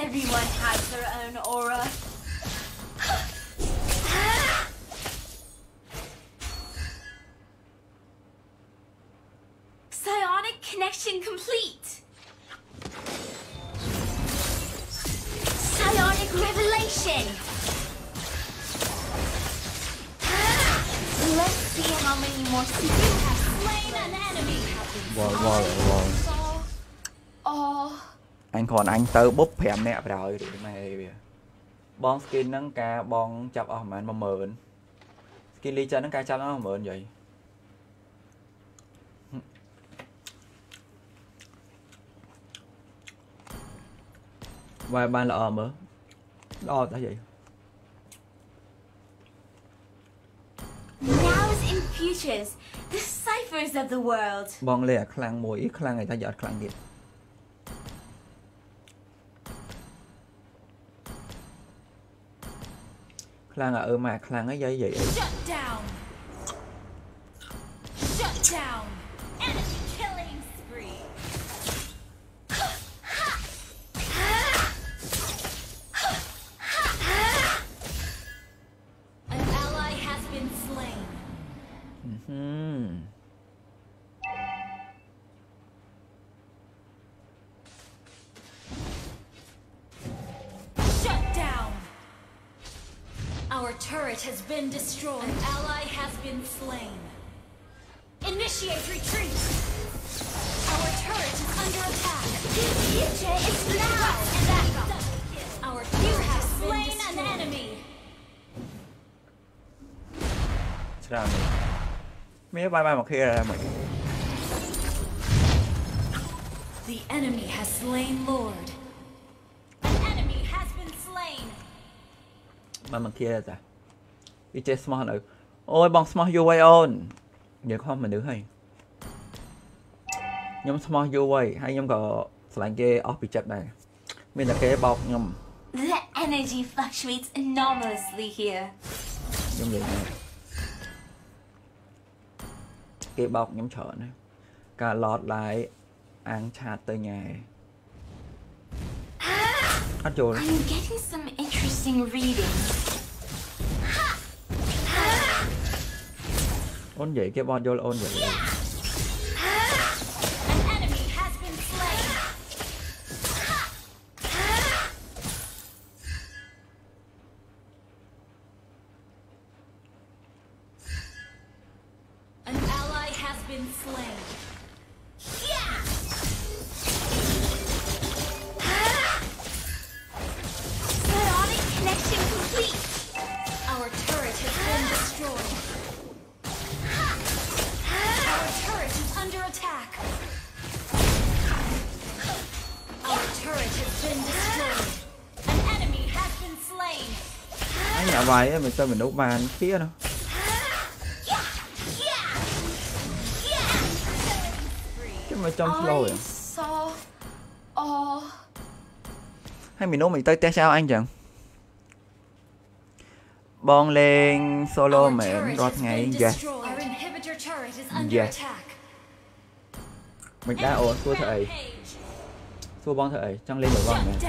Speaker 2: Everyone has their own aura. Psionic connection complete. Psionic revelation. Let's see how many more you have slain an enemy.
Speaker 1: Wow, wow, wow.
Speaker 2: Oh.
Speaker 1: អញគ្រាន់អញទៅបុក5នាក់ប្រហើយឬម៉ែវាបង skin ហ្នឹងការបងចាប់អស់ប្រហែល10000 skin legend ហ្នឹងការចាប់អស់10000យាយវាយបានល្អមើលល្អតែយាយ
Speaker 2: Nows and futures, the ciphers of the world.
Speaker 1: បងលេអាខ្លាំងមួយខ្លាំងឯតែយកអត់ខ្លាំងទៀត ខ្លាំងអើម៉ាក់ខ្លាំងហើយយាយយាយ
Speaker 2: Shut down Shut down Enemy killing vậy? 嗯哼。Mm hmm. turret has been destroyed. An ally has been slain. Initiate retreat! Our turret is under attack. The future is now! Back up. Our turret has slain an enemy.
Speaker 1: Thế nào nhỉ? Mấy bài bài mà khi.
Speaker 3: The enemy has slain Lord.
Speaker 2: An enemy has been slain.
Speaker 1: Mà mình kia វាចេះស្មោះនៅអូយបងស្មោះយូរហើយអូននិយាយខុសមនុស្សហើយខ្ញុំស្មោះយូរហើយហើយខ្ញុំក៏ស្រឡាញ់គេអស់ពីចិត្តដែរមានតែគេបោកខ្ញុំ
Speaker 6: The energy fluctuates enormously here.
Speaker 1: ខ្ញុំនិយាយណាគេបោកខ្ញុំច្រើនណាស់ការឡតឡាយអាងឆាតទៅញ៉ែអត់ចូល
Speaker 6: I'm getting some interesting readings.
Speaker 1: ôn nhảy cái bọn vô là ôn nhảy mình sao mình đấu bàn kia đâu cái mà trong slow
Speaker 6: à
Speaker 1: hay mình đấu mình tới té sao anh chẳng? Bon lên solo mẹ rót
Speaker 2: ngay
Speaker 1: dạ dạ mình đã ổn thua thầy. Thua bon thầy trong lên được bon mẹ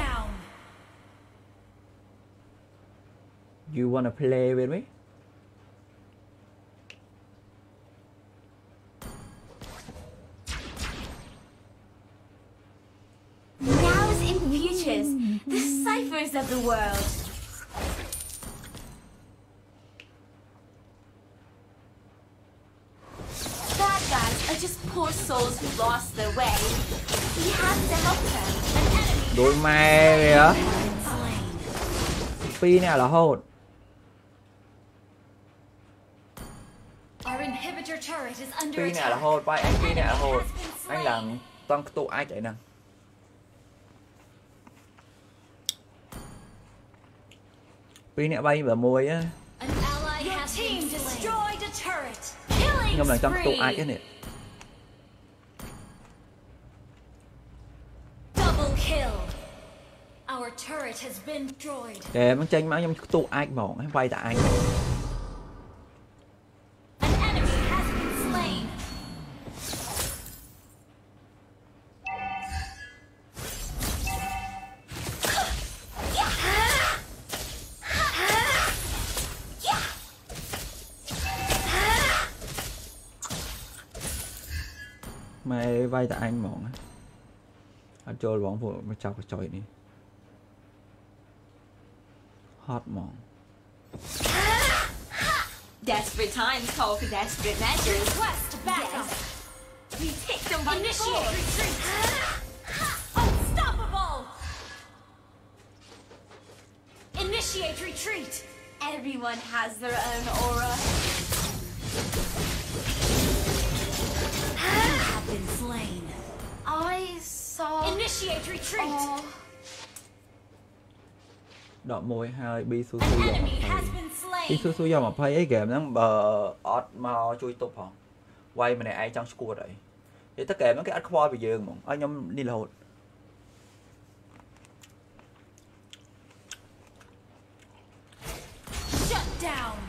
Speaker 1: you wanna play with me?
Speaker 6: Nows and futures, the ciphers of the world. Bad guys are just poor souls who lost their way. We have to help them.
Speaker 1: Đuổi mẹ kìa pi nè là hốt Pi nè là hô, bay anh Pi nè là
Speaker 2: hô
Speaker 1: Anh làm toàn tụ ai chạy năng. Pi nè bay và môi á.
Speaker 2: Ngâm lại toàn tụ ai chứ nè tụ
Speaker 1: ai has been destroyed. គេ
Speaker 2: មិ
Speaker 1: នចេ
Speaker 2: ញមកខ្ញុំទូអា
Speaker 1: ចហ្មងវាយតែអាច bay តែអ
Speaker 2: ញហ្មងអ
Speaker 1: ត់ចូលហ្មងពួកមកចាប់កញ្ចុយនេះហត់ហ្មង
Speaker 6: Desperate times call for desperate measures.
Speaker 2: West back up.
Speaker 6: We take them by
Speaker 2: Initiate retreat. Unstoppable. Initiate retreat.
Speaker 6: Everyone has their own aura. I saw
Speaker 2: Initiate retreat.
Speaker 6: all.
Speaker 1: đọ môi hai bi su su dòng bi su su dòng mà phây ấy kèm nó bờ ọt màu chui tục hả quay mà này ai trong score đấy thì tất cả nó cái ắt khoai bây giờ mà anh nhóm đi là hột
Speaker 2: Shut down.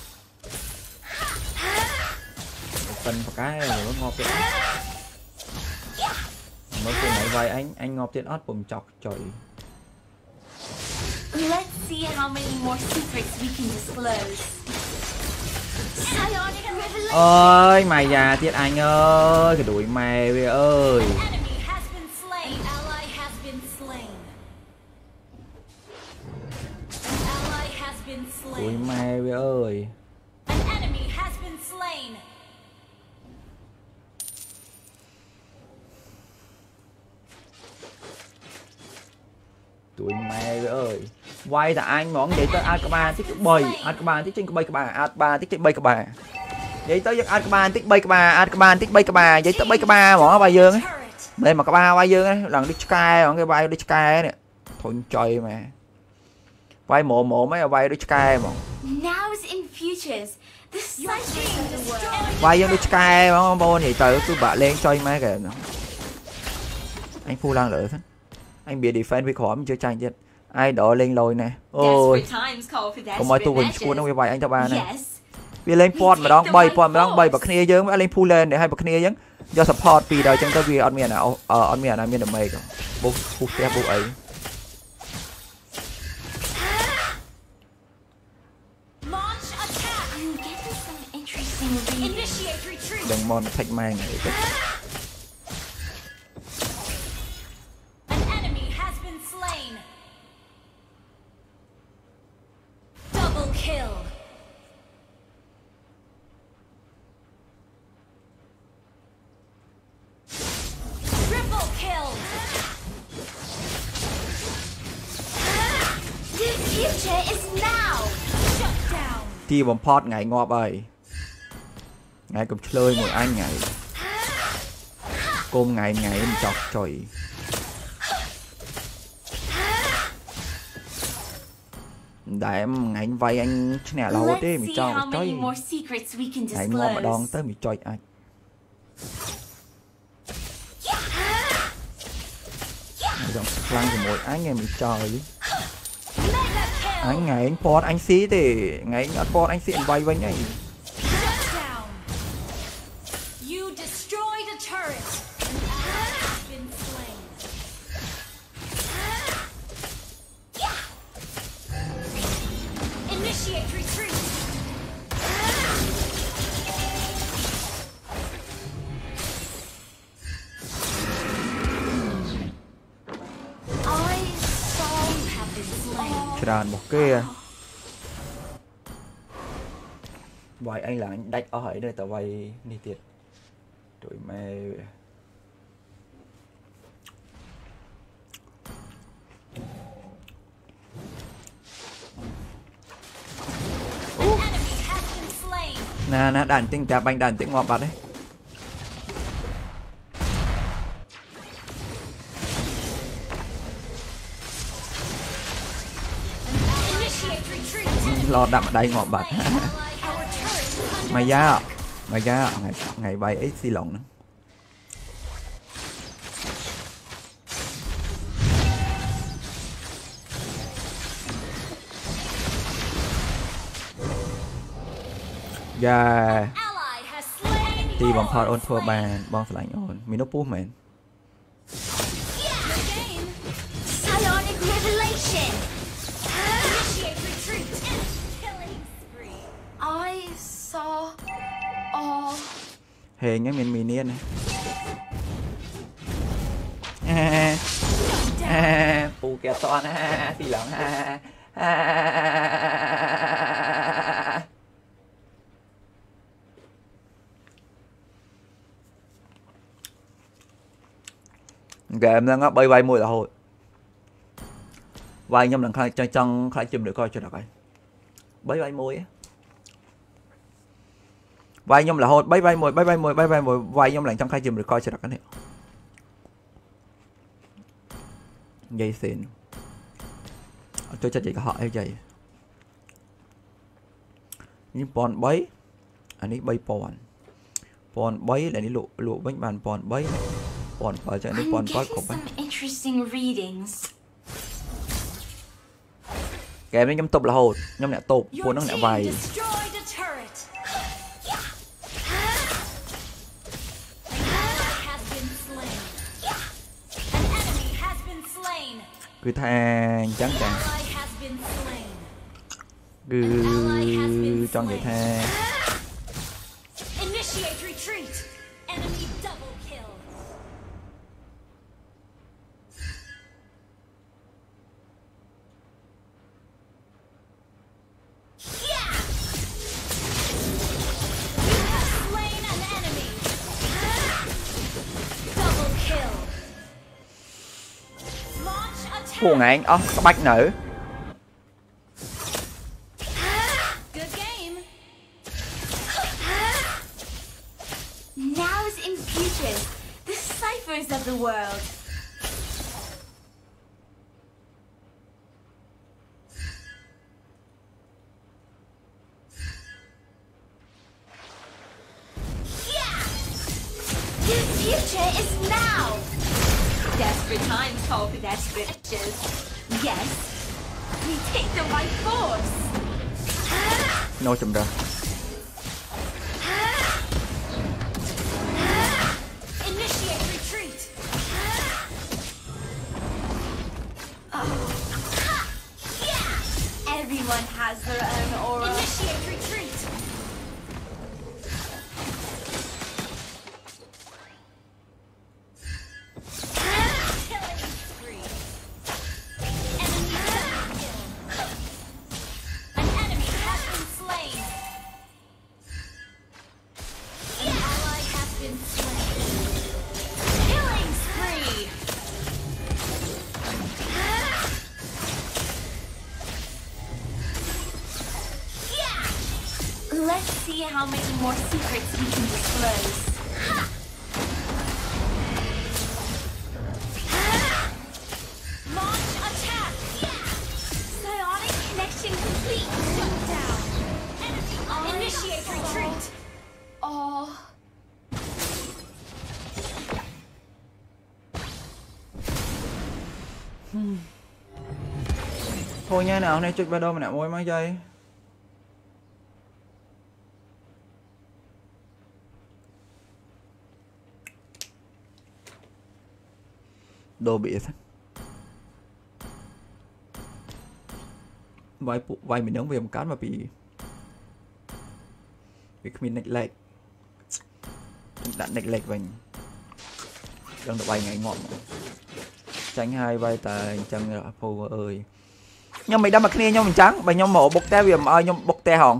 Speaker 1: tin một cái mới ngọt vậy mới cùng nãy vậy anh anh ngọt tiền ớt bùm chọc chọi.
Speaker 6: Let's see how many more secrets we can disclose.
Speaker 1: ơi mày
Speaker 2: già tiết anh ơi cái đuổi mày về ơi. Đuổi mày về ơi.
Speaker 1: ដួយម៉ែវាអើយវាយតែអញហ្មងនិយាយទៅអាចក្បាលតិច3អាចក្បាលតិចចេញ3ក្បាលអាចក្បាលតិចចេញ3ក្បាលនិយាយទៅយើងអាចក្បាលតិច3ក្បាលអាចក្បាលតិច3ក្បាលនិយាយទៅ3ក្បាលហ្មងវាយយើង
Speaker 2: Turret.
Speaker 1: មិនមកក្បាលវាយយើងឡើងដូចឆ្កែហ្មងគេវាយដូចឆ្កែនេះធុញចុយម៉ែវាយម៉មម៉មឯងវាយដូចឆ្កែហ្មង
Speaker 6: Nows and futures. The sunshine of the world.
Speaker 1: វាយយើងដូចឆ្កែហ្មងបងប្អូននិយាយទៅគឺបាក់លេងចុយម៉ែកែហ្នឹងអញពូឡើងលើសិន អញបៀ defense វាក្រោមជឿចាញ់ទៀតអាយដល់លេងលយណែអូយ
Speaker 6: Desperate times call for
Speaker 1: កុំឲ្យ
Speaker 6: desperate
Speaker 1: ទូវិញឈួតហ្នឹង
Speaker 6: measures.
Speaker 1: វាវាយអញទៅបានណា
Speaker 6: Yes.
Speaker 1: វាលេងពាត់ម្ដង3ពាត់ម្ដង3បើគ្នាយើងវាលេង full lane ដែរហើយបើគ្នាយើងយក support ពីរដល់អញ្ចឹងទៅវាអត់មានអាអអត់មានអាណាមាន damage បុកពុះផ្ទះបុកអី
Speaker 2: Launch attack.
Speaker 6: I'm getting some interesting readings.
Speaker 2: Initiate retreat.
Speaker 1: ដឹងមកថិចម៉ែងអីទៅ
Speaker 2: Double kill. Triple kill.
Speaker 6: The future is now.
Speaker 2: Shut down.
Speaker 1: ទីបំផុតថ្ងៃងាប់ហើយថ្ងៃកុំឆ្លើយមួយអញថ្ងៃគុំថ្ងៃថ្ងៃមិនចោះចុយ ដែលថ្ងៃវាយអញឈ្នះរហូត
Speaker 6: Let's
Speaker 1: ទេមិន
Speaker 6: see
Speaker 1: ចោះ
Speaker 6: how
Speaker 1: ចុយ
Speaker 6: many more secrets we can
Speaker 1: ថ្ងៃងាប់ម្ដង
Speaker 6: disclose.
Speaker 1: ទៅមិនចុយអាចចង់ខ្លាំងជាមួយអញឯងមិនចោយ
Speaker 2: Mega
Speaker 1: អញ
Speaker 2: kill.
Speaker 1: ថ្ងៃពតអញស៊ីទេថ្ងៃអត់ពតអញស៊ីអញវាយវិញហើយ ច្រើនរបស់គេវាយអញឡើងដាច់អស់ហើយនៅតែវាយនេះទៀតដូចម៉ែវា
Speaker 2: An enemy has been slain.
Speaker 1: ណាណាដាក់បន្តិចតែបាញ់ដាក់បន្តិចងាប់បាត់ហើ ร
Speaker 2: อดั
Speaker 1: บได้งอบบัตรมา
Speaker 2: ยากมา
Speaker 1: ยากไงไงใบไอ้สีหลงนะ
Speaker 2: ยาตี
Speaker 1: บอมพอด
Speaker 2: โอ
Speaker 1: นทัวแบนบองสลายโอนมี
Speaker 2: น
Speaker 6: กปู้
Speaker 2: เหมือ
Speaker 6: น Hình cái
Speaker 1: mình minion này. Phu kẹt son ha Thì lắm. Ha Ghê em đang ngắp bay bay mùi là hồi. Vai nhầm lần khai chăng chăng khai chùm được coi cho đặc anh. Bay bay mùi á. វាយ1វាយខ្ញុំរហូត3វាយ1 3វាយ1 3វាយ1វាយខ្ញុំឡើងចង់ខ្លាចជំរឿក៏ចិត្តអត់នេះនិយាយសេនអត់ចូលចិត្តនិយាយកុហកអីយាយនេះ1003អានេះ3000 1003ដែលនេះលក់លក់វិញបាន1003 1007ចឹងនេះ
Speaker 6: I'm
Speaker 1: 1007
Speaker 6: getting
Speaker 1: គ្រប់ហើយ
Speaker 6: some interesting readings.
Speaker 1: ហ្គេមនេះខ្ញុំទប់រហូតខ្ញុំអ្នកទប់ពួក
Speaker 2: Your
Speaker 1: ហ្នឹងអ្នក
Speaker 2: team
Speaker 1: វាយ
Speaker 2: cứ than
Speaker 1: chán chán
Speaker 2: cứ
Speaker 1: cho người than spawning. Oh, come back now.
Speaker 2: Good
Speaker 6: The ciphers of the world.
Speaker 2: Yeah!
Speaker 6: The future is now! Desperate times call for desperate actions. Yes, we take them by force.
Speaker 1: នៅច thôi nha nào hôm nay chụp ba đô mà nè môi mấy giây đồ bị thật vai phụ vai mình đóng về một cái mà bị bị mình nạch lệch đặt nạch lệch mình đang được bay ngày ngọn tránh hai vai tài chân là phù ơi ខ្ញុំមិនដឹងមកគ្នាខ្ញុំអញ្ចឹងបើខ្ញុំមកបុកតែវាមិនឲ្យខ្ញុំបុកតែហង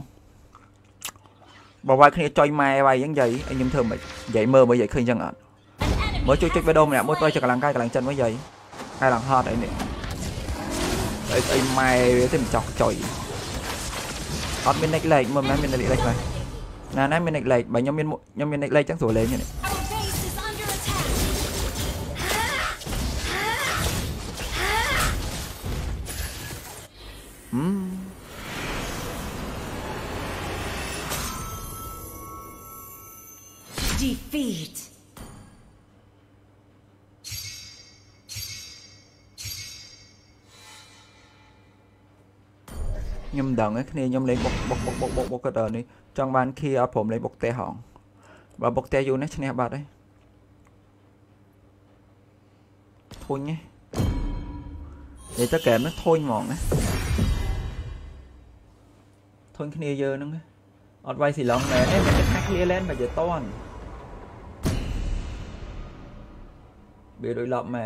Speaker 1: បើវាយគ្នាចុយម៉ែវាយអញ្ចឹងយាយឲ្យខ្ញុំធ្វើមិននិយាយមើលមើលយាយឃើញអញ្ចឹងអត់មើលជួយចុចវីដេអូម្នាក់មួយទៅចកលាំងកាយកលាំងចិនមកយាយកាយឡើងហត់អីនេះអីអីម៉ែវាទៅមិនចោះចុយអត់មាននិចលេខមើលមិនមាននិចលេខខ្លះណាណាមាននិចលេខបើខ្ញុំមានខ្ញុំមាននិចលេខចឹងស្រួលលេងនេះ ដឹងទេគ្នាខ្ញុំលេងបុកបុកបុកបុកបុកបុកក៏ដល់នេះចង់បានខៀអត់ព្រមលេងបុកទេហងបើបុកទេយូរណាស់ឈ្នះបាត់ហើយធុញហ៎និយាយទៅកែមនេះធុញហ្មងណាធុញគ្នាយើងហ្នឹងណាអត់វាយស៊ីឡុងមែនទេមិនថា clear lane បើជាតន់បៀដូចឡប់ម៉ែ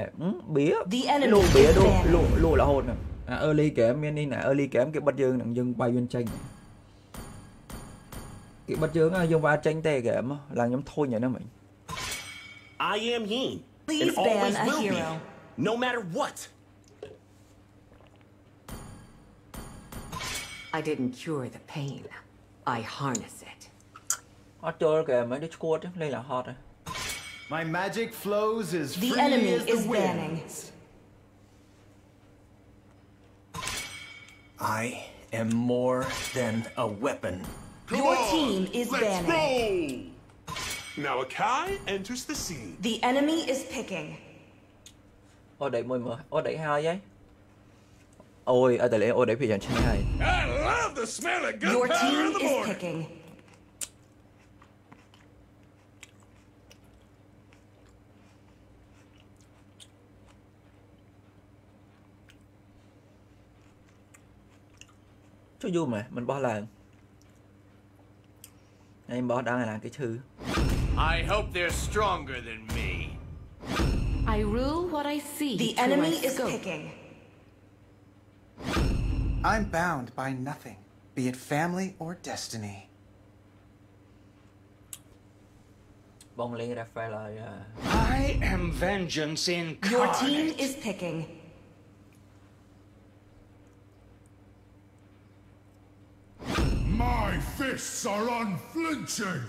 Speaker 1: បៀ
Speaker 9: The
Speaker 1: លូ
Speaker 9: enemy
Speaker 1: បៀ
Speaker 9: is
Speaker 1: លូ
Speaker 9: banned.
Speaker 1: លូលូរហូតហ្នឹង អា early game មាននេះណា early game គេបិទយើងនឹងយើងវាយវាចេញគេបិទយើងហើយយើងវាយចេញទេ game ឡើងខ្ញុំធុញហើយហ្នឹងមិញ
Speaker 10: I am he.
Speaker 9: Please
Speaker 10: and always
Speaker 9: ban a
Speaker 10: will
Speaker 9: hero.
Speaker 10: be. No matter what.
Speaker 8: I didn't cure the pain. I harness it.
Speaker 1: អត់ចូល game ហ្នឹងដូចឈួតទេលេងឡើងហត់ហើយ
Speaker 13: My magic flows as
Speaker 9: The
Speaker 13: free
Speaker 9: enemy
Speaker 13: as the
Speaker 9: is banning.
Speaker 13: I am more than a weapon.
Speaker 5: Come
Speaker 9: Your
Speaker 5: on,
Speaker 9: team is
Speaker 5: let's
Speaker 9: banning.
Speaker 5: Roll. Now Akai enters the scene.
Speaker 9: The enemy is picking.
Speaker 1: Oh, Odai môi Oh odai hai vậy? Ôi, ở đây lẽ odai phi chẳng hai.
Speaker 5: I love the smell of gunpowder in the morning.
Speaker 9: Your team is picking.
Speaker 1: ជួយយូរមែនមិនបោះឡើងឯងបោះដល់ឯណាគេឈឺ
Speaker 14: I hope they're stronger than me.
Speaker 15: I rule what I see.
Speaker 9: The
Speaker 15: through
Speaker 9: enemy
Speaker 15: my
Speaker 9: is
Speaker 15: scope.
Speaker 9: picking.
Speaker 4: I'm bound by nothing, be it family or destiny.
Speaker 1: បងលេង Rafael ហើយអា
Speaker 16: I am vengeance
Speaker 9: Your team
Speaker 16: incarnate.
Speaker 9: is picking.
Speaker 5: My fists are unflinching!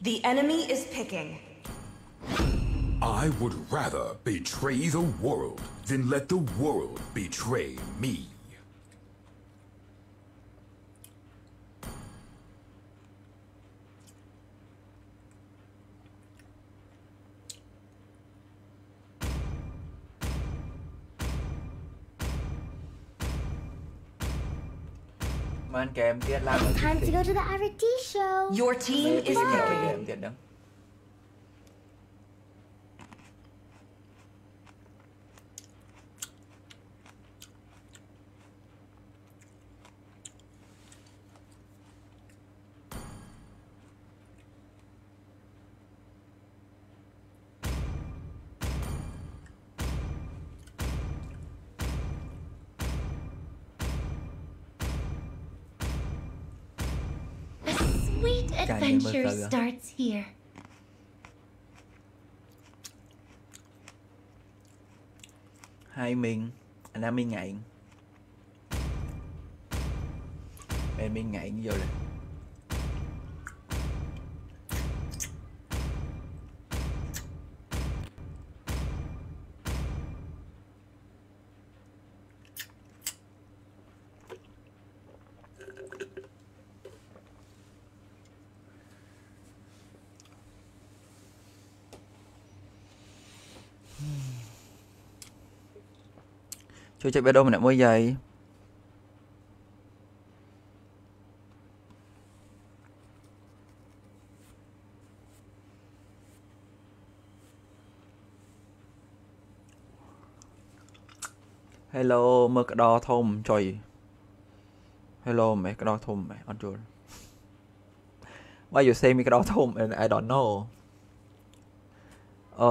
Speaker 9: The enemy is picking.
Speaker 5: I would rather betray the world than let the world betray me.
Speaker 1: Game
Speaker 17: Time to go to the Irish show.
Speaker 9: Your team is picking.
Speaker 17: Adventure starts here.
Speaker 1: Hai miền, anh à, Nam miền ngạn. Em miền ngạn vô rồi. ជួយចុចបេះដូងម្នាក់មួយយាយ Hello មើលក្តរធំចុយ Hello មែនក្តរធំមែនអត់យល់ Why you say មានក្តរធំ and I don't know អឺ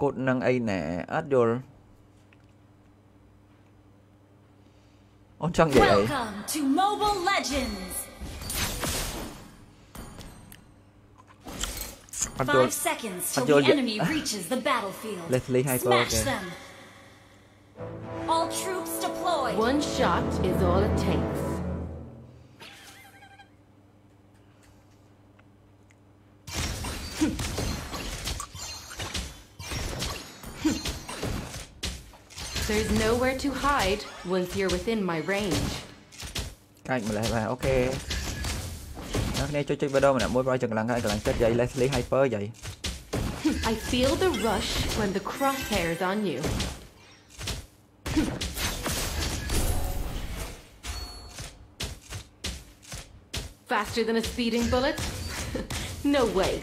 Speaker 1: កូដនឹងអីណែអត់យល់
Speaker 2: Welcome to Mobile Legends. Five seconds till the enemy reaches the battlefield.
Speaker 1: Let's
Speaker 2: Smash them. All troops deployed.
Speaker 15: One shot is all it takes. There's nowhere to hide once you're within my range.
Speaker 1: កាច់ម្លេះបាទអូខេអ្នកគ្នាជួយចុចបេះដូងម្នាក់មួយប្រយចង្លាំងហើយកម្លាំងចិត្តយាយ Leslie Hyper យាយ
Speaker 15: I feel the rush when the crosshairs on you. Faster than a speeding bullet? no way.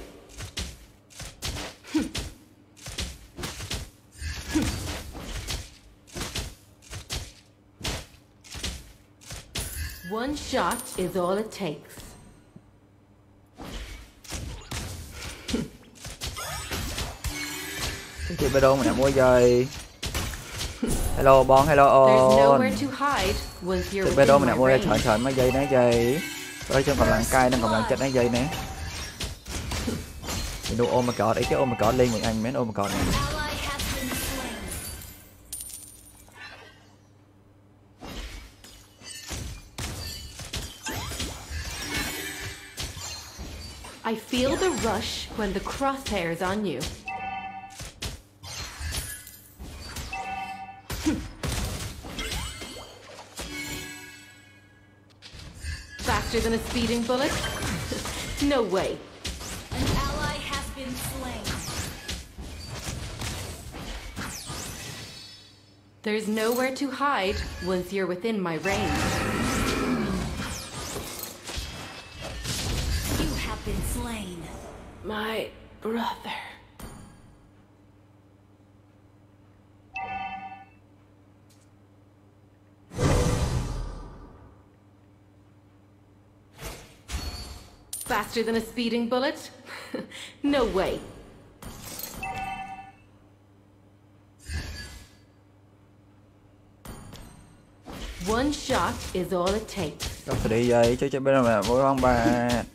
Speaker 15: One shot is all it takes.
Speaker 1: Cái chị video mình đã mua rồi. Hello Bon, hello On. Chị video mình đã mua ra chọn chọn mấy dây nấy giây. Tôi chứ còn làng cay đang còn làng chết nấy dây nè. Mình đu ôm mà cọt, ấy cái ôm mà cọt liên mình anh
Speaker 17: mến ôm mà cọt
Speaker 15: này. Feel the rush when the crosshairs on you. Faster than a speeding bullet? no way.
Speaker 17: An ally has been slain
Speaker 15: There's nowhere to hide once you're within my range. my brother. Faster than a speeding bullet? no way. One shot is all it takes.
Speaker 1: Chơi chơi bên này bà.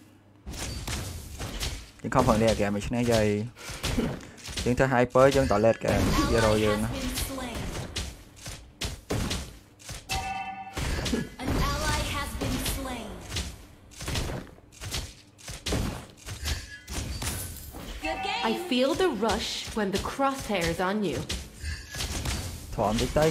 Speaker 1: យើងខំផងនេះហ្គេមមួយឆ្នាំយាយយើងធ្វើ hyper យើងតលេតហ្គេម0យើង
Speaker 2: Has been slain. An ally has been slain. Good game.
Speaker 15: I feel the rush when the crosshairs on you.
Speaker 1: ធំតិចទៅ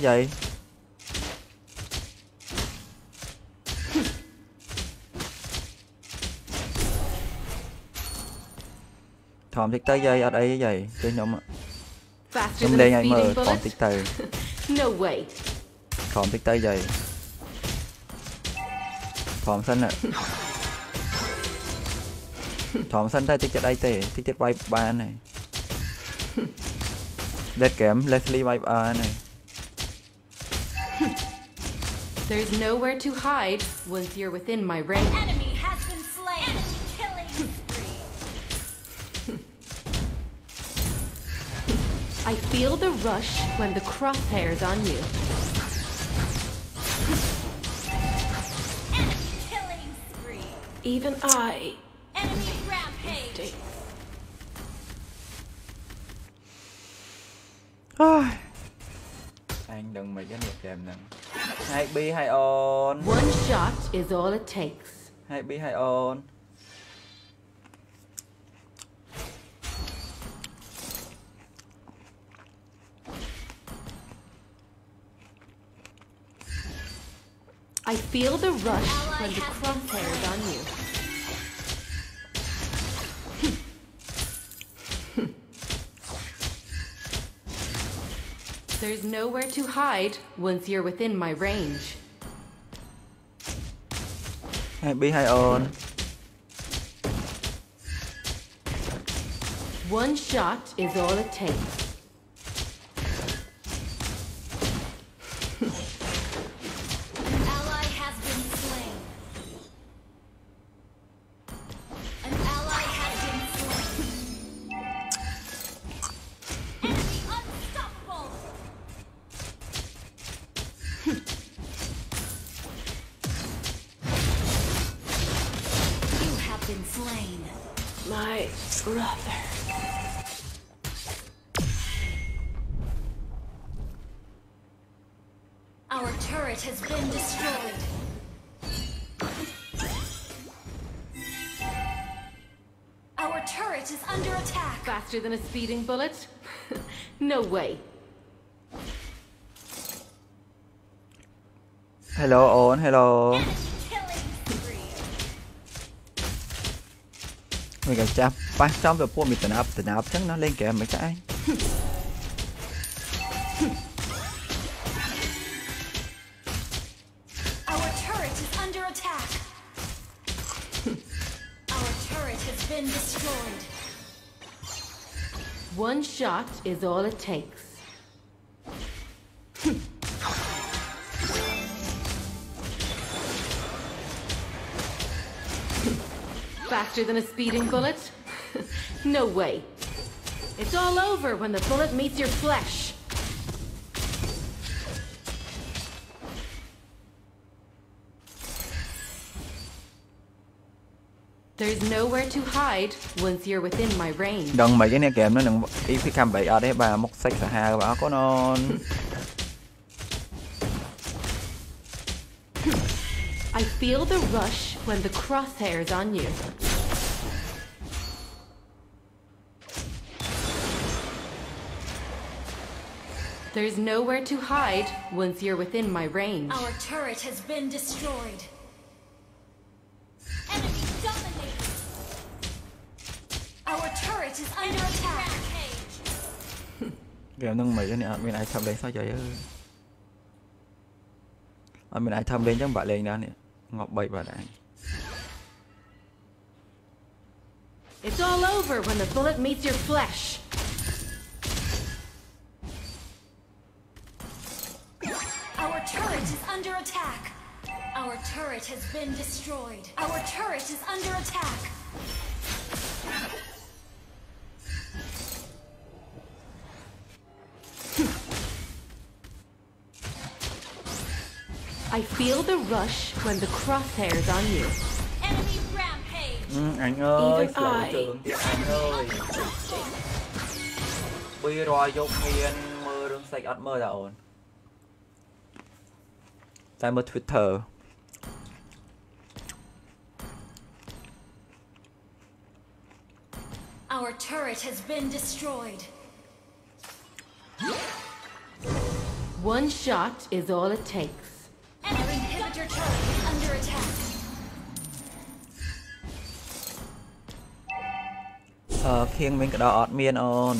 Speaker 1: យាយធំតិចទៅយាយអត់អីទេយាយជួយខ្ញុំ
Speaker 15: Faster
Speaker 1: ខ្ញុំ
Speaker 15: than
Speaker 1: លេង
Speaker 15: a
Speaker 1: ឲ្យមើល
Speaker 15: speeding
Speaker 1: ធំតិច
Speaker 15: bullet?
Speaker 1: ទៅ
Speaker 15: No way.
Speaker 1: ធំតិចទៅយាយធំសិនណាធំសិនទៅតិចចិត្តអីទេតិចទៀតវាយបានហើយ Dead game Leslie វាយបានហើយ
Speaker 15: There's nowhere to hide once you're within my range. Feel the rush when the crosshair's on you. Even I...
Speaker 2: Enemy rampage!
Speaker 1: Anh đừng mà gián nghiệp kèm nè. Hai B hai on.
Speaker 15: One shot is all it takes.
Speaker 1: Hai B hai on.
Speaker 15: Feel the rush when the crosshairs on you. There's nowhere to hide once you're within my range.
Speaker 1: Hai B hai on
Speaker 15: One shot is all it takes. faster than a speeding bullet? no way.
Speaker 1: Hello, Owen. Hello. Mình cảm giác 500 rồi pua mình
Speaker 2: tận áp tận áp chắc nó lên kìa mấy cái
Speaker 15: anh. Shot is all it takes. Faster than a speeding bullet? no way. It's all over when the bullet meets your flesh. There's nowhere to hide once you're within my range.
Speaker 1: Đừng bị cái này kèm nó đừng ý cái cam bị ở đấy bà móc sách cả hai bà có non.
Speaker 15: I feel the rush when the crosshair's on you. There's nowhere to hide once you're within my range.
Speaker 2: Our turret has been destroyed. turret is under attack.
Speaker 1: ហ្គេមហ្នឹងមិនទេនេះអត់មានអាចឆាប់លេងសោះយាយអើយ អត់មានអាចធ្វើលេងចឹងបាក់លេងដែរនេះងាប់3បាត់ដែរ
Speaker 15: It's all over when the bullet meets your flesh.
Speaker 2: Our turret is under attack. Our turret has been destroyed. Our turret is under attack.
Speaker 15: I feel the rush when the crosshair's on you.
Speaker 2: Enemy rampage.
Speaker 1: Mm, anh ơi,
Speaker 15: Even I.
Speaker 1: Trường. Anh ơi. Bi rồi dục miền mơ rừng sạch ớt mơ ra ổn. Tại mơ Twitter.
Speaker 2: Our turret has been destroyed.
Speaker 15: One shot is all it takes.
Speaker 2: Enemy inhibitor turret is under attack.
Speaker 1: អឺខៀងមានកដោអត់មានអូន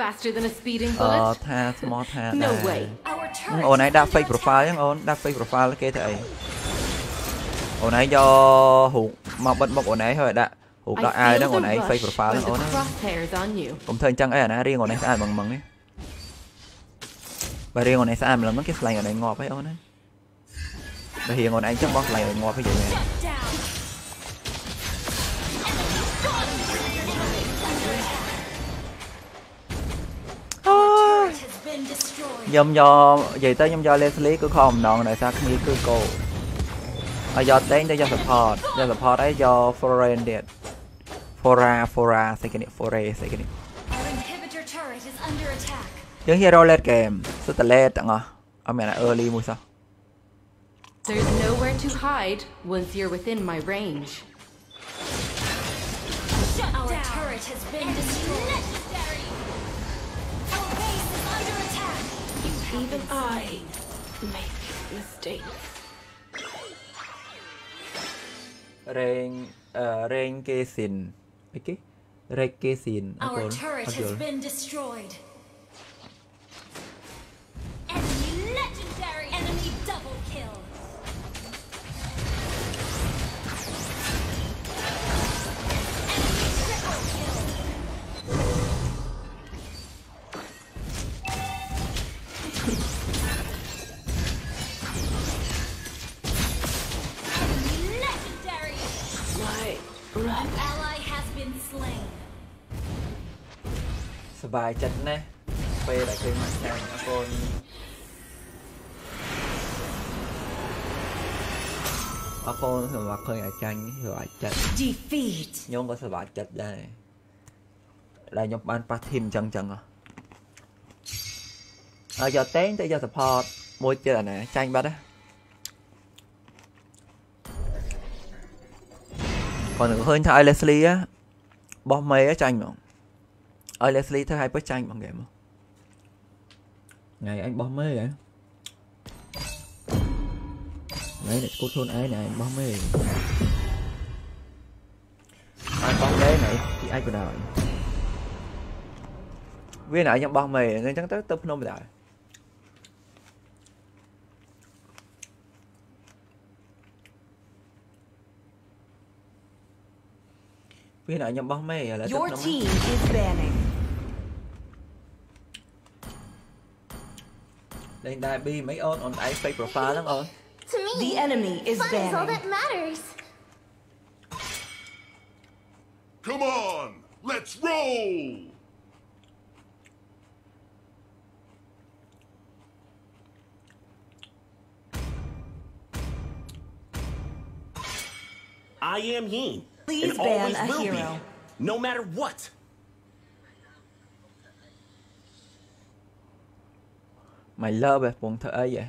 Speaker 15: Faster than a speeding
Speaker 1: អឺ
Speaker 15: bullet?
Speaker 1: ថាស្មោះថា
Speaker 15: No
Speaker 1: ដែរ
Speaker 15: way.
Speaker 2: Our
Speaker 1: អឺ
Speaker 2: turret
Speaker 1: អូនឯងដាក់
Speaker 2: has
Speaker 1: fake
Speaker 2: been
Speaker 1: profile អញ្ចឹងអូនដាក់ fake profile គេទៅអីអូនឯងយករូបមកបិទមុខអូនឯងហើយដាក់រូបដាក់អាវ
Speaker 15: I
Speaker 1: ហ្នឹង
Speaker 15: feel
Speaker 1: អូ
Speaker 15: the
Speaker 1: នឯង
Speaker 15: rush
Speaker 1: fake profile ហ្នឹង
Speaker 15: when
Speaker 1: អូន
Speaker 15: the
Speaker 1: ណា
Speaker 15: crosshairs on you.
Speaker 1: កុំធ្វើអញ្ចឹងអីអាណារៀងអូនឯងស្អាតបងបងនេះបើរៀងអូនឯងស្អាតម្លឹងហ្នឹងគេស្លាញ់អូនឯងងាប់ហើយអូនណា បើរៀងអូនឯងចឹងបងស្លាញ់អូនងាប់ហើយយល់ទេ
Speaker 2: down. Our turret has been destroyed.
Speaker 1: ខ្ញុំយកនិយាយទៅខ្ញុំយក Leslie គឺខំម្ដងដោយសារគ្នាគឺគោហើយយកតែងទៅយក support យក support ហើយយក foreign ទៀត fora fora ស្អីគេនេះ foray ស្អីគេនេះ
Speaker 2: Our inhibitor turret is under attack.
Speaker 1: យើង hero late game សុទ្ធតែ late ទាំងអស់អត់មានតែ early មួយសោះ
Speaker 15: There's nowhere to hide once you're within my range.
Speaker 2: Shut Our down. turret has been destroyed. Necessary. Our base is under attack. You
Speaker 15: Even I make mistakes.
Speaker 1: Reng uh, Rengkesin. Okay? Rengkesin.
Speaker 2: Our turret has been destroyed.
Speaker 1: បាយចិត្តណាស់ពេលដែលឃើញមកចាំអកូនអកូនសម្រាប់ឃើញអាចារ្យសប្បាយចិត្ត
Speaker 9: defeat
Speaker 1: ខ្ញុំក៏សប្បាយចិត្តដែរដែលខ្ញុំបានប៉ះធីមចឹងចឹងហើយយកតែងទៅយក support មួយទៀតអាណាចាញ់បាត់ណាគាត់នឹងឃើញថា Leslie បោះមេចាញ់ហ្មង Ôi Leslie thấy hai bức tranh bằng game không? Ngày anh bom mê vậy? Đấy này cô thôn ấy này anh bom mê. Anh bom đấy này thì ai còn đợi Vì nãy nhận bom mê nên chẳng tới tâm nôm đợi Vì nãy
Speaker 9: nhận
Speaker 1: bó mê
Speaker 9: là tâm nôm
Speaker 1: លេងដែរ B មិនអូនអូនឯង fake profile ហ្នឹងអូន
Speaker 6: To me,
Speaker 9: The enemy is
Speaker 6: fun is all
Speaker 9: banning.
Speaker 6: that matters.
Speaker 5: Come on, let's roll!
Speaker 10: I am he.
Speaker 9: Please
Speaker 10: and
Speaker 9: ban
Speaker 10: always
Speaker 9: a
Speaker 10: will
Speaker 9: hero.
Speaker 10: be. No matter what.
Speaker 1: មិន love ឯងពងធ្វើអីហ៎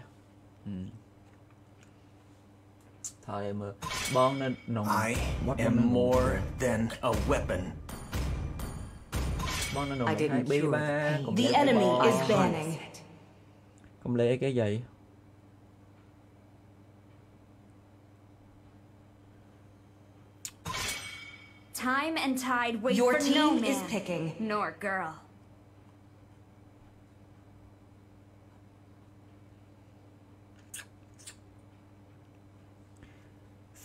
Speaker 1: ថយមើលបងនៅក្នុង
Speaker 13: I
Speaker 1: វត្ត
Speaker 13: am
Speaker 1: មុន
Speaker 13: more than a weapon.
Speaker 1: បងនៅក្នុង
Speaker 12: I didn't
Speaker 1: ហើយ B
Speaker 12: cure
Speaker 1: បានកុំ
Speaker 9: The
Speaker 1: លេង
Speaker 9: enemy
Speaker 1: បង
Speaker 9: is banning.
Speaker 1: កុំលេងអីគេយាយ
Speaker 2: Time and tide wait
Speaker 9: Your
Speaker 2: for no
Speaker 9: team
Speaker 2: man,
Speaker 9: is picking.
Speaker 2: nor girl.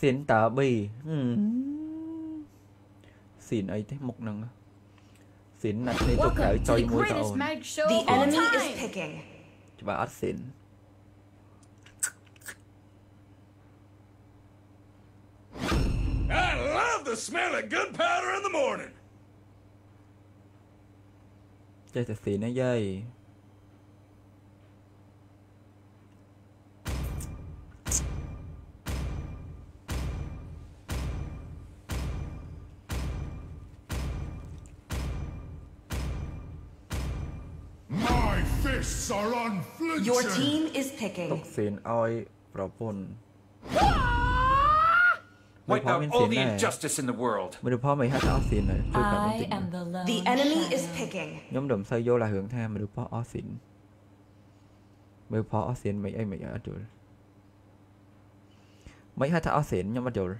Speaker 1: สินตาบีสินไอ้เต้หมกนังสินนัดในตักขา
Speaker 9: ยจอ
Speaker 1: ยมวยตาอ
Speaker 5: อน The enemy is สิน
Speaker 1: ใจแต่สีนะ
Speaker 5: ยัย are unflinching.
Speaker 9: Your team is
Speaker 1: ទុ
Speaker 9: picking.
Speaker 1: កស៊ីនឲ្យប្រពន្ធ
Speaker 12: Wipe out
Speaker 1: Mình
Speaker 12: all
Speaker 1: xin
Speaker 12: the
Speaker 1: này.
Speaker 12: injustice in the world.
Speaker 1: មនុស្សផងមិនហាត់អស់ស៊ីនហើយជួយប្រាប់ខ្ញុំ
Speaker 3: I
Speaker 1: តិច
Speaker 3: am the lone
Speaker 9: The enemy is
Speaker 3: shadow.
Speaker 9: picking.
Speaker 1: ខ្ញុំមិនសូវយល់ឡើងរឿងថាមនុស្សផងអស់ស៊ីនមើលផងអស់ស៊ីនមិនអីមិនអត់យល់មិនហាត់ថាអស់ស៊ីនខ្ញុំអត់យល់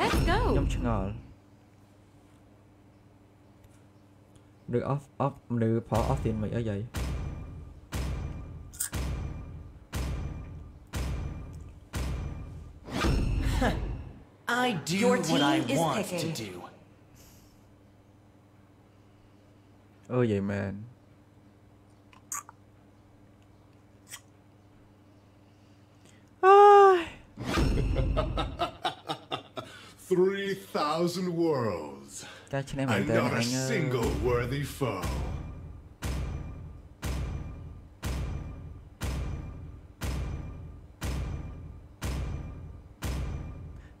Speaker 15: Let's go.
Speaker 1: ខ្ញុំឆ្ងល់ ឬអស់អស់មនុស្សផងអស់ស៊ីនមិនអីយាយ
Speaker 13: I do
Speaker 9: Your
Speaker 13: what I
Speaker 9: team is
Speaker 13: want
Speaker 9: picking.
Speaker 13: to do.
Speaker 1: អើយាយមែនអើយ
Speaker 5: 3,000 worlds.
Speaker 1: ចាឈ្នះមែន
Speaker 5: And
Speaker 1: តើ
Speaker 5: not
Speaker 1: អ
Speaker 5: a
Speaker 1: ញអើយ
Speaker 5: single worthy foe.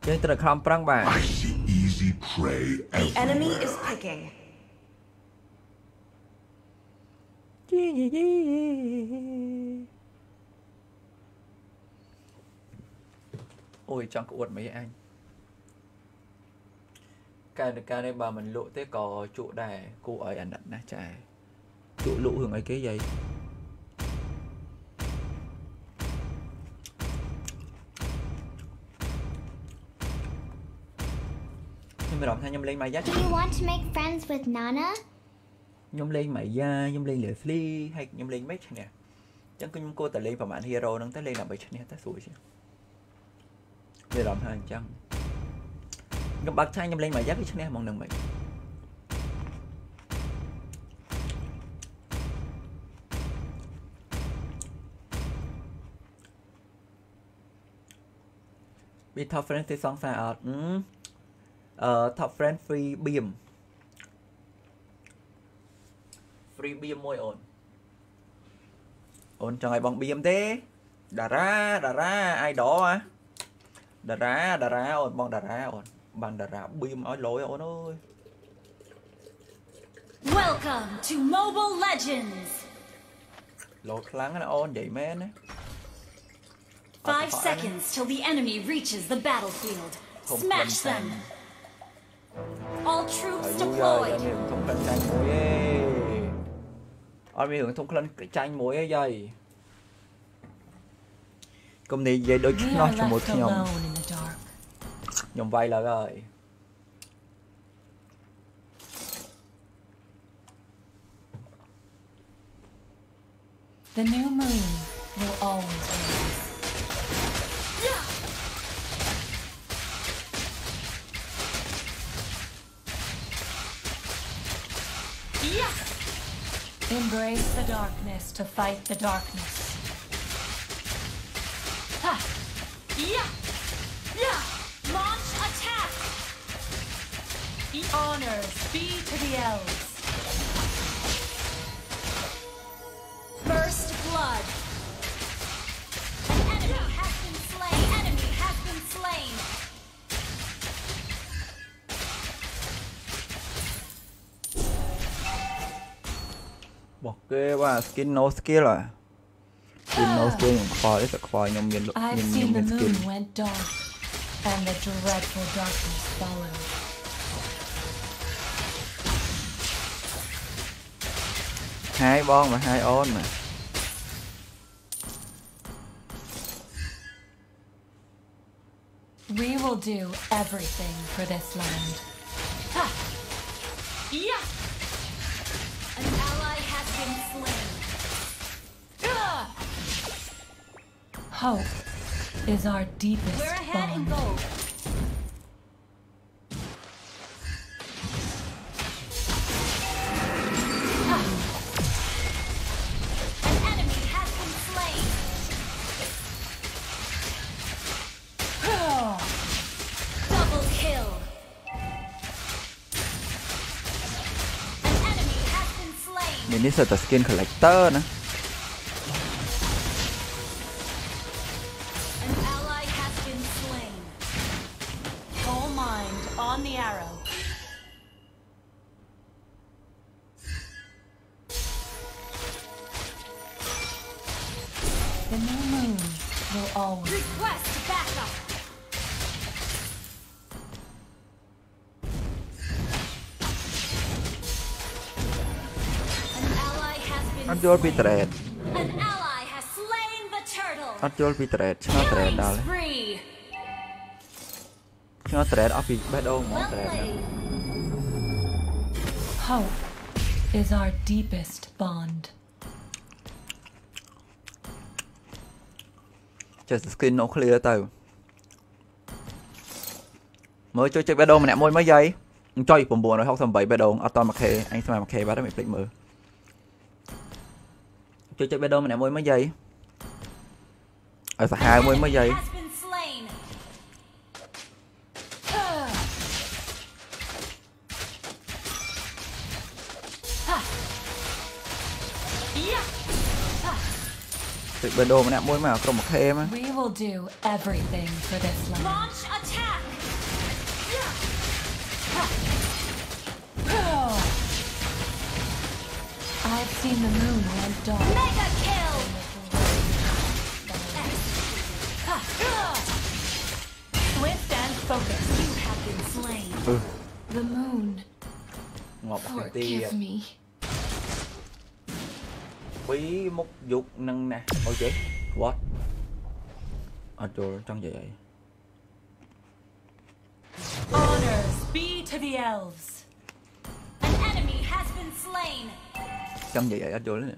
Speaker 1: យើងត្រូវខំប្រឹងបាទ
Speaker 5: I see easy prey
Speaker 9: The enemy is
Speaker 5: everywhere.
Speaker 9: picking.
Speaker 1: យីយីយីអូយចង់ក្អួតមិនអីអញ កាលនៅកាលនេះបើមិនលក់ទេក៏ជក់ដែរគួរឲ្យអាណិតណាស់ចាជក់លក់រឿងអីគេយាយខ្ញុំមានអារម្មណ៍ថាខ្ញុំលេងម៉ាយ៉ា
Speaker 2: Do you want to make friends with Nana?
Speaker 1: ខ្ញុំលេងម៉ាយ៉ាខ្ញុំលេង Leslie ហើយខ្ញុំលេងមិនឈ្នះអញ្ចឹងខ្ញុំគួរតែលេងប្រហែល hero ហ្នឹងទៅលេងដើម្បីឈ្នះទៅស្រួលជាងមានអារម្មណ៍ថាអញ្ចឹង ខ្ញុំបើកឆាយខ្ញុំលេងម៉ាយ៉ាគឺឈ្នះហ្មងនឹងមិនពី top friend ទេសងសារអត់អឺអឺ top friend free beam free beam មួយអូនអូនចង់ឲ្យបង beam ទេតារាតារា idol ហ៎តារាតារាអូនបងតារាអូន បានតារា beam ឲ្យលយអូនអើយ
Speaker 2: Welcome to Mobile Legends!
Speaker 1: លយខ្លាំងណាស់អូននិយាយមែនណា
Speaker 2: Five seconds till the enemy reaches the battlefield.
Speaker 1: Không
Speaker 2: Smash
Speaker 1: cần
Speaker 2: them! All
Speaker 1: ហើយ
Speaker 2: troops
Speaker 1: យូរហើយអ
Speaker 2: deployed.
Speaker 1: ត់មានធំក្លិនចាញ់មួយទេអត់មានរឿងធំក្លិនចាញ់មួយទេយាយកុំនិយាយដូច
Speaker 3: We
Speaker 1: ឆ្នោះ
Speaker 3: are
Speaker 1: ជាមួយ
Speaker 3: left
Speaker 1: ខ្ញុំ ខ្ញុំវាយឡើងហើយ
Speaker 3: The new moon will always rise. Embrace the darkness to fight the darkness. Ha!
Speaker 2: Yeah! Yeah! The
Speaker 3: honors be to the elves.
Speaker 2: First blood. An enemy has been slain. Enemy has been slain.
Speaker 3: I've seen the moon went dark, and the dreadful darkness followed.
Speaker 1: hai bon và hai ôn mà
Speaker 3: We will do everything for this land.
Speaker 2: Ha! Yeah! An ally has been slain. Ah!
Speaker 3: Hope is our deepest
Speaker 2: We're ahead
Speaker 3: bond.
Speaker 2: in both. นี่เสร์ชกสกิ
Speaker 3: นคอลเล
Speaker 2: กเตอ
Speaker 1: ร์นะ យល់ពី
Speaker 2: slain.
Speaker 1: trade
Speaker 2: An ally has slain the turtle.
Speaker 1: អត់យល់ពី trade ឆ្ងល់ trade
Speaker 2: Killing
Speaker 1: ដល់
Speaker 2: spree.
Speaker 1: ឆ្ងល់ trade អស់ពីបេះដូងហ្មង
Speaker 2: Well
Speaker 1: trade ហ្នឹង
Speaker 2: played.
Speaker 3: Hope is our deepest bond.
Speaker 1: ចេះ skin no clear ទៅមើលជួយចុចបេះដូងម្នាក់មួយមកយាយអញ្ចុយ968បេះដូងអត់ត 1k អញស្មើ 1k បាត់ហើយមិនភ្លេចមើល chơi chơi bê bedo
Speaker 2: mà nè môi mấy
Speaker 1: giây, à, ở phải hai môi mấy giây. chơi bedo mà nè môi mà không một thêm á
Speaker 3: We will do everything for this land.
Speaker 2: Launch attack.
Speaker 3: I've seen the moon when dark.
Speaker 2: Mega kill! Swift and focus. You have been slain.
Speaker 3: the moon. Forgive me.
Speaker 1: Quý mục dục nâng nè. Ôi chết. What? Ở chỗ trong vậy vậy.
Speaker 2: Honors be to the elves. An enemy has been slain.
Speaker 1: 짱 얘기 안 좋아하네.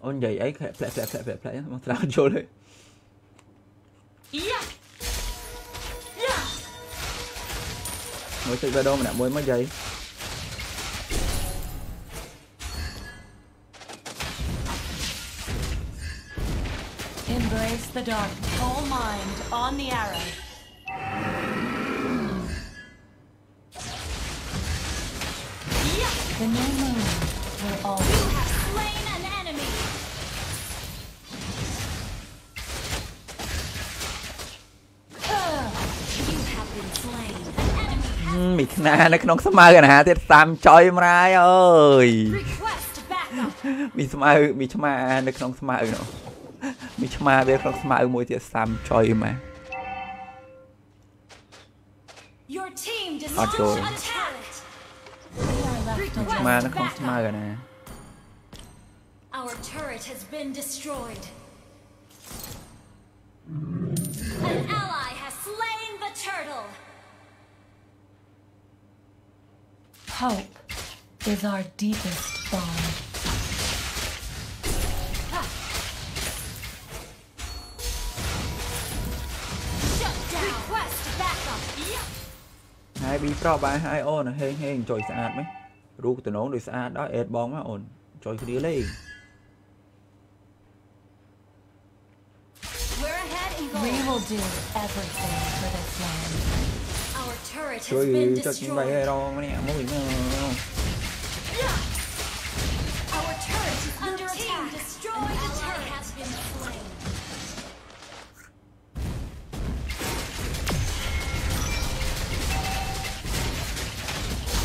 Speaker 1: 온 얘기 아이 플레 플레 플레 플레
Speaker 2: 플레
Speaker 1: 막 들어가 좋아해. Ngồi chơi ba đô mà nặng mới mới dây
Speaker 2: Embrace the dark. Whole mind on the arrow. Yeah.
Speaker 3: The new moon will
Speaker 2: You
Speaker 3: always.
Speaker 2: have slain an enemy. You have been slain. An enemy
Speaker 1: មីខ្នានៅក្នុងស្មៅណាទៀតសាំចុយមរាយអើយ
Speaker 2: request backup.
Speaker 1: មីស្មៅមីឆ្មានៅក្នុងស្មៅនោះ មីឆ្មាវាក្នុងស្មៅមួយទៀតសាំចុយមក
Speaker 2: Your team
Speaker 1: Adore.
Speaker 2: destroyed a turret.
Speaker 3: We are left
Speaker 1: ឆ្មា
Speaker 3: alone.
Speaker 1: នៅក្នុងស្មៅណា
Speaker 2: Our turret has been destroyed. An ally has slain the turtle.
Speaker 3: Hope is our deepest bond.
Speaker 1: អាយប៊ីប្រុសបាយហើយអូនហេងហេងចុយស្អាតម៉េះរូបតំណងដូចស្អាតដល់អេតបងមកអូនចុយគ្នាលេង
Speaker 3: We will do everything for this land.
Speaker 2: Our turret has been destroyed.
Speaker 1: រងនេះមួយមើល
Speaker 2: Our turret is under attack. Destroy the turret.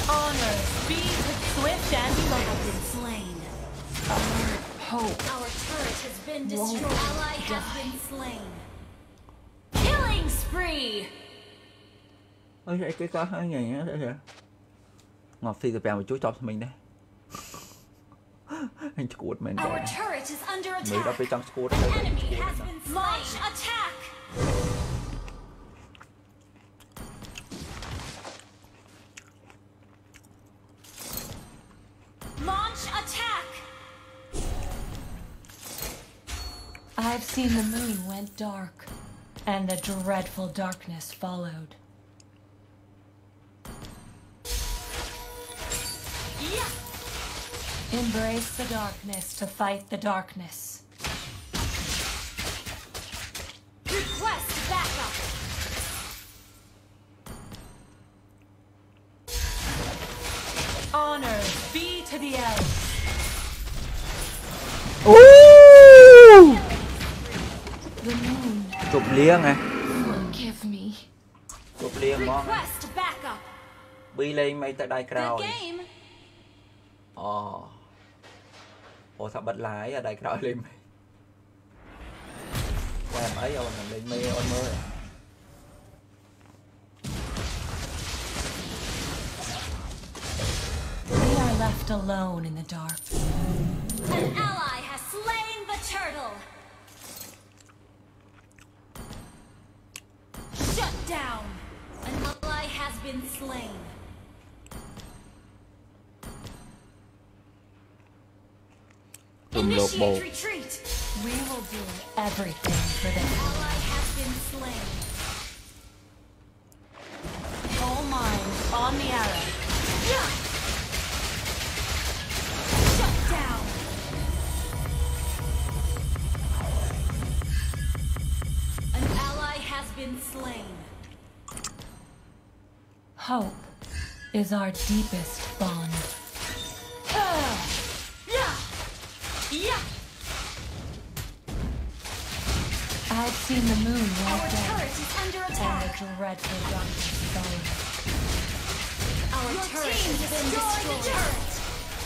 Speaker 2: Honor, speed, swift, and have been slain.
Speaker 3: Our hope.
Speaker 2: Our turret has been destroyed. Ally die. has been slain. Killing spree.
Speaker 1: Ôi cái cái có hai ngày
Speaker 2: nữa kìa. Ngọt phi
Speaker 1: từ bèo mà chú
Speaker 2: chọc
Speaker 1: mình đây. Anh squad mình rồi.
Speaker 2: Mày
Speaker 1: đã
Speaker 2: bị trong squad rồi. Launch attack!
Speaker 3: I've seen the moon went dark, and the dreadful darkness followed. Yeah. Embrace the darkness to fight the darkness.
Speaker 1: អូ
Speaker 3: The moon,
Speaker 1: ជប់លៀងហ៎
Speaker 3: forgive me.
Speaker 1: ជប់លៀងហ្មង
Speaker 2: Request backup.
Speaker 1: ប៊ីលេងមិនទៅដៃក្រោ
Speaker 2: Good
Speaker 1: យ
Speaker 2: game.
Speaker 1: អូអូថាបិទឡាយអាដៃក្រោយលេងមិនតែអីអូននឹងលេងមេអូនមើល
Speaker 3: We are left alone in the dark.
Speaker 2: An ally has slain the turtle. Shut down. An ally has been slain.
Speaker 1: Tum lột.
Speaker 2: Initiate retreat.
Speaker 3: We will do everything for them.
Speaker 2: An Ally has been slain.
Speaker 3: All mine on the arrow.
Speaker 2: Shut been slain.
Speaker 3: Hope is our deepest bond.
Speaker 2: Yeah.
Speaker 3: I've seen the moon
Speaker 2: Our
Speaker 3: went down,
Speaker 2: turret is under
Speaker 3: and
Speaker 2: attack.
Speaker 3: the dreadful darkness followed.
Speaker 2: Our
Speaker 6: Your
Speaker 2: turret
Speaker 6: team
Speaker 2: has been
Speaker 6: destroyed
Speaker 2: destroyed.
Speaker 6: the turret.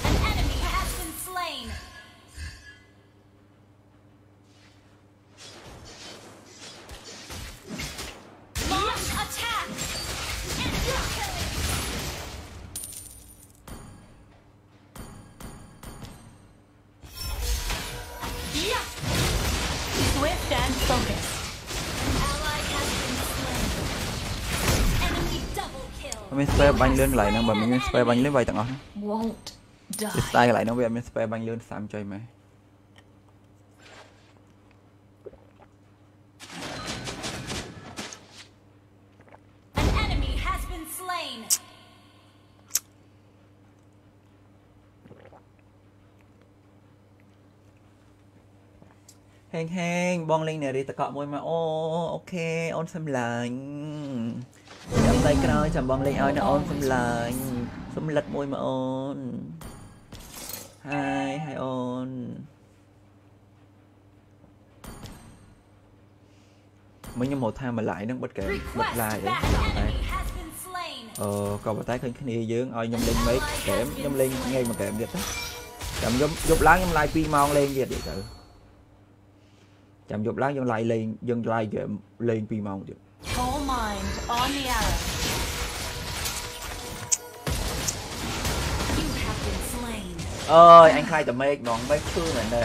Speaker 2: An enemy has been slain.
Speaker 3: Swift and focused.
Speaker 1: mình spare banh lươn lại nè bởi mình spare banh lên vài tặng ó. Chết tay lại nó về mình spare
Speaker 2: banh lên xám chơi mày.
Speaker 1: ហេងហេងបងលេងនារីតកក់មួយមកអូអូខេអូនសំឡាញ់ចាំដៃក្រោយចាំបងលេងឲ្យណាអូនសំឡាញ់សំលិតមួយមកអូនហាយហាយអូនមិញខ្ញុំមកថាម្លាយហ្នឹងបិទកែបិទ
Speaker 2: Request
Speaker 1: ឡាយអី
Speaker 2: back.
Speaker 1: តែ
Speaker 2: Enemy has been slain.
Speaker 1: អឺក៏ប៉ុន្តែឃើញគ្នាយើងឲ្យខ្ញុំលេងមេកហ្គេមខ្ញុំលេងងាយមួយហ្គេមទៀតទៅចាំយប់យប់ឡើងខ្ញុំឡាយ2ម៉ោងលេងទៀតទៀតទៅ ចាំយប់ឡើងយើងឡាយលេងយើងឡាយហ្គេមលេង2ម៉ោងទៀត
Speaker 3: Whole mind on the arrow.
Speaker 2: You have been slain.
Speaker 1: អើយអញខ្លាចតែមេកហ្មងមេកឈឺមែនទេ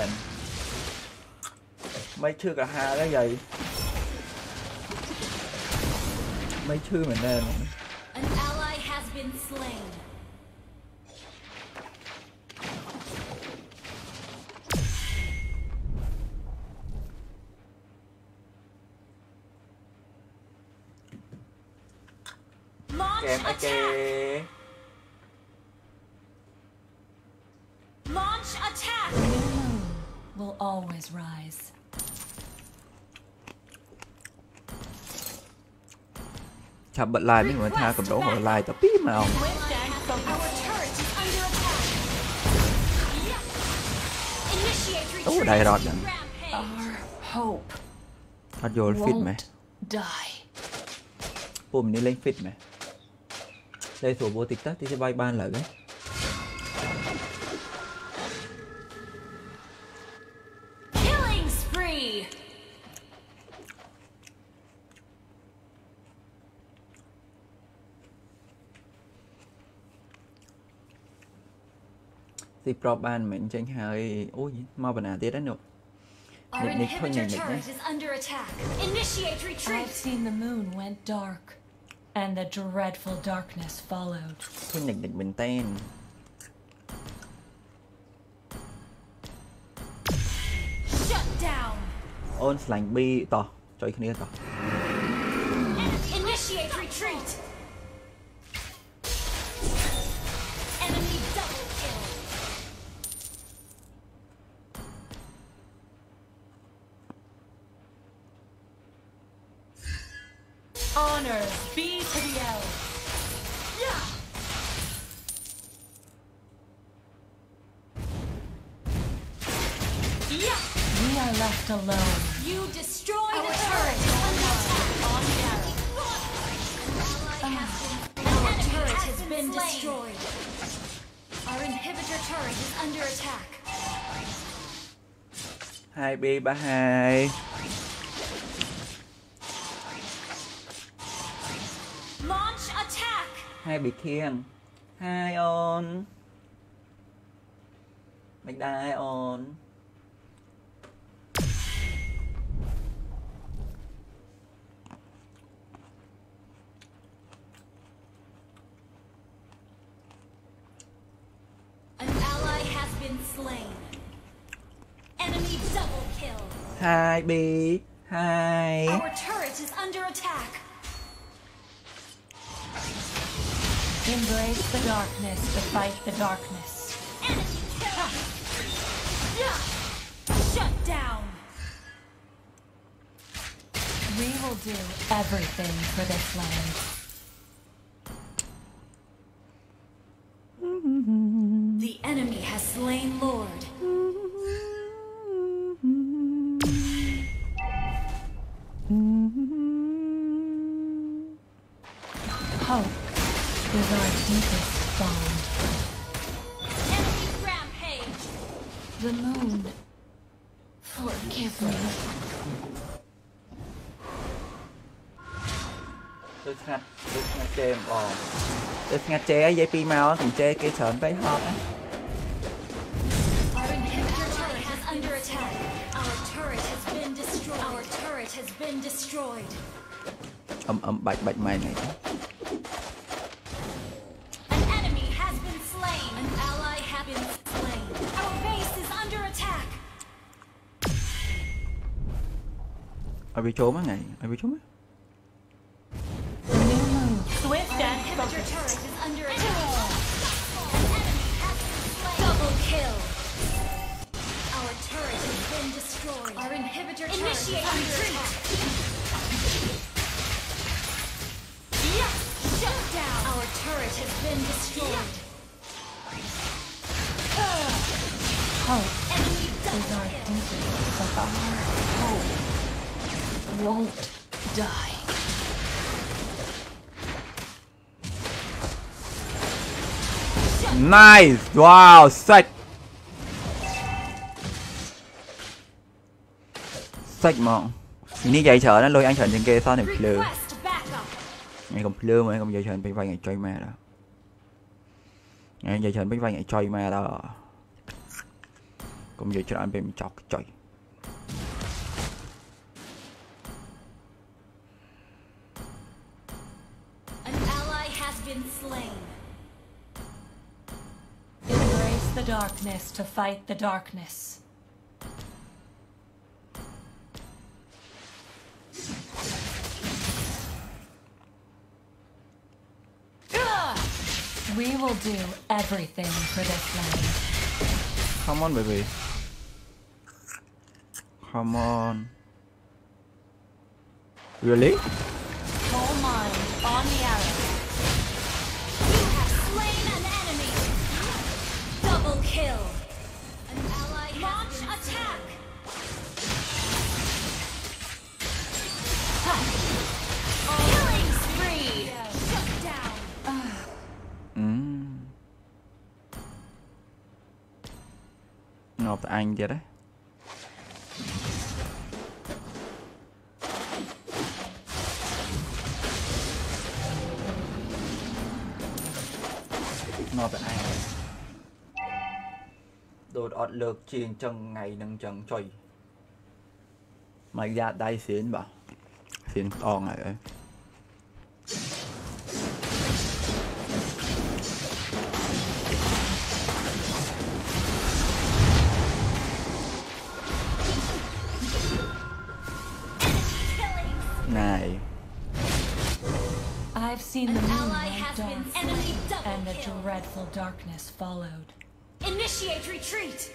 Speaker 1: មេកឈឺកាហាហើយយាយមេកឈឺមែនទេ
Speaker 2: An ally has been slain.
Speaker 1: เชั
Speaker 3: บ
Speaker 2: บั
Speaker 3: ด
Speaker 2: ลายไม่เห
Speaker 1: มือนทากับ
Speaker 2: โด
Speaker 3: หั
Speaker 1: วลายแต่ปี้
Speaker 3: มา
Speaker 1: เอาโอ้ได้รอดยังรอดโยนฟิตไหมปุ่มนี้เล่น
Speaker 2: ฟิต
Speaker 1: ไหม Đây thủ vô tịch tắt thì sẽ bay ban lại đấy. thì pro ban mình tranh hai, ui mau bần à tiết đấy nữa
Speaker 2: Our inhibitor thôi is under đấy.
Speaker 3: I've seen the moon went dark. And the dreadful darkness followed.
Speaker 2: Shut down!
Speaker 1: On slang B. to. Join me, to.
Speaker 2: Initiate retreat!
Speaker 3: alone.
Speaker 2: You destroyed Our turret. Our turret has been, been destroyed. Our inhibitor turret is under attack.
Speaker 1: Hi, babe, hi!
Speaker 2: Launch attack. Hi bị thiêng. On. Mình đai
Speaker 1: on. Hi, B. Hi.
Speaker 2: Our turret is under attack.
Speaker 3: Embrace the darkness to fight the darkness.
Speaker 2: Enemy kill. Shut down.
Speaker 3: We will do everything for this land.
Speaker 2: the enemy has slain Lord.
Speaker 3: Hope is our deepest bond.
Speaker 2: Enemy rampage.
Speaker 3: The moon. Forgive me.
Speaker 1: ដូចស្ងាត់ដូចស្ងាត់ជេមបងដូចស្ងាត់ជេហើយយាយពីរមកខ្ញុំជេគេច្រើនពេកហត់ណា
Speaker 2: has been destroyed.
Speaker 1: Âm âm.
Speaker 2: An enemy has been slain. An ally has been slain. Our base is under attack.
Speaker 3: Ai
Speaker 2: bị
Speaker 3: trốn
Speaker 2: á
Speaker 3: này?
Speaker 2: Ai bị trốn á? An enemy has been slain. Double kill destroyed. Our inhibitor turret Initiate is under attack. Yes! Shut down. Our turret has been destroyed.
Speaker 3: Oh.
Speaker 2: Enemy
Speaker 3: is
Speaker 2: double
Speaker 3: our
Speaker 2: kill.
Speaker 3: deepest but our hope won't die.
Speaker 1: Nice wow សា ច់សាច់ហ្មងនេះនិយាយច្រើនណាលុយអញច្រើនជាងគេសោះនេះភ្លើ
Speaker 2: Request backup.
Speaker 1: ថ្ងៃកុំភ្លើមើលកុំនិយាយច្រើនពេកវាយថ្ងៃចុយម៉ែដល់ថ្ងៃនិយាយច្រើនពេកវាយថ្ងៃចុយម៉ែដល់កុំនិយាយច្រើនពេកមិនចោកចុយ
Speaker 2: An ally has been slain.
Speaker 3: Embrace the darkness to fight the darkness. We will do everything for this land.
Speaker 1: Come on baby Come on Really
Speaker 3: on the arrow.
Speaker 2: You have slain an enemy. Double kill. An ally launch attack. Killing
Speaker 1: អញទៀតហ៎ងាប់តែអញដូចអត់លើកជាងចឹងថ្ងៃហ្នឹងចឹងចុយមកយ៉ាដៃសៀនបាទសៀនអងហើយ
Speaker 3: seen
Speaker 2: An
Speaker 3: the moon
Speaker 2: ally
Speaker 3: went
Speaker 2: has been
Speaker 3: dark,
Speaker 2: enemy double
Speaker 3: and the
Speaker 2: kill.
Speaker 3: dreadful darkness followed.
Speaker 2: Initiate retreat.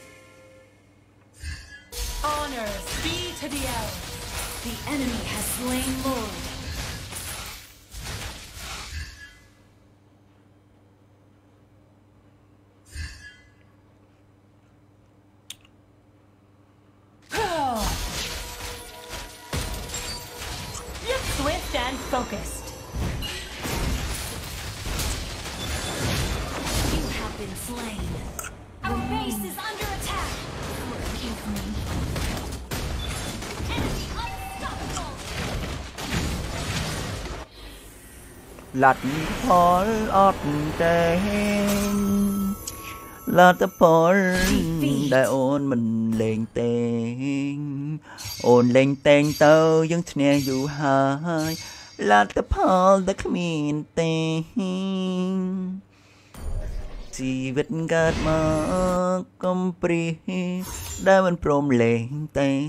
Speaker 3: Honors be to the elves.
Speaker 2: The enemy has slain Lord.
Speaker 1: លាត់ផលអត់តែលាត់ផលដែលអូនមិនលេងទេងអូនលេងតែងទៅយើងឈ្នះយូរហើយលាត់ផលដែលគ្មានទេជីវិតកើតមកកំព្រីដែលមិនព្រមលេងទេង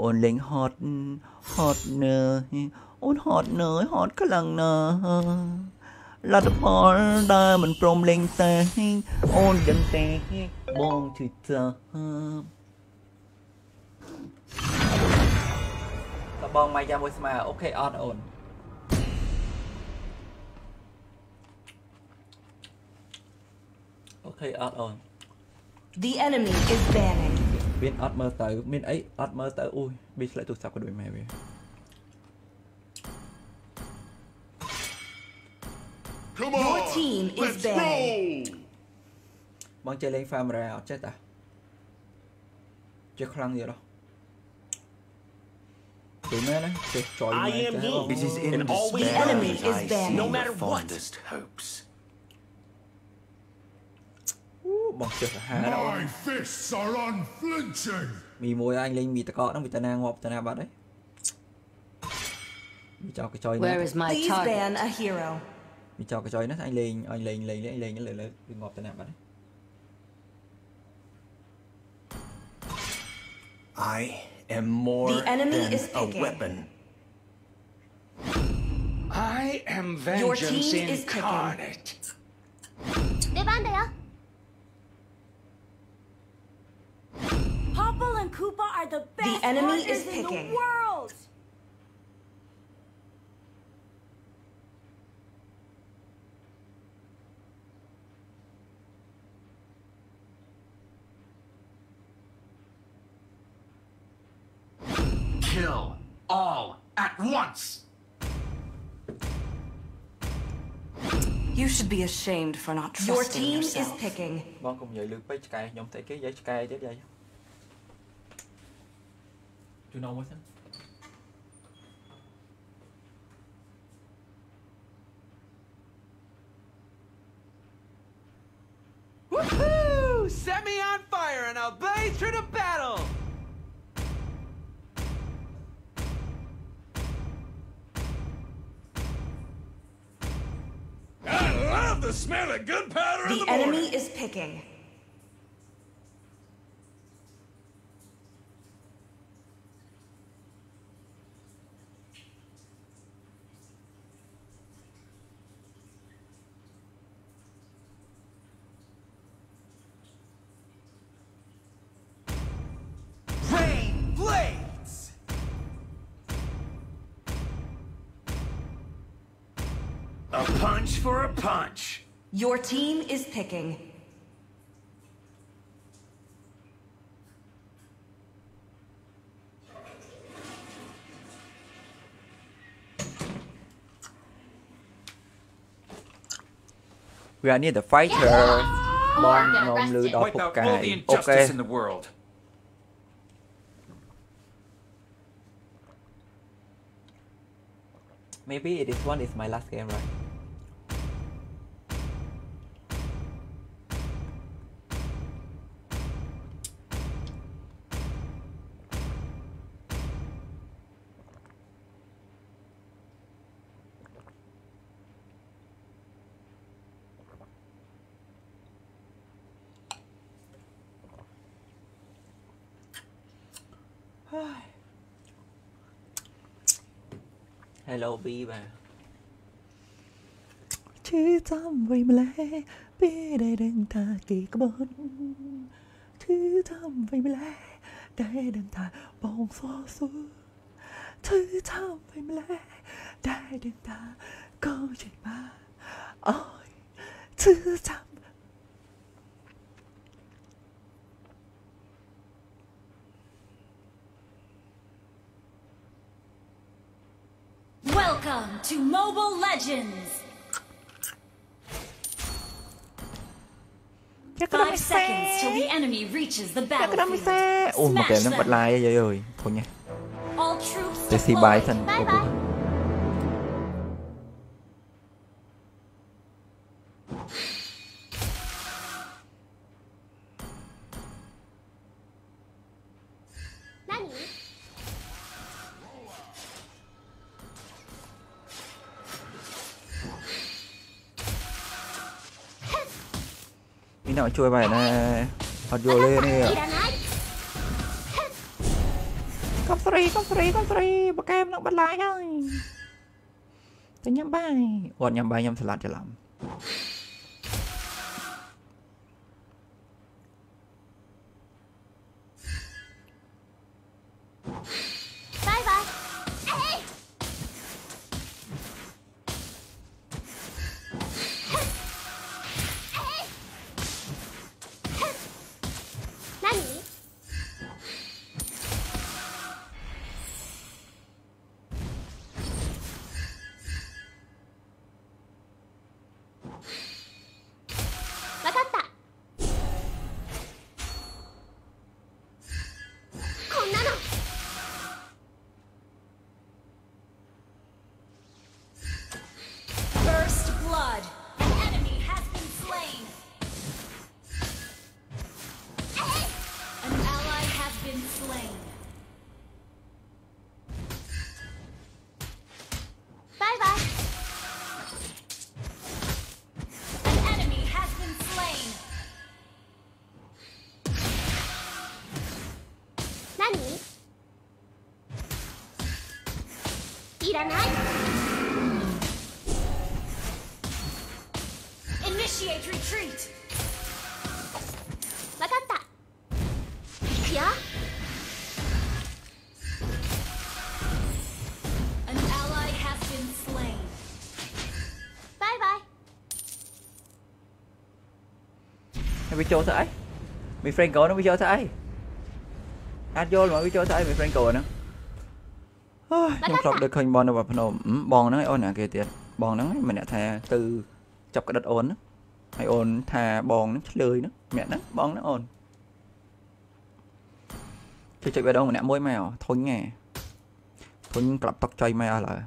Speaker 1: អូនលេងហត់ហត់នឿយ អូនហត់នឿយហត់ខ្លាំងណាស់លទ្ធផលដែលមិនព្រមលេងទេអូនដឹងទេបងជឿចាំតបងមកយ៉ាមួយស្មើអូខេអត់អូនអូខេអត់អូន
Speaker 9: The enemy is banning.
Speaker 1: មានអត់មើលទៅមានអីអត់មើលទៅអូយប៊ីឆ្លេចទូរស័ព្ទក៏ដូចម៉ែវា
Speaker 5: Come
Speaker 9: Your
Speaker 5: on!
Speaker 9: team is
Speaker 5: let's
Speaker 9: banning.
Speaker 5: go!
Speaker 1: បងចេះលេង Famera អត់ចេះតាចេះខ្លាំងទៀតហ៎ទៅមែនណាចេះចយមែ
Speaker 10: I
Speaker 1: ន
Speaker 10: am
Speaker 1: ចេះ
Speaker 10: he.
Speaker 1: បង
Speaker 4: It is in
Speaker 10: And always
Speaker 4: despair
Speaker 9: enemy
Speaker 4: that
Speaker 9: is
Speaker 4: I
Speaker 9: banning.
Speaker 4: see
Speaker 10: No
Speaker 4: your
Speaker 10: matter what.
Speaker 4: fondest hopes.
Speaker 1: អូបងចេះសាហាវណាស់អូន
Speaker 5: My fists are unflinching!
Speaker 1: មីមួយអញលេងមីតកកហ្នឹងវាតាណាងាប់តាណាបាត់ហើយមីចោលកញ្ចុយណា
Speaker 15: Where is my
Speaker 9: Please
Speaker 15: target?
Speaker 9: ban a hero.
Speaker 1: mình cho cái joy nó anh lên anh lên lên lên lên lên lên đừng ngọt tên nào bạn
Speaker 4: I am more
Speaker 9: the enemy
Speaker 4: than
Speaker 9: is
Speaker 4: a weapon.
Speaker 7: I am vengeance incarnate.
Speaker 3: Popple and Koopa are the best
Speaker 9: the
Speaker 3: enemy
Speaker 9: is picking.
Speaker 3: the world!
Speaker 7: all at once.
Speaker 9: You should be ashamed for not trusting
Speaker 6: Your team is
Speaker 9: yourself.
Speaker 6: picking.
Speaker 1: បងកុំនិយាយលឺពេកឆ្កែខ្ញុំតែគេនិយាយឆ្កែទៀតយាយជួយណោមួយសិន
Speaker 14: Woohoo! Set me on fire and I'll blaze through the battle!
Speaker 5: Love the smell of gunpowder in
Speaker 6: The
Speaker 5: the morning.
Speaker 6: enemy is picking.
Speaker 7: for a punch.
Speaker 6: Your team is picking.
Speaker 1: We are near the fighter. Long ngom lư đó phục. Okay. Maybe
Speaker 12: this
Speaker 1: one is
Speaker 12: my
Speaker 1: last
Speaker 12: game,
Speaker 1: right?
Speaker 12: โล
Speaker 1: บี
Speaker 12: มาชี้จำ
Speaker 1: ไว้มาแล้ปี
Speaker 18: ได้ดัง
Speaker 1: ตากี่กบอนชี้จำไว้มาแล้ได้ดังตาบองซอซูชี้จำไว้มาแล้ได้ดังตาก็ใช่มาอ้อยชี้จำ
Speaker 2: Welcome to Mobile Legends. Five seconds till the enemy reaches the battlefield.
Speaker 1: Ôi mà kèm
Speaker 2: nó bật
Speaker 1: like vậy ơi. Thôi nha. Để
Speaker 2: xì
Speaker 1: bài
Speaker 6: thành.
Speaker 1: Bye bye. ជួយបែរណែអត់យល់ទេនេះកុំព្រីកុំព្រីកុំព្រីប្រកែមនឹងបន្លាយហើយទៅញ៉ាំបាយគាត់ញ៉ាំបាយខ្ញុំឆ្លាតច្រឡំ
Speaker 6: Stand high.
Speaker 2: Initiate retreat.
Speaker 6: Wakata. Yeah.
Speaker 2: An ally has been slain.
Speaker 1: Bye bye. Mày bị trâu thế? Mày Franco nó bị trâu thế? Ad vô mà bị trâu thế mày Franco nữa. ខ្ញុំធ្លាប់ដូចឃើញបងនៅបាភ្នំអឺបងហ្នឹងឲ្យអូនណាគេទៀតបងហ្នឹងម្នាក់ថាទៅចាប់ក្តិតអូនហ្នឹងហើយអូនថាបងហ្នឹងឆ្លើយហ្នឹងម្នាក់ហ្នឹងបងហ្នឹងអូនជួយចុចបេះដូងម្នាក់មួយមកធុញហ៎ធុញប្រាប់តុកចុយមកអស់ឡើយ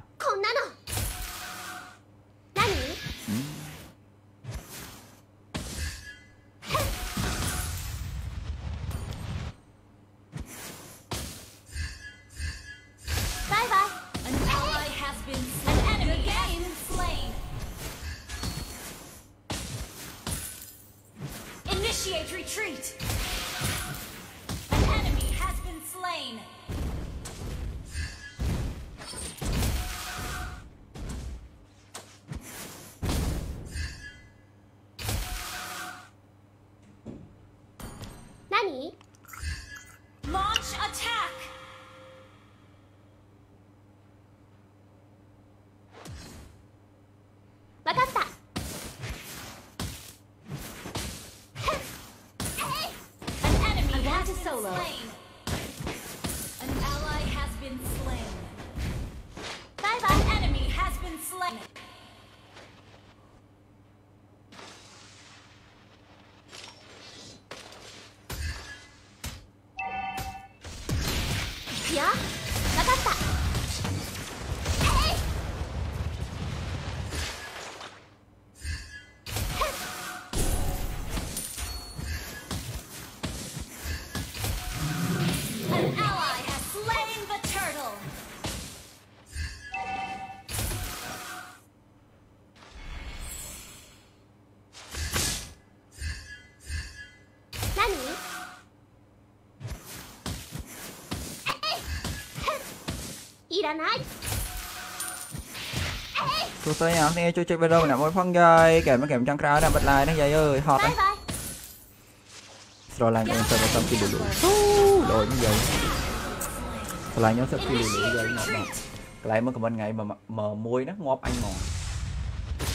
Speaker 6: よ。わかった「
Speaker 1: ទូទៅអ្នកនាងជួយចុចវីដេអូម្នាក់មួយផងយាយកែមកកែចាំក្រោយដាក់បិទ lie នេះយាយអើយហត់ស្រឡាញ់អូនទៅតាមពីលូលូដូចយាយស្រឡាញ់អូនទៅពីលូលូយាយមកមកកន្លែងមកខមមិនថ្ងៃមួយណាងាប់អញហ្មង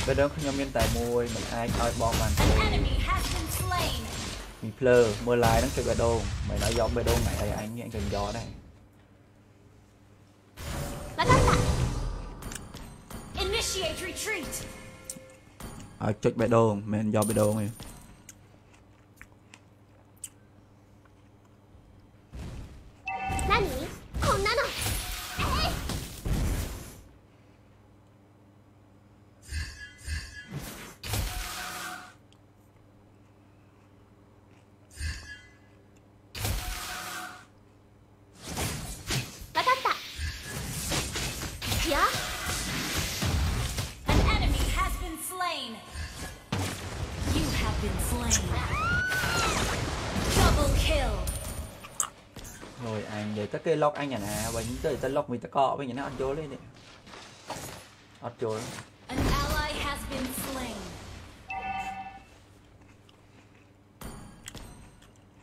Speaker 1: ពេលដល់ខ្ញុំមានតែមួយមិនអាចឲ្យបងបានទេមីភ្លើមើល lie ហ្នឹងចុចបេះដូងមិនឲ្យយកបេះដូងម៉ែអីអញញ៉ាំចុចយកដែរ
Speaker 2: Initiate retreat.
Speaker 1: ឲ្យចុចបេះដូងមិនមែនយកបេះដូងទេ Anh nhà nè và những mình ta cọ với nó ăn vô đi ăn vô.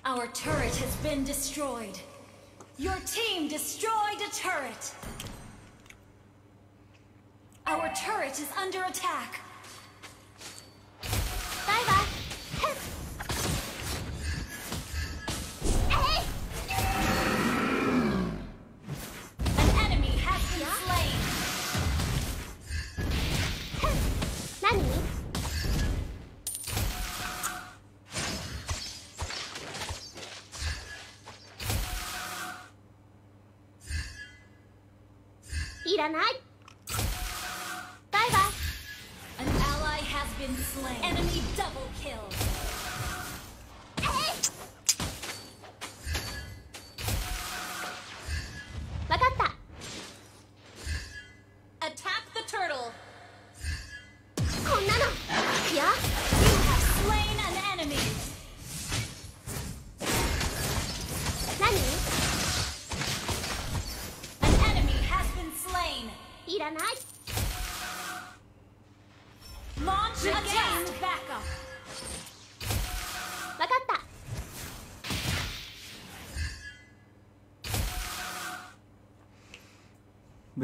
Speaker 2: Our turret has been destroyed. Your team destroyed a turret. Our turret is under attack.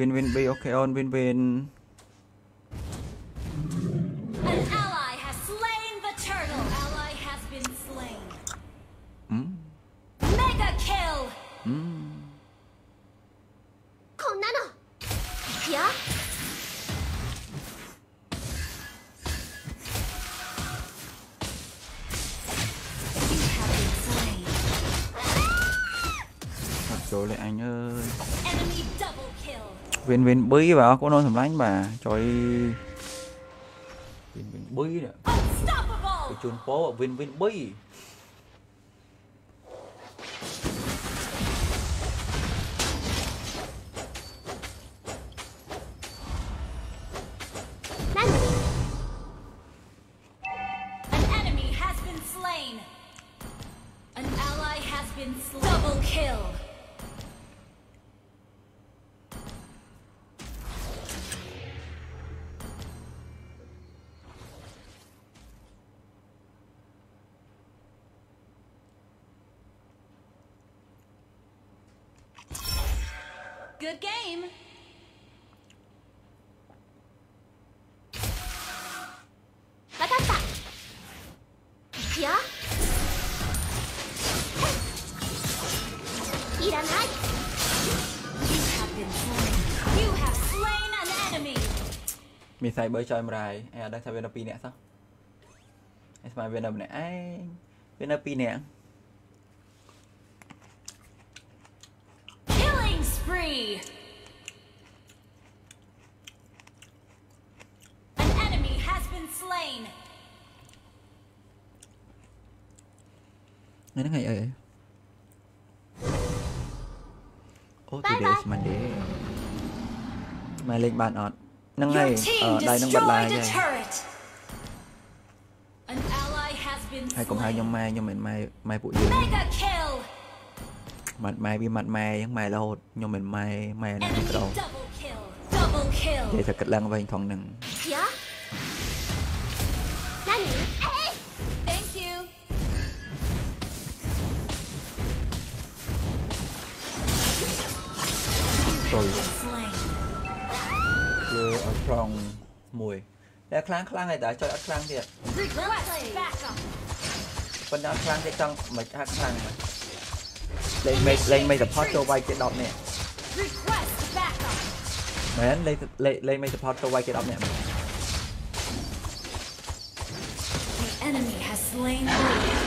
Speaker 1: win-win bay okay on win-win bí bà có nôn thầm lánh bà. Trời win bí nè cái chuồn phố win win bí មានខ្សែ3ចុយម្រាយអញអត់ដឹងថាវានៅ2នាក់សោះអញស្មានវានៅម្នាក់ឯងវានៅ2នាក់
Speaker 2: Killing spree An enemy has been slain
Speaker 1: ថ្ងៃហ្នឹងថ្ងៃអីអូ today is Monday មកលេងបានអត់ nâng ngay, ở đây ờ,
Speaker 2: nâng bật
Speaker 1: lại này hai cộng hai nhóm mai nhóm
Speaker 2: mình
Speaker 1: mai
Speaker 2: mai
Speaker 1: bụi
Speaker 2: dương mặt mai bị mặt
Speaker 1: mai nhưng mai lâu, hột nhóm
Speaker 2: mình
Speaker 1: mai mai này cái đầu. để thật cật lăng và hình
Speaker 2: thong rồi
Speaker 1: ម៉ាត់ម៉ែវាម៉ាត់ម៉ែអញ្ចឹងម៉ែរហូតខ្ញុំមិនម៉ែម៉ែណា
Speaker 2: Enemy
Speaker 1: ក្រោ
Speaker 2: double kill Double kill
Speaker 1: និយាយថាគិតឡើងវិញថងហ្នឹង
Speaker 2: An
Speaker 1: ទល់
Speaker 3: Slain.
Speaker 1: លើអត់ត្រង់មួយតែខ្លាំងខ្លាំងឯតាចុយអត់ខ្លាំងទៀត
Speaker 2: Request backup.
Speaker 1: ប៉ុន្តែអត់ខ្លាំងទេចង់មិនហាក់ខ្លាំងលេងមេលេងមេ support ចូលវាយគេ10នាក់
Speaker 2: Request backup.
Speaker 1: មែនលេងលេងលេងមេ support ចូលវាយគេ10នាក់មែន
Speaker 3: The enemy has slain Lord.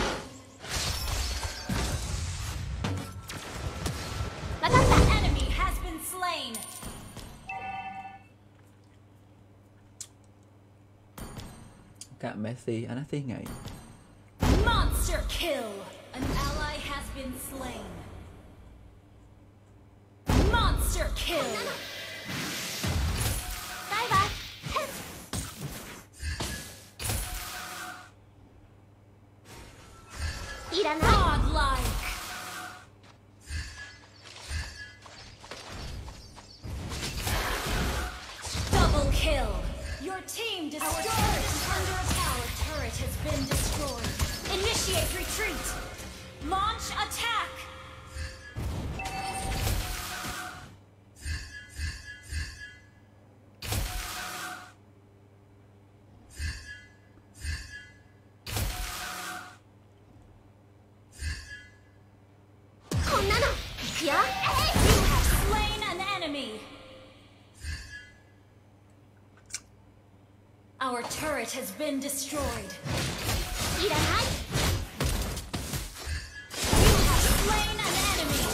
Speaker 1: Messi, and I think I.
Speaker 2: Monster kill! An ally has been slain. Monster kill! turret has been destroyed. Irahan! You have slain an enemy!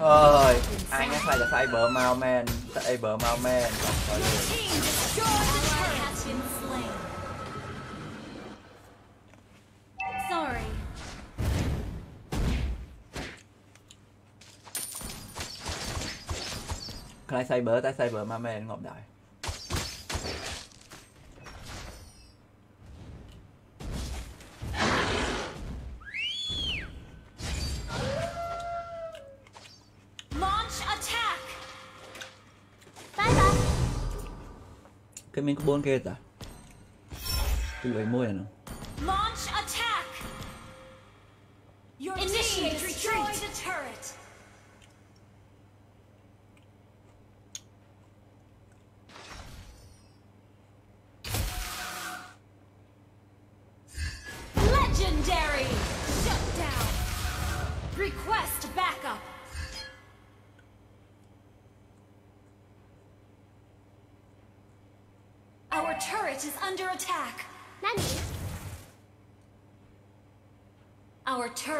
Speaker 1: Ôi, là Cyber
Speaker 2: Mailman, the turret has been slain. Sorry.
Speaker 1: Cái Cyber, cái Cyber
Speaker 2: đại.
Speaker 1: គេមានក្បួនគេតាគឺលុយមួយអានោះ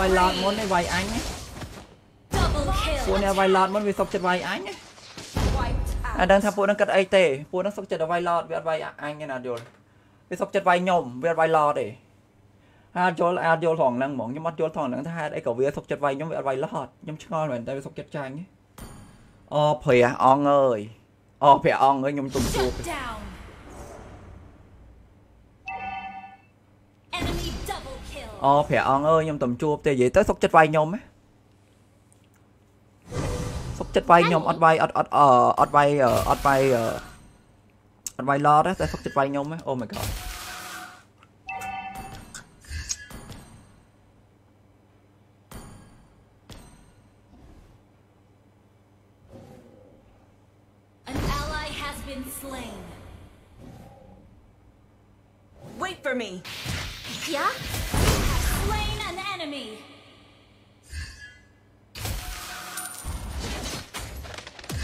Speaker 1: វាយឡតមុននេះវាយអញណា
Speaker 2: Double kill.
Speaker 1: ពួកនេះវាយឡតមុនវាសុកចិត្តវាយអញណា
Speaker 2: Wiped
Speaker 1: អត់ដឹងថាពួកហ្នឹងគិតអីទេពួកហ្នឹងសុកចិត្តវាយឡតវាអត់វាយអញទេណាអត់យល់វាសុកចិត្តវាយខ្ញុំវាអត់វាយឡតទេអត់យល់អត់យល់ថងហ្នឹងហ្មងខ្ញុំអត់យល់ថងហ្នឹងថាហេតុអីក៏វាសុកចិត្តវាយខ្ញុំវាអត់វាយឡតខ្ញុំឆ្ងល់មែនតែវាសុកចិត្តចាញ់ទេអូព្រះអង្គអើយអូព្រះអង្គអើយខ្ញុំទុំជួប អូព្រះអង្គអើយខ្ញុំទំជួបទេនិយាយទៅសុកចិត្តវាយខ្ញុំហ៎សុកចិត្តវាយខ្ញុំអត់វាយអត់អត់អឺអត់វាយអឺអត់វាយអឺអត់វាយឡតទេតែសុកចិត្តវាយខ្ញុំហ៎អូ my god
Speaker 2: enemy!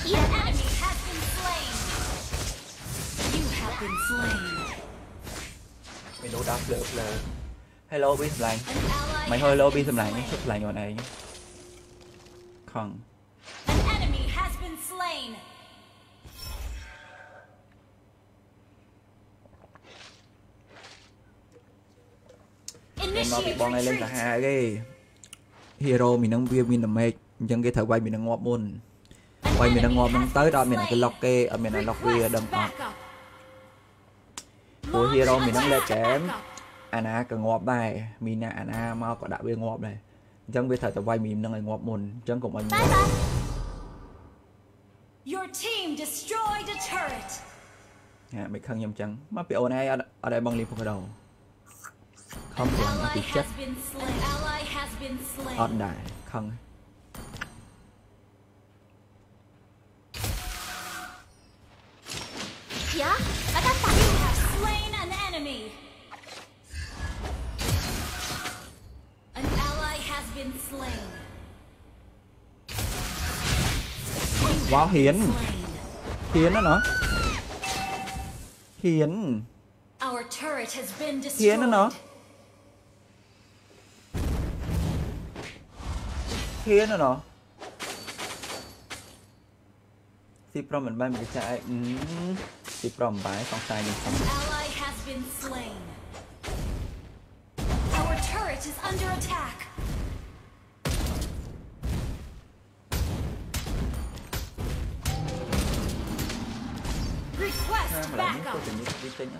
Speaker 2: Your enemy has been slain!
Speaker 3: You have been slain!
Speaker 1: ไม่รู้ดับเล
Speaker 2: ย
Speaker 1: เล
Speaker 2: ย
Speaker 1: Hello
Speaker 2: bên
Speaker 1: blank Mày hello bên blank nhé, chút blank vào này nhé Không
Speaker 2: An enemy has been slain!
Speaker 1: មកពី
Speaker 2: Initiate
Speaker 1: បងឯងលេងសា
Speaker 2: retreat.
Speaker 1: ហាវទេ Hero មីនឹងវាមាន damage អញ្ចឹងគេត្រូវវាយមីនឹងងាប់មុនវាយមីនឹងងាប់ហ្នឹងទៅដល់អត់មានគេ lock គេអត់មានអ្នក lock វាដឹងអត់
Speaker 15: Back up.
Speaker 1: ព្រោះ Hero មីនឹង late
Speaker 15: Attack,
Speaker 1: game
Speaker 15: back up.
Speaker 1: អាណាក៏ងាប់ដែរមីណាអាណាមកក៏ដាក់វាងាប់ដែរអញ្ចឹងវាត្រូវតែវាយមីនឹងឲ្យងាប់មុនអញ្ចឹងកុំឲ្យងាប់
Speaker 2: Bye bye. Your team destroyed a turret.
Speaker 1: ហ่าមិនខឹងខ្ញុំអញ្ចឹងមកពីអូនឯងអត់អត់ឲ្យបងលេងពុកដោ
Speaker 2: không
Speaker 1: thì anh
Speaker 2: bị
Speaker 1: chết ọt đại không
Speaker 2: Yeah, I got that. You have slain Wow, hiến. Hiến đó nó. Hiến. Hiến
Speaker 1: đó nó. ន
Speaker 2: Our turret has been
Speaker 1: ហ៊ានណាណោះ
Speaker 2: destroyed.
Speaker 1: ហ៊ានណាណោះស៊ីប្រមមិនបានមិនចាក់ឯងស៊ីប្រមមិនបានសង្ស័យខ្ញុំសង្ស័យ
Speaker 2: Ally has been slain. Our turret is under attack. Request
Speaker 1: ណាម្ល៉េះនេះ
Speaker 2: backup.
Speaker 1: គាត់ទៅញឹកទីទិញអ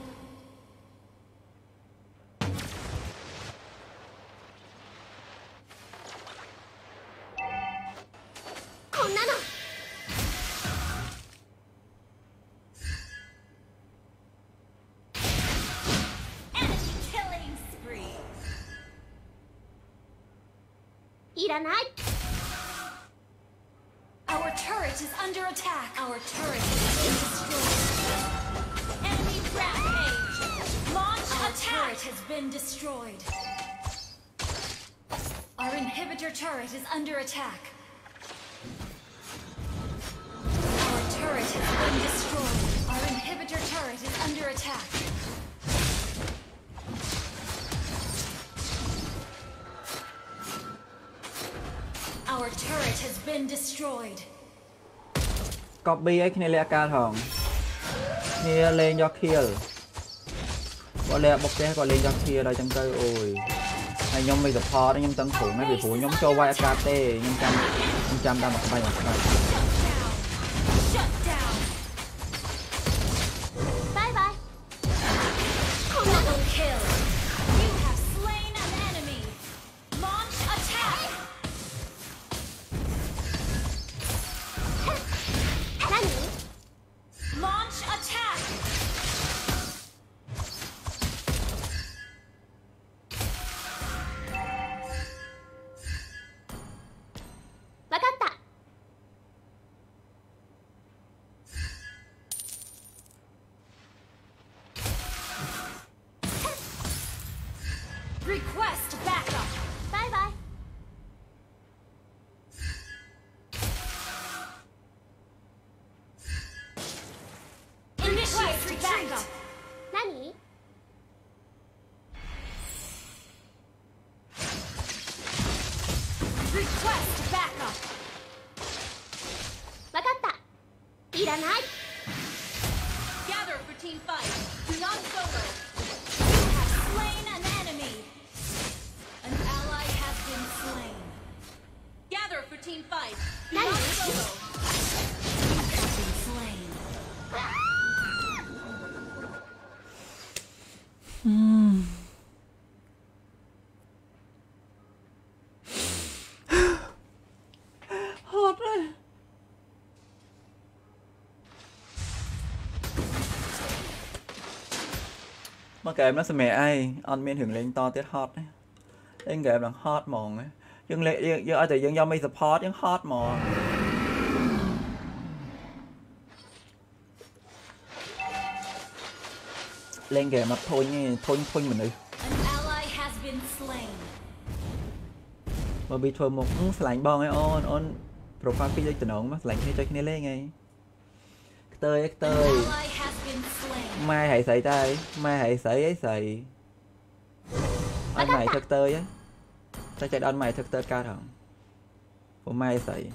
Speaker 6: らない
Speaker 2: Our turret is under attack. Our turret has been destroyed. Enemy rampage. Launch Our attack. turret has been destroyed. Our inhibitor turret is under attack. Our turret has been destroyed. Our inhibitor turret is under attack. Our turret has been destroyed.
Speaker 1: copy ឲ្យគ្នាលេខអាកាលហងគ្នាលេងយក kill គាត់លេខបុកចេះគាត់លេងយក kill ដល់ចឹងទៅអូយហើយខ្ញុំមិន support ខ្ញុំតឹងព្រោះណាពីព្រោះខ្ញុំចូលវាយអាកាទេខ្ញុំចាំខ្ញុំចាំតាមមួយក្បាច់មួយក្បាច់ មកហ្គេមហ្នឹងសម្រាប់អីអត់មានរឿងលេងតទៀតហត់ទេលេងហ្គេមហ្នឹងហត់ហ្មងយើងលេងយើងយើងឲ្យតែយើងយកមី support យើងហត់ហ្មងលេងហ្គេមមកធុញទេធុញធុញមនុស្ស
Speaker 2: An ally has been slain.
Speaker 1: មកប៊ីធ្វើមុខអឺឆ្លាញ់បងឯអូនអូន profile ពីរដូចតំណងមកឆ្លាញ់គ្នាចុចគ្នាលេងឯងខ្ទើយឯខ្ទើ
Speaker 2: An
Speaker 1: យ Mai hãy xảy ta Mai hãy xảy ấy xảy Ơn mày thật tơi á Sao chạy đón mày thật tơi cao thẳng. Của mai xảy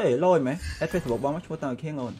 Speaker 1: កោះអូខេលយមែន at Facebook បងមកឈ្មោះតាំងខៀងអូន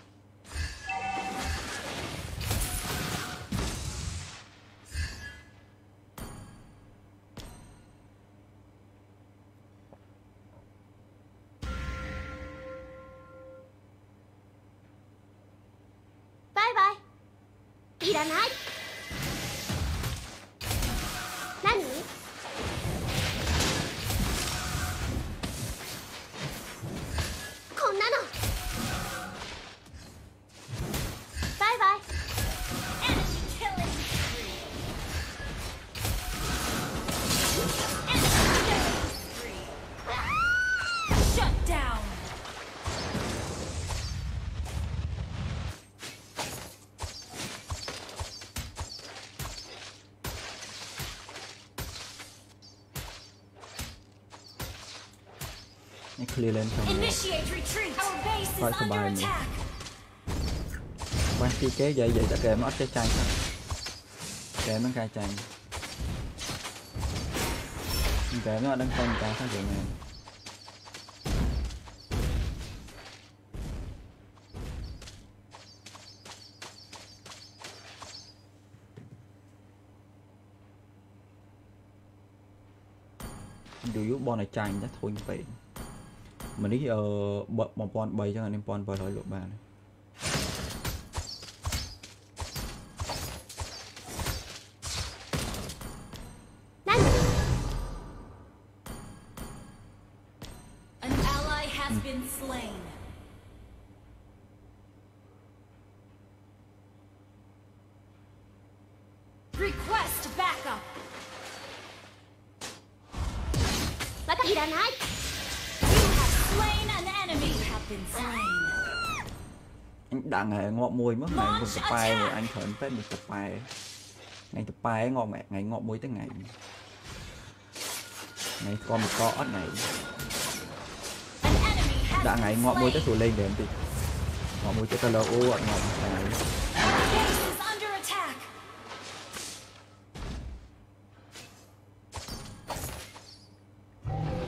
Speaker 2: Thôi không bài gì Quan chi kế
Speaker 1: vậy vậy chắc kệ nó cái
Speaker 2: chai sao Kệ nó cái
Speaker 1: chai.
Speaker 2: Kệ
Speaker 1: nó
Speaker 2: đang
Speaker 1: quanh cái sao vậy này dù bọn này chanh chắc thôi vậy. មិនកាយចាញ់គេមិនអត់ដឹងចាញ់តាថាគេមែនយូរយូរបនឲ្យចាញ់តែធុញពេកម្នេះអឺ1003ចឹងអានេះ1700លក់បាន anh đặng ngày ngọ mùi mất ngày một tập bài rồi anh thở phết một tập bài ngày tập bài ngọ mẹ ngày ngọ muối tới ngày ngày con một có ngày đã ngày ngọ muối tới sủi lên để em đi ngọ muối tới tao lâu ô ngọ ngày
Speaker 2: Base is under attack.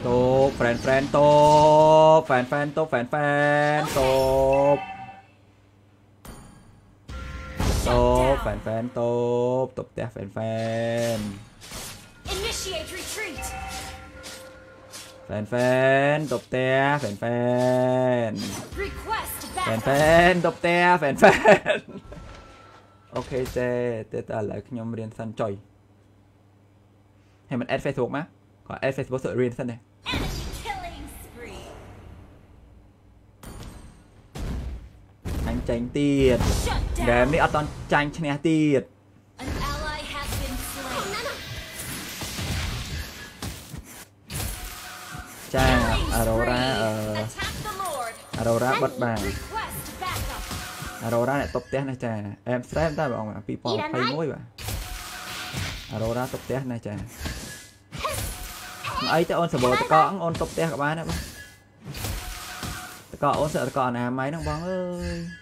Speaker 1: តូប friend friend តូប fan fan តូប fan fan តូបតូប fan fan តូបតូបផ្ទះ fan fan
Speaker 2: Initiate retreat.
Speaker 1: fan fan តូបផ្ទះ fan fan
Speaker 2: Request
Speaker 1: fan
Speaker 2: backup.
Speaker 1: fan តូប tốt phản phản tốt. Tốt tè phản phản fan fan top tè fan fan, fan fan top tè fan fan, ok tê tê ta lại nhom riêng săn chơi hay mình add facebook má. Còn add
Speaker 2: facebook sợ riêng
Speaker 1: săn này. ចាញ់ទៀត
Speaker 2: Shut
Speaker 1: ហ្គេម
Speaker 2: down.
Speaker 1: នេះអត់តន់ចាញ់ឈ្នះទៀត
Speaker 2: An ally has been slain.
Speaker 1: ចាអារ៉ូរ៉ាអឺ
Speaker 2: Attack the Lord.
Speaker 1: អារ៉ូរ៉ាបិទបាន
Speaker 2: Request backup.
Speaker 1: អារ៉ូរ៉ាអ្នកតុបផ្ទះណាចាអែមស្រែមតែបង2021បាទអារ៉ូរ៉ាតុបផ្ទះណាចាមិនអីទៅអូនសបោតកកអូនតុបផ្ទះក៏បានដែរបងតកអូនសើតកអនាម័យហ្នឹងបងអើយ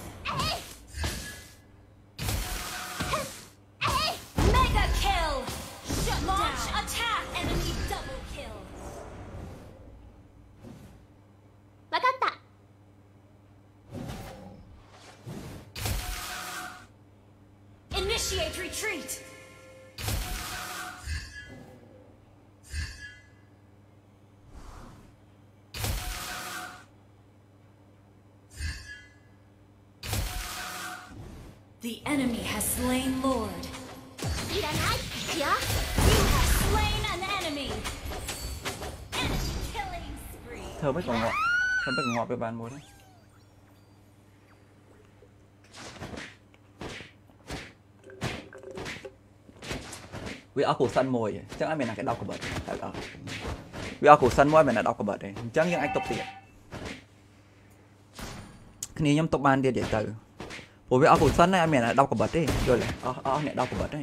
Speaker 1: ត់មានណាគេដកកបិតតែអស់វាអស់កុសិនមួយមិនណាដកកបិតទេអញ្ចឹងយើងអាចຕົកទៀតគ្នាខ្ញុំຕົកបានទៀតនិយាយទៅព្រោះវាអស់កុសិនហើយអត់មានណាដកកបិតទេយល់ទេអស់អស់អ្នកដកកបិតទេ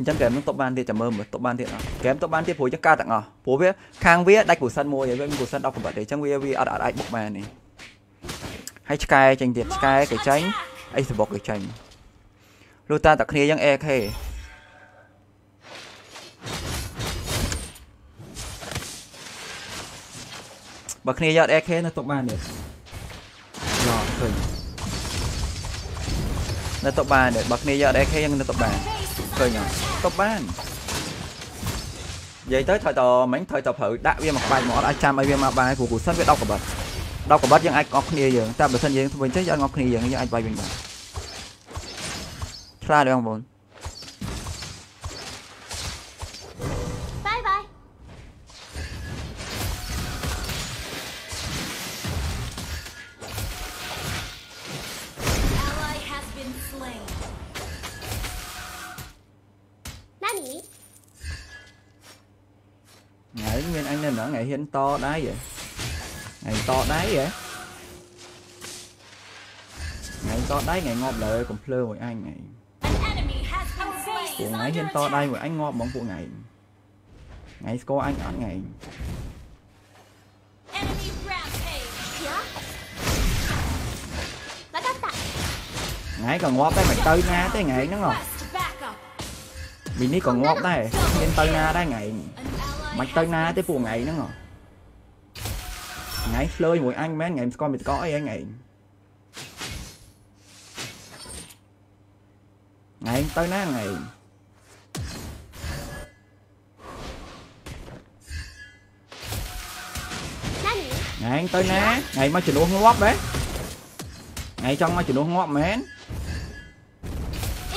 Speaker 1: អញ្ចឹងហ្គេមនឹងຕົកបានទៀតចាំមើលមើលຕົកបានទៀតអត់ហ្គេមຕົកបានទៀតព្រោះយើងកើតទាំងអស់ព្រោះវាខាងវាដាច់កុសិនមួយហើយវាមានកុសិនដកកបិតទេអញ្ចឹងវាវាអត់អត់អាចបុកបានទេហើយឆ្កែចេញទៀតឆ្កែក៏ចេញអីសបុកក៏ចេញលុះតាតែគ្នាយើង AK បើគ្នាយក AK នៅទុកបានទេឡឃើញនៅទុកបានទេបើគ្នាយក AK យើងនៅទុកបាន ឃើញអត់ទុកបាននិយាយទៅត្រូវតមិញត្រូវតប្រើដាក់វាមកបាច់មកអត់អាចចាំឲ្យវាមកបានព្រោះគូសិនវាដកកបិតដកកបិតយើងអាចអស់គ្នាយើងតែបើសិនយើងធ្វើអញ្ចឹងយើងអត់គ្នាយើងយើងអាចវាយវិញបានឆ្លាតទេបងប្អូន ngày hiên to đáy vậy ngày to đáy vậy ngày to đáy ngày ngọt lời còn
Speaker 2: plơ với anh này
Speaker 1: ពួកថ្ងៃហ៊ានតដៃមួយអញងាប់ហ្មងពួកថ្ងៃថ្ងៃស្គាល់អញអត់ថ្ងៃថ្ងៃក៏ងាប់ដែរមិនទៅណាទេថ្ងៃហ្នឹងហ៎មីនេះក៏ងាប់ដែរហ៊ានទៅណាដែរថ្ងៃ មិនទៅណាទេពួកថ្ងៃហ្នឹងហ៎ថ្ងៃឆ្លើយមួយអញមែនថ្ងៃមិនស្គាល់មិនស្គាល់អីហ្នឹងថ្ងៃថ្ងៃទៅណាថ្ងៃ
Speaker 2: Nani?
Speaker 1: ថ្ងៃទៅណាថ្ងៃមកជំនួសងាប់ហ៎ថ្ងៃចង់មកជំនួសងាប់មែន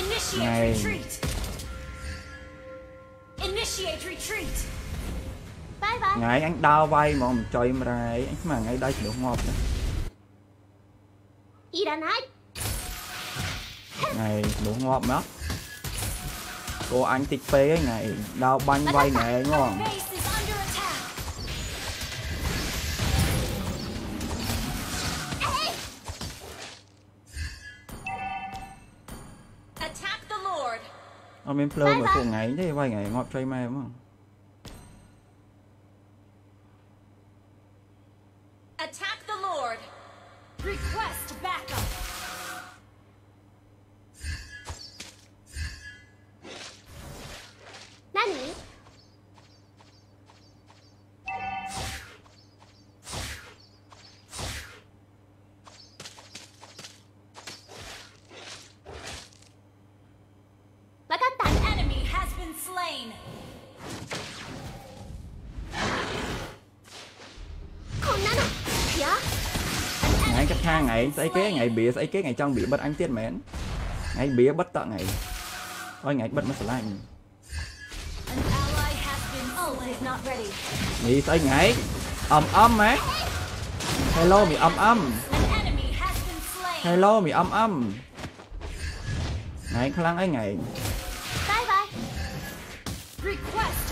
Speaker 2: Initiate
Speaker 1: Này.
Speaker 2: retreat. Initiate retreat.
Speaker 1: ថ្ងៃអញដើរវាយហ្មងមិនចុយមរ៉ៃអញស្មានថ្ងៃដើរជ្រុះងាប់ណា
Speaker 2: អ៊ីរ៉ាណៃ
Speaker 1: ថ្ងៃជ្រុះងាប់មកគោអញតិចពេកថ្ងៃដើរបាញ់វាយថ្ងៃហ្មងអត់មានភ្លើងមកពួកថ្ងៃទេវាយថ្ងៃងាប់ចុយម៉ែហ្មង ស្អីគេថ្ងៃបៀស្អីគេថ្ងៃចង់បៀបិទអញទៀតមែនថ្ងៃបៀបិទតថ្ងៃអើយថ្ងៃបិទមកឆ្លាញ់
Speaker 2: An ally has been slain. is not ready.
Speaker 1: នេះស្អីថ្ងៃអំអំហ៎ Hello មីអំអំ
Speaker 2: An enemy has been slain.
Speaker 1: Hello មីអំអំថ្ងៃខ្លាំងអីថ្ងៃ
Speaker 2: Bye bye. Request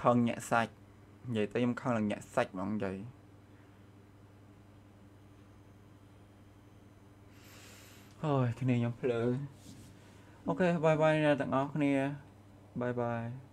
Speaker 1: ខឹងញាក់សាច់និយាយទៅខ្ញុំខឹងនឹងញាក់សាច់ហ្មងនិយាយអូយគ្នាខ្ញុំភ្លើអូខេបាយបាយអ្នកទាំងអស់គ្នាបាយបាយ